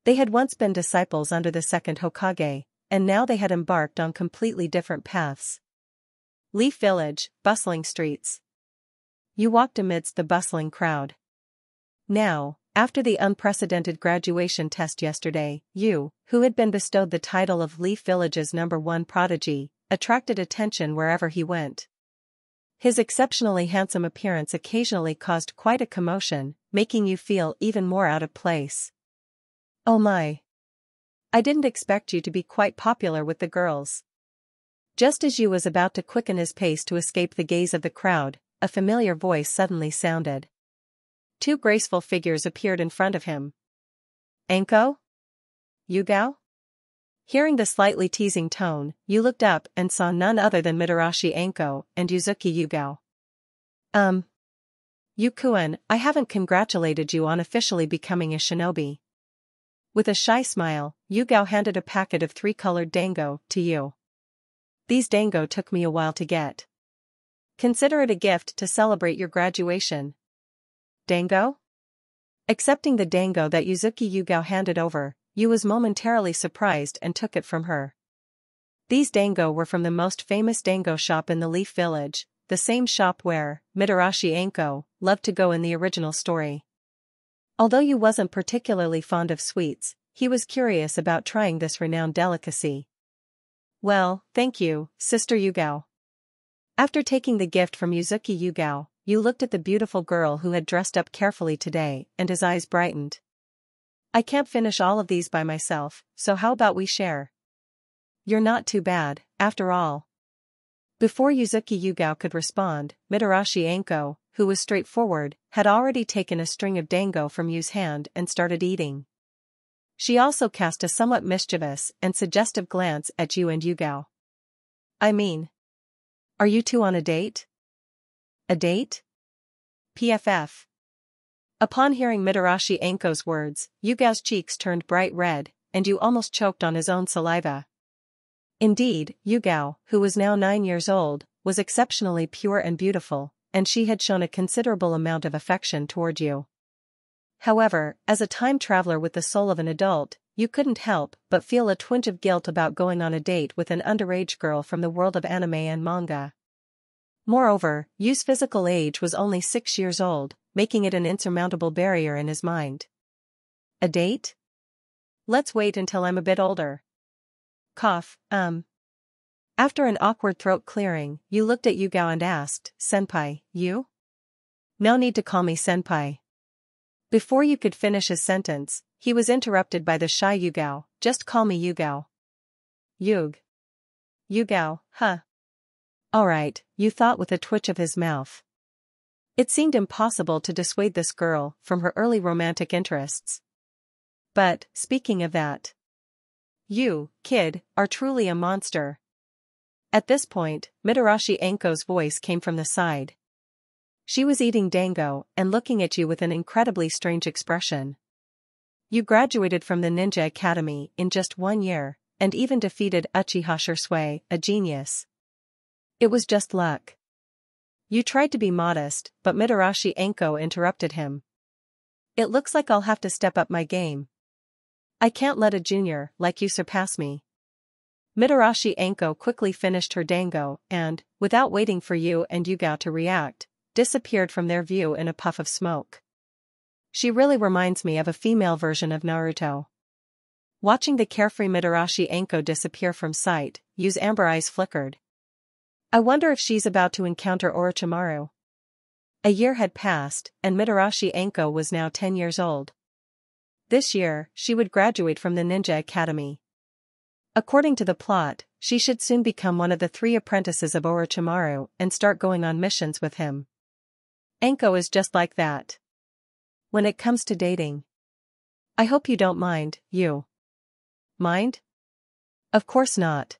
Speaker 1: They had once been disciples under the second Hokage, and now they had embarked on completely different paths. Leaf Village, bustling streets. You walked amidst the bustling crowd. Now, after the unprecedented graduation test yesterday, you, who had been bestowed the title of Leaf Village's number one prodigy, attracted attention wherever he went. His exceptionally handsome appearance occasionally caused quite a commotion, making you feel even more out of place. Oh my. I didn't expect you to be quite popular with the girls. Just as Yu was about to quicken his pace to escape the gaze of the crowd, a familiar voice suddenly sounded. Two graceful figures appeared in front of him. Anko? Yugao? Hearing the slightly teasing tone, you looked up and saw none other than Mitarashi Anko and Uzuki Yugao. Um. Yu-kun, I haven't congratulated you on officially becoming a shinobi. With a shy smile, Yugao handed a packet of three-colored dango to you. These dango took me a while to get. Consider it a gift to celebrate your graduation. Dango? Accepting the dango that Uzuki Yugao handed over, Yu was momentarily surprised and took it from her. These dango were from the most famous dango shop in the Leaf Village, the same shop where Mitarashi Anko loved to go in the original story. Although Yu wasn't particularly fond of sweets, he was curious about trying this renowned delicacy. Well, thank you, Sister Yugao. After taking the gift from Uzuki Yugao, Yu looked at the beautiful girl who had dressed up carefully today, and his eyes brightened. I can't finish all of these by myself, so how about we share? You're not too bad, after all. Before Uzuki Yugao could respond, Mitarashi Anko, who was straightforward, had already taken a string of dango from Yu's hand and started eating. She also cast a somewhat mischievous and suggestive glance at Yu and Yugao. I mean, are you two on a date? A date? PFF. Upon hearing Mitarashi Anko's words, Yugao's cheeks turned bright red, and you almost choked on his own saliva. Indeed, Yugao, who was now nine years old, was exceptionally pure and beautiful, and she had shown a considerable amount of affection toward you. However, as a time traveler with the soul of an adult, you couldn't help but feel a twinge of guilt about going on a date with an underage girl from the world of anime and manga. Moreover, Yu's physical age was only six years old, making it an insurmountable barrier in his mind. A date? Let's wait until I'm a bit older. Cough, um. After an awkward throat clearing, you looked at Yugao and asked, Senpai, you? No need to call me Senpai. Before you could finish his sentence, he was interrupted by the shy Yugao, just call me Yugao. Yug. Yugao, huh? Alright, you thought with a twitch of his mouth. It seemed impossible to dissuade this girl from her early romantic interests. But, speaking of that. You, kid, are truly a monster. At this point, Mitarashi Anko's voice came from the side. She was eating dango and looking at you with an incredibly strange expression. You graduated from the Ninja Academy in just one year, and even defeated Uchiha Shisui, a genius. It was just luck. You tried to be modest, but Mitarashi Anko interrupted him. It looks like I'll have to step up my game. I can't let a junior like you surpass me. Mitarashi Anko quickly finished her dango and, without waiting for you and Yugao to react, disappeared from their view in a puff of smoke. She really reminds me of a female version of Naruto. Watching the carefree Mitarashi Anko disappear from sight, Yu's amber eyes flickered. I wonder if she's about to encounter Orochimaru. A year had passed, and Mitarashi Anko was now 10 years old. This year, she would graduate from the Ninja Academy. According to the plot, she should soon become one of the three apprentices of Orochimaru and start going on missions with him. Anko is just like that. When it comes to dating. I hope you don't mind, you. Mind? Of course not.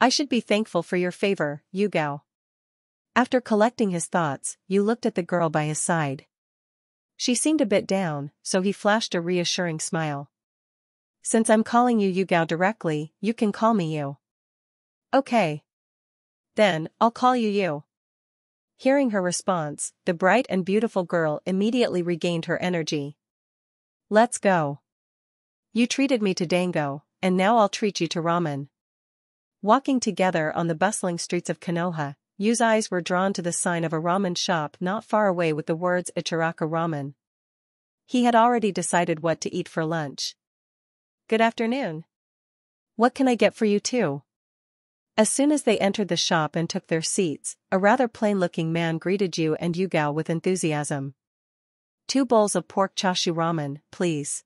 Speaker 1: I should be thankful for your favor, Yugao. After collecting his thoughts, you looked at the girl by his side. She seemed a bit down, so he flashed a reassuring smile. Since I'm calling you Yugao directly, you can call me you. Okay. Then, I'll call you you. Hearing her response, the bright and beautiful girl immediately regained her energy. Let's go. You treated me to dango, and now I'll treat you to ramen. Walking together on the bustling streets of Konoha, Yu's eyes were drawn to the sign of a ramen shop not far away with the words Ichiraku Ramen. He had already decided what to eat for lunch. Good afternoon. What can I get for you too? As soon as they entered the shop and took their seats, a rather plain-looking man greeted you and Yugao with enthusiasm. Two bowls of pork chashu ramen, please.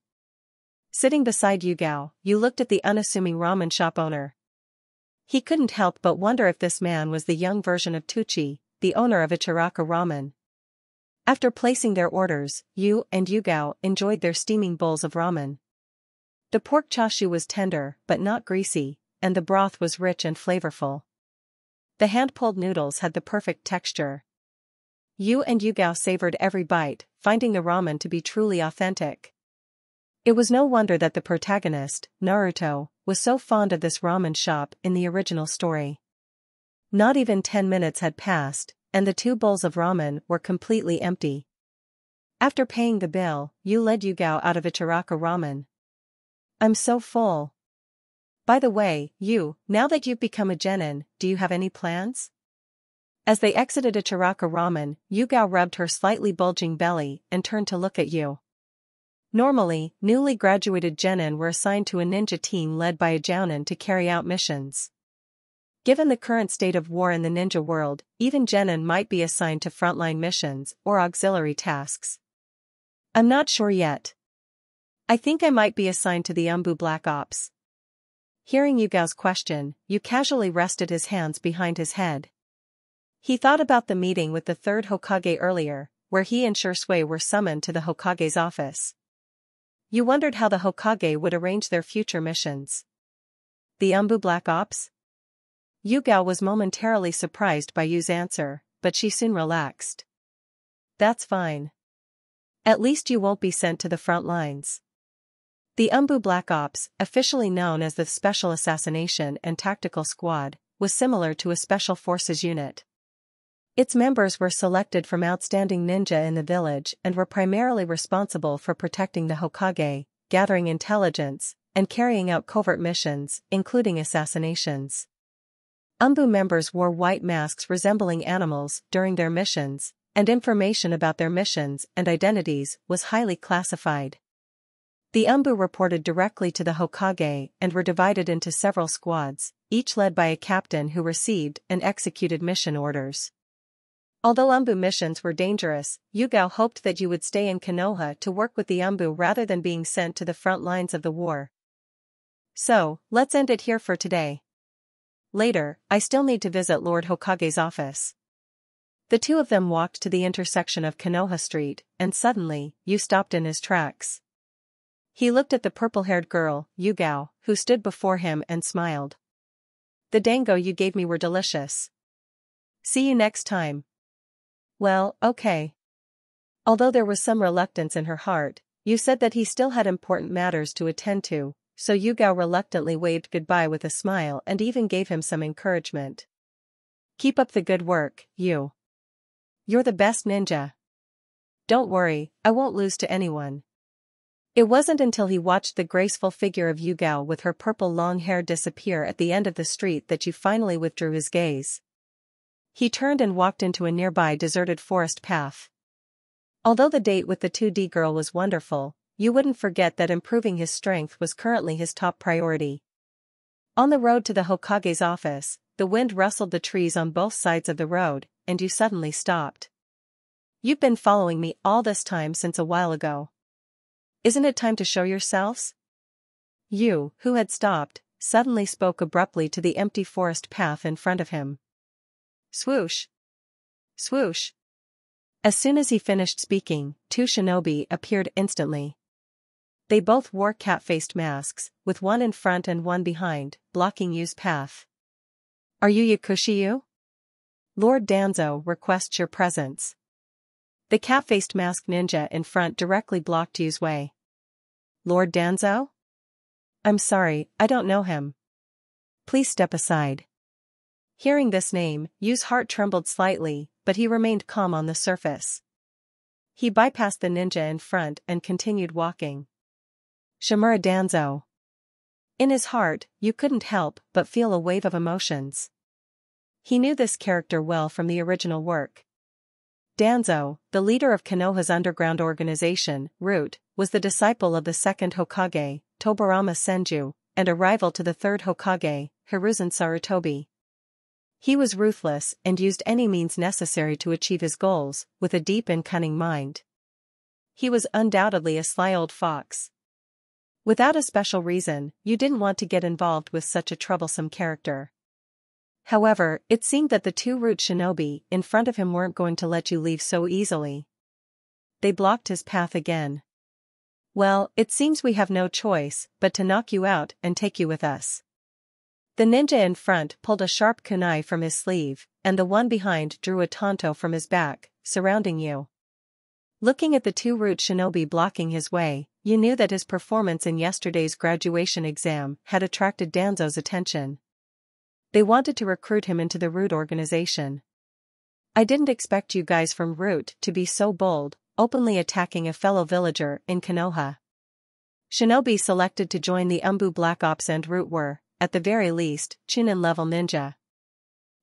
Speaker 1: Sitting beside Yugao, you looked at the unassuming ramen shop owner. He couldn't help but wonder if this man was the young version of Teuchi, the owner of Ichiraku Ramen. After placing their orders, Yu and Yugao enjoyed their steaming bowls of ramen. The pork chashu was tender but not greasy, and the broth was rich and flavorful. The hand-pulled noodles had the perfect texture. Yu and Yugao savored every bite, finding the ramen to be truly authentic. It was no wonder that the protagonist, Naruto, was so fond of this ramen shop in the original story. Not even 10 minutes had passed, and the two bowls of ramen were completely empty. After paying the bill, you led Yugao out of Ichiraku ramen. I'm so full, by the way, you, now that you've become a genin, do you have any plans? As they exited Ichiraku Ramen, Yugao rubbed her slightly bulging belly and turned to look at you. Normally, newly graduated genin were assigned to a ninja team led by a jounin to carry out missions. Given the current state of war in the ninja world, even genin might be assigned to frontline missions or auxiliary tasks. I'm not sure yet. I think I might be assigned to the Anbu Black Ops. Hearing Yugao's question, you casually rested his hands behind his head. He thought about the meeting with the third Hokage earlier, where he and Shisui were summoned to the Hokage's office. You wondered how the Hokage would arrange their future missions. The Anbu Black Ops? Yugao was momentarily surprised by Yu's answer, but she soon relaxed. That's fine. At least you won't be sent to the front lines. The Anbu Black Ops, officially known as the Special Assassination and Tactical Squad, was similar to a Special Forces unit. Its members were selected from outstanding ninja in the village and were primarily responsible for protecting the Hokage, gathering intelligence, and carrying out covert missions, including assassinations. Anbu members wore white masks resembling animals during their missions, and information about their missions and identities was highly classified. The Anbu reported directly to the Hokage and were divided into several squads, each led by a captain who received and executed mission orders. Although Anbu missions were dangerous, Yugao hoped that Yu would stay in Konoha to work with the Anbu rather than being sent to the front lines of the war. So, let's end it here for today. Later, I still need to visit Lord Hokage's office. The two of them walked to the intersection of Konoha Street, and suddenly, Yu stopped in his tracks. He looked at the purple-haired girl, Yugao, who stood before him and smiled. The dango you gave me were delicious. See you next time. Well, okay. Although there was some reluctance in her heart, Yu said that he still had important matters to attend to, so Yugao reluctantly waved goodbye with a smile and even gave him some encouragement. Keep up the good work, Yu. You're the best ninja. Don't worry, I won't lose to anyone. It wasn't until he watched the graceful figure of Yugao with her purple long hair disappear at the end of the street that Yu finally withdrew his gaze. He turned and walked into a nearby deserted forest path. Although the date with the 2D girl was wonderful, Yu wouldn't forget that improving his strength was currently his top priority. On the road to the Hokage's office, the wind rustled the trees on both sides of the road, and Yu suddenly stopped. You've been following me all this time since a while ago. Isn't it time to show yourselves? Yu, who had stopped, suddenly spoke abruptly to the empty forest path in front of him. Swoosh! Swoosh! As soon as he finished speaking, two shinobi appeared instantly. They both wore cat-faced masks, with one in front and one behind, blocking Yu's path. Are you Yakushi Yu? Lord Danzo requests your presence. The cat-faced masked ninja in front directly blocked Yu's way. Lord Danzo? I'm sorry, I don't know him. Please step aside. Hearing this name, Yu's heart trembled slightly, but he remained calm on the surface. He bypassed the ninja in front and continued walking. Shimura Danzo. In his heart, Yu couldn't help but feel a wave of emotions. He knew this character well from the original work. Danzo, the leader of Konoha's underground organization, Root, was the disciple of the second Hokage, Tobirama Senju, and a rival to the third Hokage, Hiruzen Sarutobi. He was ruthless and used any means necessary to achieve his goals, with a deep and cunning mind. He was undoubtedly a sly old fox, Without a special reason, Yu didn't want to get involved with such a troublesome character. However, it seemed that the two root shinobi in front of him weren't going to let Yu leave so easily. They blocked his path again. Well, it seems we have no choice but to knock you out and take you with us. The ninja in front pulled a sharp kunai from his sleeve, and the one behind drew a tanto from his back, surrounding Yu. Looking at the two root shinobi blocking his way, Yu knew that his performance in yesterday's graduation exam had attracted Danzo's attention. They wanted to recruit him into the Root organization. I didn't expect you guys from Root to be so bold, openly attacking a fellow villager in Konoha. Shinobi selected to join the Anbu Black Ops and Root were, at the very least, Chunin level ninja.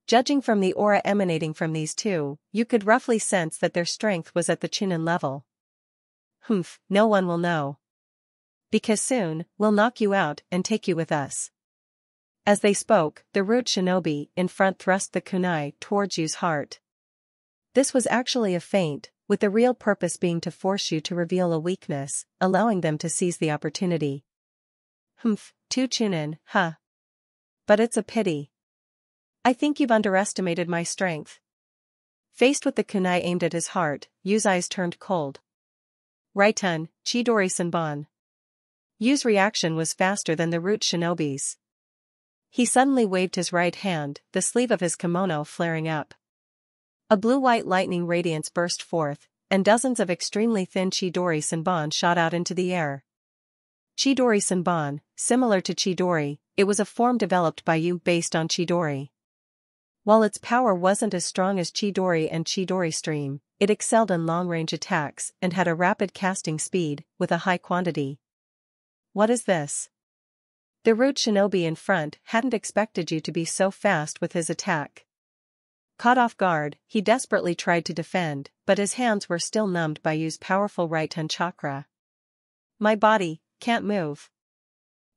Speaker 1: Judging from the aura emanating from these two, Yu could roughly sense that their strength was at the Chunin level. Humph, no one will know. Because soon, we'll knock you out and take you with us. As they spoke, the root shinobi in front thrust the kunai towards Yu's heart. This was actually a feint, with the real purpose being to force Yu to reveal a weakness, allowing them to seize the opportunity. Humph, two chunin, huh? But it's a pity. I think you've underestimated my strength. Faced with the kunai aimed at his heart, Yu's eyes turned cold. Raiton, Chidori Senbon. Yu's reaction was faster than the root shinobi's. He suddenly waved his right hand, the sleeve of his kimono flaring up. A blue-white lightning radiance burst forth, and dozens of extremely thin Chidori Senbon shot out into the air. Chidori Senbon, similar to Chidori, it was a form developed by Yu based on Chidori. While its power wasn't as strong as Chidori and Chidori Stream, it excelled in long-range attacks and had a rapid casting speed, with a high quantity. What is this? The root shinobi in front hadn't expected Yu to be so fast with his attack. Caught off guard, he desperately tried to defend, but his hands were still numbed by Yu's powerful Raiton chakra. My body, can't move.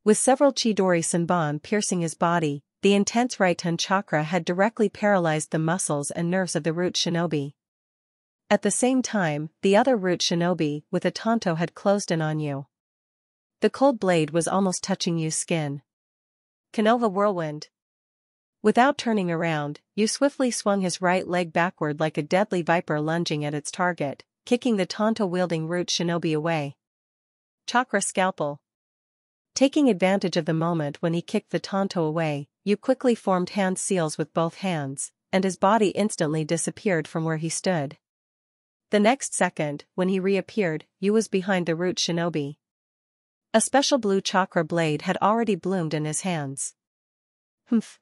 Speaker 1: With several Chidori Senbon piercing his body, the intense Raiton chakra had directly paralyzed the muscles and nerves of the root shinobi. At the same time, the other root shinobi with a tanto had closed in on Yu. The cold blade was almost touching Yu's skin. Konoha whirlwind. Without turning around, Yu swiftly swung his right leg backward like a deadly viper lunging at its target, kicking the tanto-wielding root shinobi away. Chakra scalpel. Taking advantage of the moment when he kicked the tanto away, Yu quickly formed hand seals with both hands, and his body instantly disappeared from where he stood. The next second, when he reappeared, Yu was behind the root shinobi. A special blue chakra blade had already bloomed in his hands. Humph.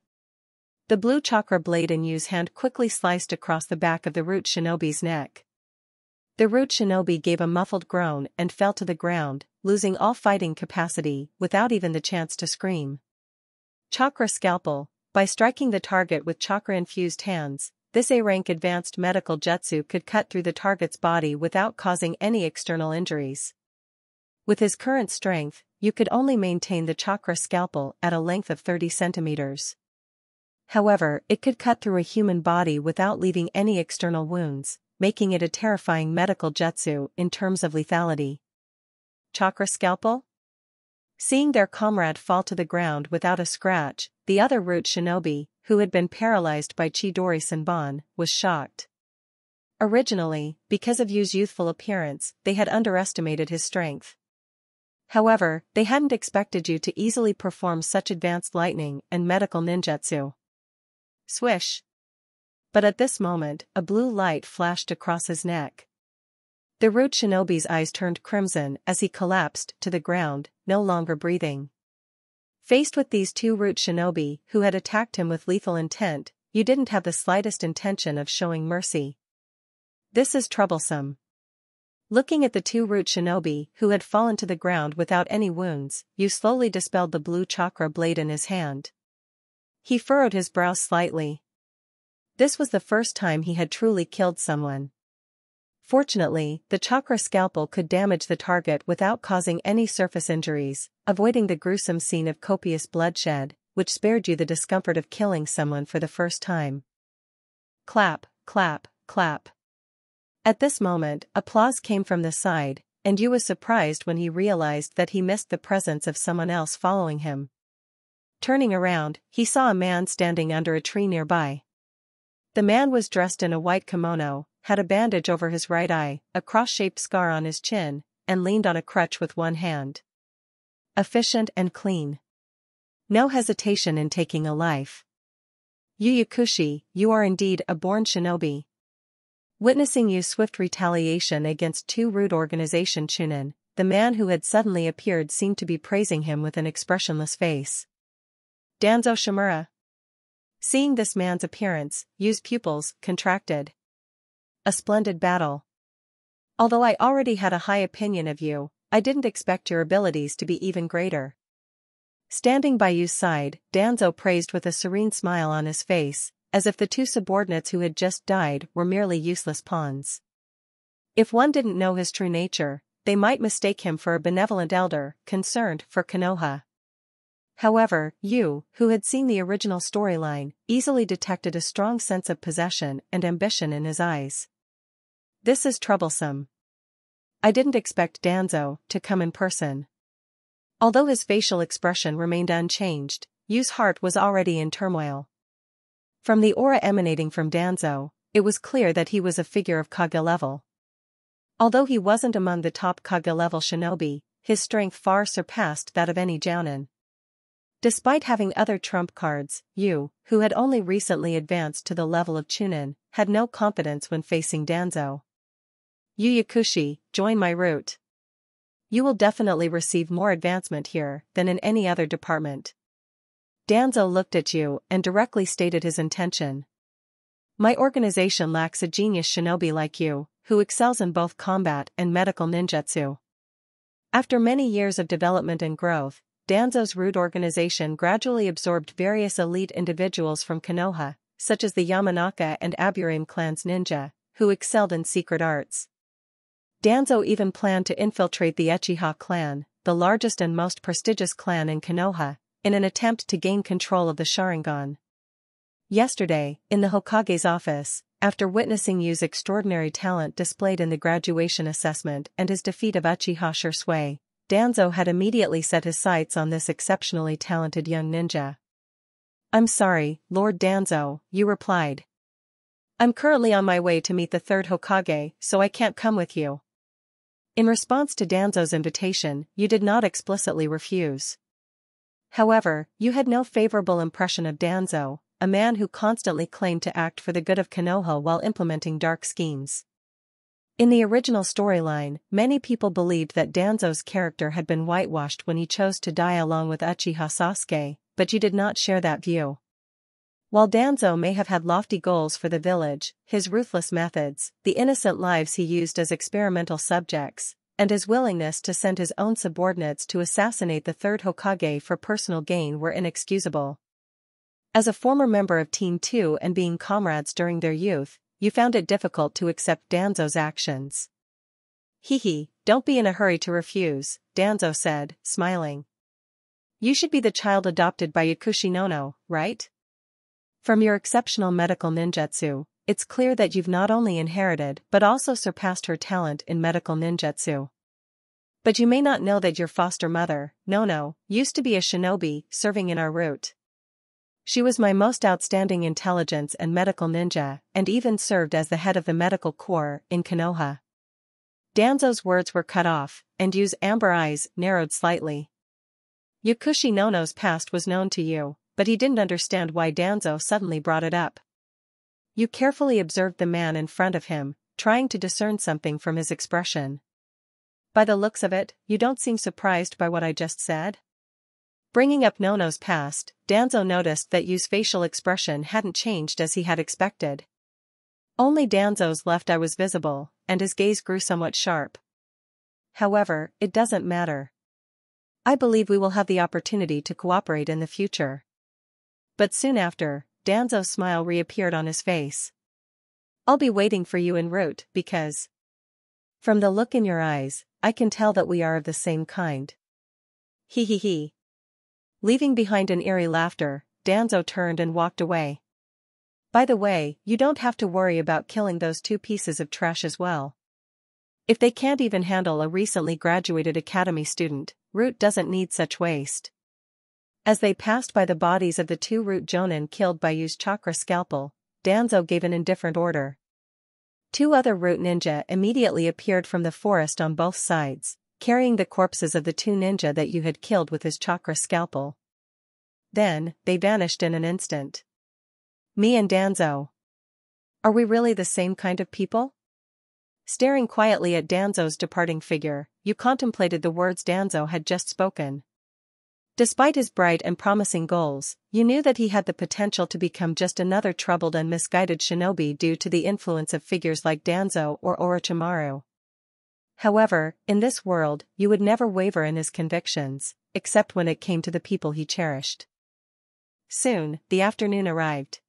Speaker 1: The blue chakra blade in Yu's hand quickly sliced across the back of the root shinobi's neck. The root shinobi gave a muffled groan and fell to the ground, losing all fighting capacity without even the chance to scream. Chakra scalpel, by striking the target with chakra-infused hands, this A-rank advanced medical jutsu could cut through the target's body without causing any external injuries. With his current strength, Yu could only maintain the chakra scalpel at a length of 30 centimeters. However, it could cut through a human body without leaving any external wounds, making it a terrifying medical jutsu in terms of lethality. Chakra scalpel? Seeing their comrade fall to the ground without a scratch, the other root shinobi, who had been paralyzed by Chidori Senbon, was shocked. Originally, because of Yu's youthful appearance, they had underestimated his strength. However, they hadn't expected Yu to easily perform such advanced lightning and medical ninjutsu. Swish. But at this moment, a blue light flashed across his neck. The root shinobi's eyes turned crimson as he collapsed to the ground, no longer breathing. Faced with these two root shinobi who had attacked him with lethal intent, Yu didn't have the slightest intention of showing mercy. This is troublesome. Looking at the two root shinobi who had fallen to the ground without any wounds, Yu slowly dispelled the blue chakra blade in his hand. He furrowed his brow slightly. This was the first time he had truly killed someone. Fortunately, the chakra scalpel could damage the target without causing any surface injuries, avoiding the gruesome scene of copious bloodshed, which spared Yu the discomfort of killing someone for the first time. Clap, clap, clap. At this moment, applause came from the side, and Yu was surprised when he realized that he missed the presence of someone else following him. Turning around, he saw a man standing under a tree nearby. The man was dressed in a white kimono, had a bandage over his right eye, a cross-shaped scar on his chin, and leaned on a crutch with one hand. Efficient and clean. No hesitation in taking a life. Yu Yakushi, you are indeed a born shinobi. Witnessing Yu's swift retaliation against two Root organization Chunin, the man who had suddenly appeared seemed to be praising him with an expressionless face. Danzo Shimura. Seeing this man's appearance, Yu's pupils contracted. A splendid battle. Although I already had a high opinion of you, I didn't expect your abilities to be even greater. Standing by Yu's side, Danzo praised with a serene smile on his face, as if the two subordinates who had just died were merely useless pawns. If one didn't know his true nature, they might mistake him for a benevolent elder, concerned for Konoha. However, Yu, who had seen the original storyline, easily detected a strong sense of possession and ambition in his eyes. This is troublesome. I didn't expect Danzo to come in person. Although his facial expression remained unchanged, Yu's heart was already in turmoil. From the aura emanating from Danzo, it was clear that he was a figure of Kage level. Although he wasn't among the top Kage level shinobi, his strength far surpassed that of any Jounin. Despite having other trump cards, Yu, who had only recently advanced to the level of Chunin, had no confidence when facing Danzo. Yu Yakushi, join my Root. You will definitely receive more advancement here than in any other department. Danzo looked at Yu and directly stated his intention. My organization lacks a genius shinobi like you, who excels in both combat and medical ninjutsu. After many years of development and growth, Danzo's root organization gradually absorbed various elite individuals from Konoha, such as the Yamanaka and Aburame clans ninja, who excelled in secret arts. Danzo even planned to infiltrate the Uchiha clan, the largest and most prestigious clan in Konoha, in an attempt to gain control of the Sharingan. Yesterday, in the Hokage's office, after witnessing Yu's extraordinary talent displayed in the graduation assessment and his defeat of Uchiha Shisui, Danzo had immediately set his sights on this exceptionally talented young ninja. I'm sorry, Lord Danzo, Yu replied. I'm currently on my way to meet the third Hokage, so I can't come with you. In response to Danzo's invitation, Yu did not explicitly refuse. However, Yu had no favorable impression of Danzo, a man who constantly claimed to act for the good of Konoha while implementing dark schemes. In the original storyline, many people believed that Danzo's character had been whitewashed when he chose to die along with Uchiha Sasuke, but Yu did not share that view. While Danzo may have had lofty goals for the village, his ruthless methods, the innocent lives he used as experimental subjects, and his willingness to send his own subordinates to assassinate the third Hokage for personal gain were inexcusable. As a former member of Team 2 and being comrades during their youth, Yu found it difficult to accept Danzo's actions. Hehe, don't be in a hurry to refuse, Danzo said, smiling. You should be the child adopted by Yakushi right? From your exceptional medical ninjutsu, it's clear that you've not only inherited but also surpassed her talent in medical ninjutsu. But you may not know that your foster mother, Nono, used to be a shinobi serving in our Root. She was my most outstanding intelligence and medical ninja, and even served as the head of the medical corps in Konoha. Danzo's words were cut off, and Yu's amber eyes narrowed slightly. Yakushi Nono's past was known to Yu, but he didn't understand why Danzo suddenly brought it up. Yu carefully observed the man in front of him, trying to discern something from his expression. By the looks of it, you don't seem surprised by what I just said? Bringing up Nono's past, Danzo noticed that Yu's facial expression hadn't changed as he had expected. Only Danzo's left eye was visible, and his gaze grew somewhat sharp. However, it doesn't matter. I believe we will have the opportunity to cooperate in the future. But soon after, Danzo's smile reappeared on his face. I'll be waiting for you en route because. From the look in your eyes, I can tell that we are of the same kind. He he he. Leaving behind an eerie laughter, Danzo turned and walked away. By the way, you don't have to worry about killing those two pieces of trash as well. If they can't even handle a recently graduated academy student, Root doesn't need such waste. As they passed by the bodies of the two Root Jonin killed by Yu's chakra scalpel, Danzo gave an indifferent order. Two other Root ninja immediately appeared from the forest on both sides, carrying the corpses of the two ninja that Yu had killed with his chakra scalpel. Then, they vanished in an instant. Me and Danzo. Are we really the same kind of people? Staring quietly at Danzo's departing figure, Yu contemplated the words Danzo had just spoken. Despite his bright and promising goals, Yu knew that he had the potential to become just another troubled and misguided shinobi due to the influence of figures like Danzo or Orochimaru. However, in this world, Yu would never waver in his convictions, except when it came to the people he cherished. Soon, the afternoon arrived.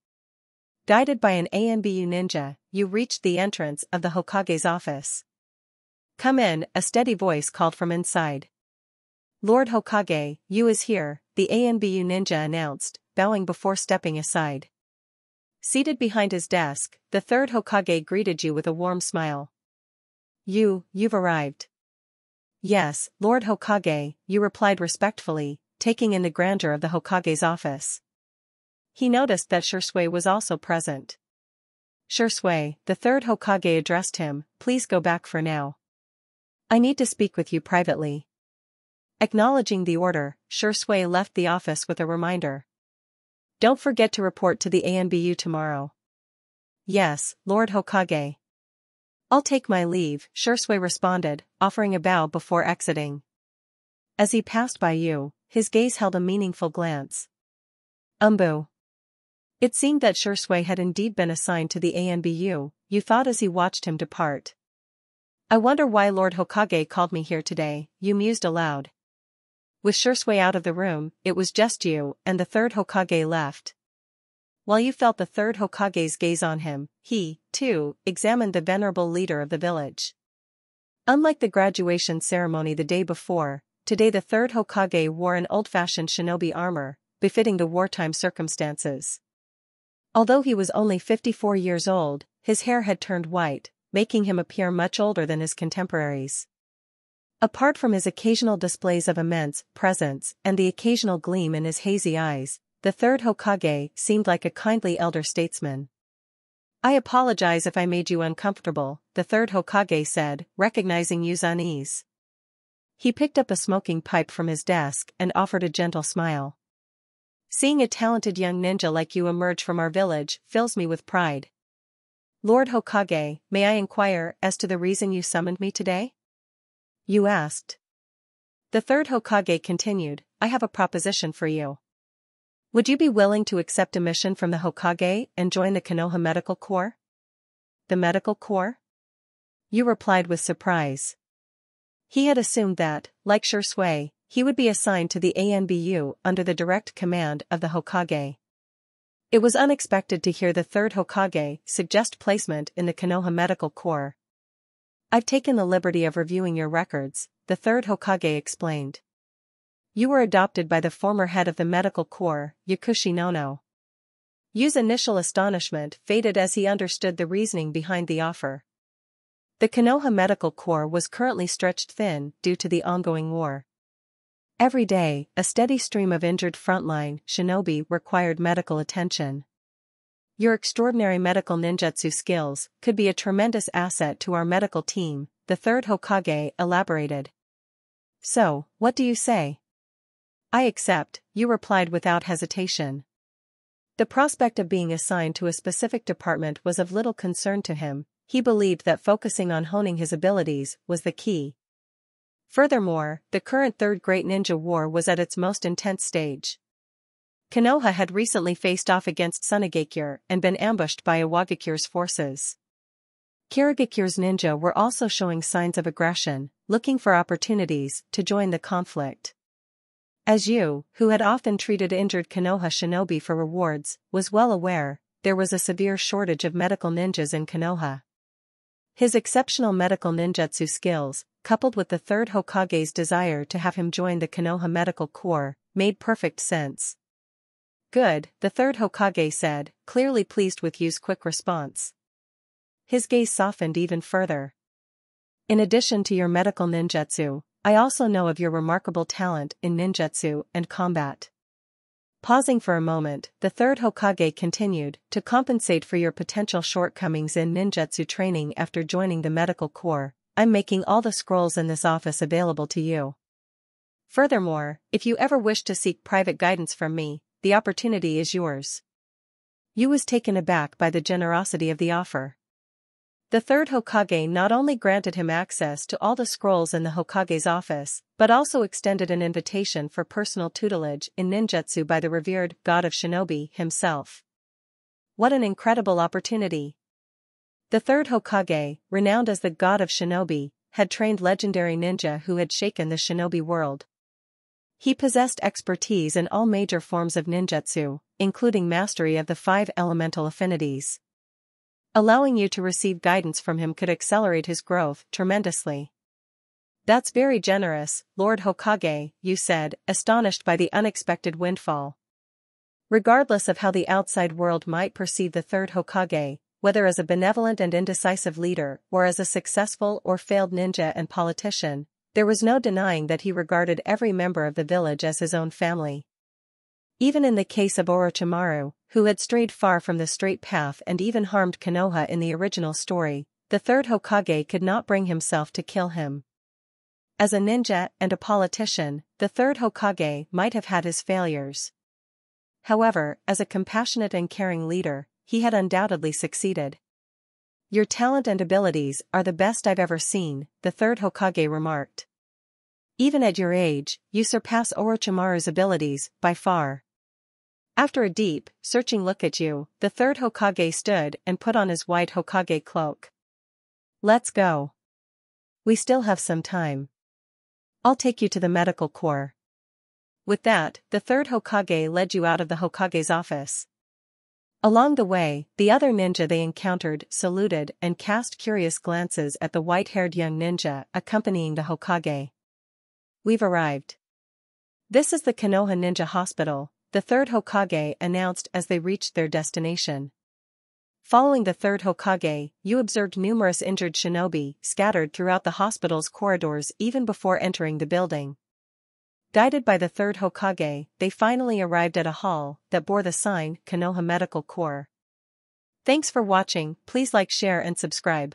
Speaker 1: Guided by an ANBU ninja, Yu reached the entrance of the Hokage's office. Come in, a steady voice called from inside. Lord Hokage, Yu is here, the ANBU ninja announced, bowing before stepping aside. Seated behind his desk, the third Hokage greeted Yu with a warm smile. Yu, you've arrived. Yes, Lord Hokage, Yu replied respectfully, taking in the grandeur of the Hokage's office. He noticed that Shisui was also present. Shisui, the third Hokage addressed him, please go back for now. I need to speak with you privately. Acknowledging the order, Shisui left the office with a reminder. Don't forget to report to the ANBU tomorrow. Yes, Lord Hokage. I'll take my leave, Shisui responded, offering a bow before exiting. As he passed by Yu, his gaze held a meaningful glance. ANBU. It seemed that Shisui had indeed been assigned to the ANBU, Yu thought as he watched him depart. I wonder why Lord Hokage called me here today, Yu mused aloud. With Shisui out of the room, it was just Yu and the third Hokage left. While Yu felt the third Hokage's gaze on him, he, too, examined the venerable leader of the village. Unlike the graduation ceremony the day before, today the third Hokage wore an old-fashioned shinobi armor, befitting the wartime circumstances. Although he was only 54 years old, his hair had turned white, making him appear much older than his contemporaries. Apart from his occasional displays of immense presence and the occasional gleam in his hazy eyes, the third Hokage seemed like a kindly elder statesman. I apologize if I made you uncomfortable, the third Hokage said, recognizing Yu's unease. He picked up a smoking pipe from his desk and offered a gentle smile. Seeing a talented young ninja like you emerge from our village fills me with pride. Lord Hokage, may I inquire as to the reason you summoned me today? Yu asked. The third Hokage continued, I have a proposition for you. Would you be willing to accept a mission from the Hokage and join the Konoha Medical Corps? The Medical Corps? Yu replied with surprise. He had assumed that, like Shisui, he would be assigned to the ANBU under the direct command of the Hokage. It was unexpected to hear the third Hokage suggest placement in the Konoha Medical Corps. I've taken the liberty of reviewing your records, the third Hokage explained. You were adopted by the former head of the medical corps, Yakushi Nono. Yu's initial astonishment faded as he understood the reasoning behind the offer. The Konoha Medical Corps was currently stretched thin due to the ongoing war. Every day, a steady stream of injured frontline shinobi required medical attention. Your extraordinary medical ninjutsu skills could be a tremendous asset to our medical team, the third Hokage elaborated. So, what do you say? I accept, Yu replied without hesitation. The prospect of being assigned to a specific department was of little concern to him, he believed that focusing on honing his abilities was the key. Furthermore, the current Third Great Ninja War was at its most intense stage. Konoha had recently faced off against Sunagakure and been ambushed by Iwagakure's forces. Kirigakure's ninja were also showing signs of aggression, looking for opportunities to join the conflict. As Yu, who had often treated injured Konoha shinobi for rewards, was well aware, there was a severe shortage of medical ninjas in Konoha. His exceptional medical ninjutsu skills, coupled with the third Hokage's desire to have him join the Konoha Medical Corps, made perfect sense. Good, the third Hokage said, clearly pleased with Yu's quick response. His gaze softened even further. In addition to your medical ninjutsu, I also know of your remarkable talent in ninjutsu and combat. Pausing for a moment, the third Hokage continued, to compensate for your potential shortcomings in ninjutsu training after joining the medical corps, I'm making all the scrolls in this office available to you. Furthermore, if you ever wish to seek private guidance from me, the opportunity is yours. Yu was taken aback by the generosity of the offer. The third Hokage not only granted him access to all the scrolls in the Hokage's office, but also extended an invitation for personal tutelage in ninjutsu by the revered god of shinobi himself. What an incredible opportunity! The third Hokage, renowned as the god of shinobi, had trained legendary ninja who had shaken the shinobi world. He possessed expertise in all major forms of ninjutsu, including mastery of the five elemental affinities. Allowing Yu to receive guidance from him could accelerate his growth tremendously. That's very generous, Lord Hokage, Yu said, astonished by the unexpected windfall. Regardless of how the outside world might perceive the third Hokage, whether as a benevolent and indecisive leader or as a successful or failed ninja and politician, there was no denying that he regarded every member of the village as his own family. Even in the case of Orochimaru, who had strayed far from the straight path and even harmed Konoha in the original story, the third Hokage could not bring himself to kill him. As a ninja and a politician, the third Hokage might have had his failures. However, as a compassionate and caring leader, he had undoubtedly succeeded. Your talent and abilities are the best I've ever seen, the third Hokage remarked. Even at your age, you surpass Orochimaru's abilities, by far. After a deep, searching look at Yu, the third Hokage stood and put on his white Hokage cloak. Let's go. We still have some time. I'll take Yu to the medical corps. With that, the third Hokage led you out of the Hokage's office. Along the way, the other ninja they encountered saluted and cast curious glances at the white-haired young ninja accompanying the Hokage. We've arrived. This is the Konoha Ninja Hospital, the third Hokage announced as they reached their destination. Following the third Hokage, Yu observed numerous injured shinobi scattered throughout the hospital's corridors even before entering the building. Guided by the third Hokage, they finally arrived at a hall that bore the sign Konoha Medical Corps. Thanks for watching, please like share and subscribe.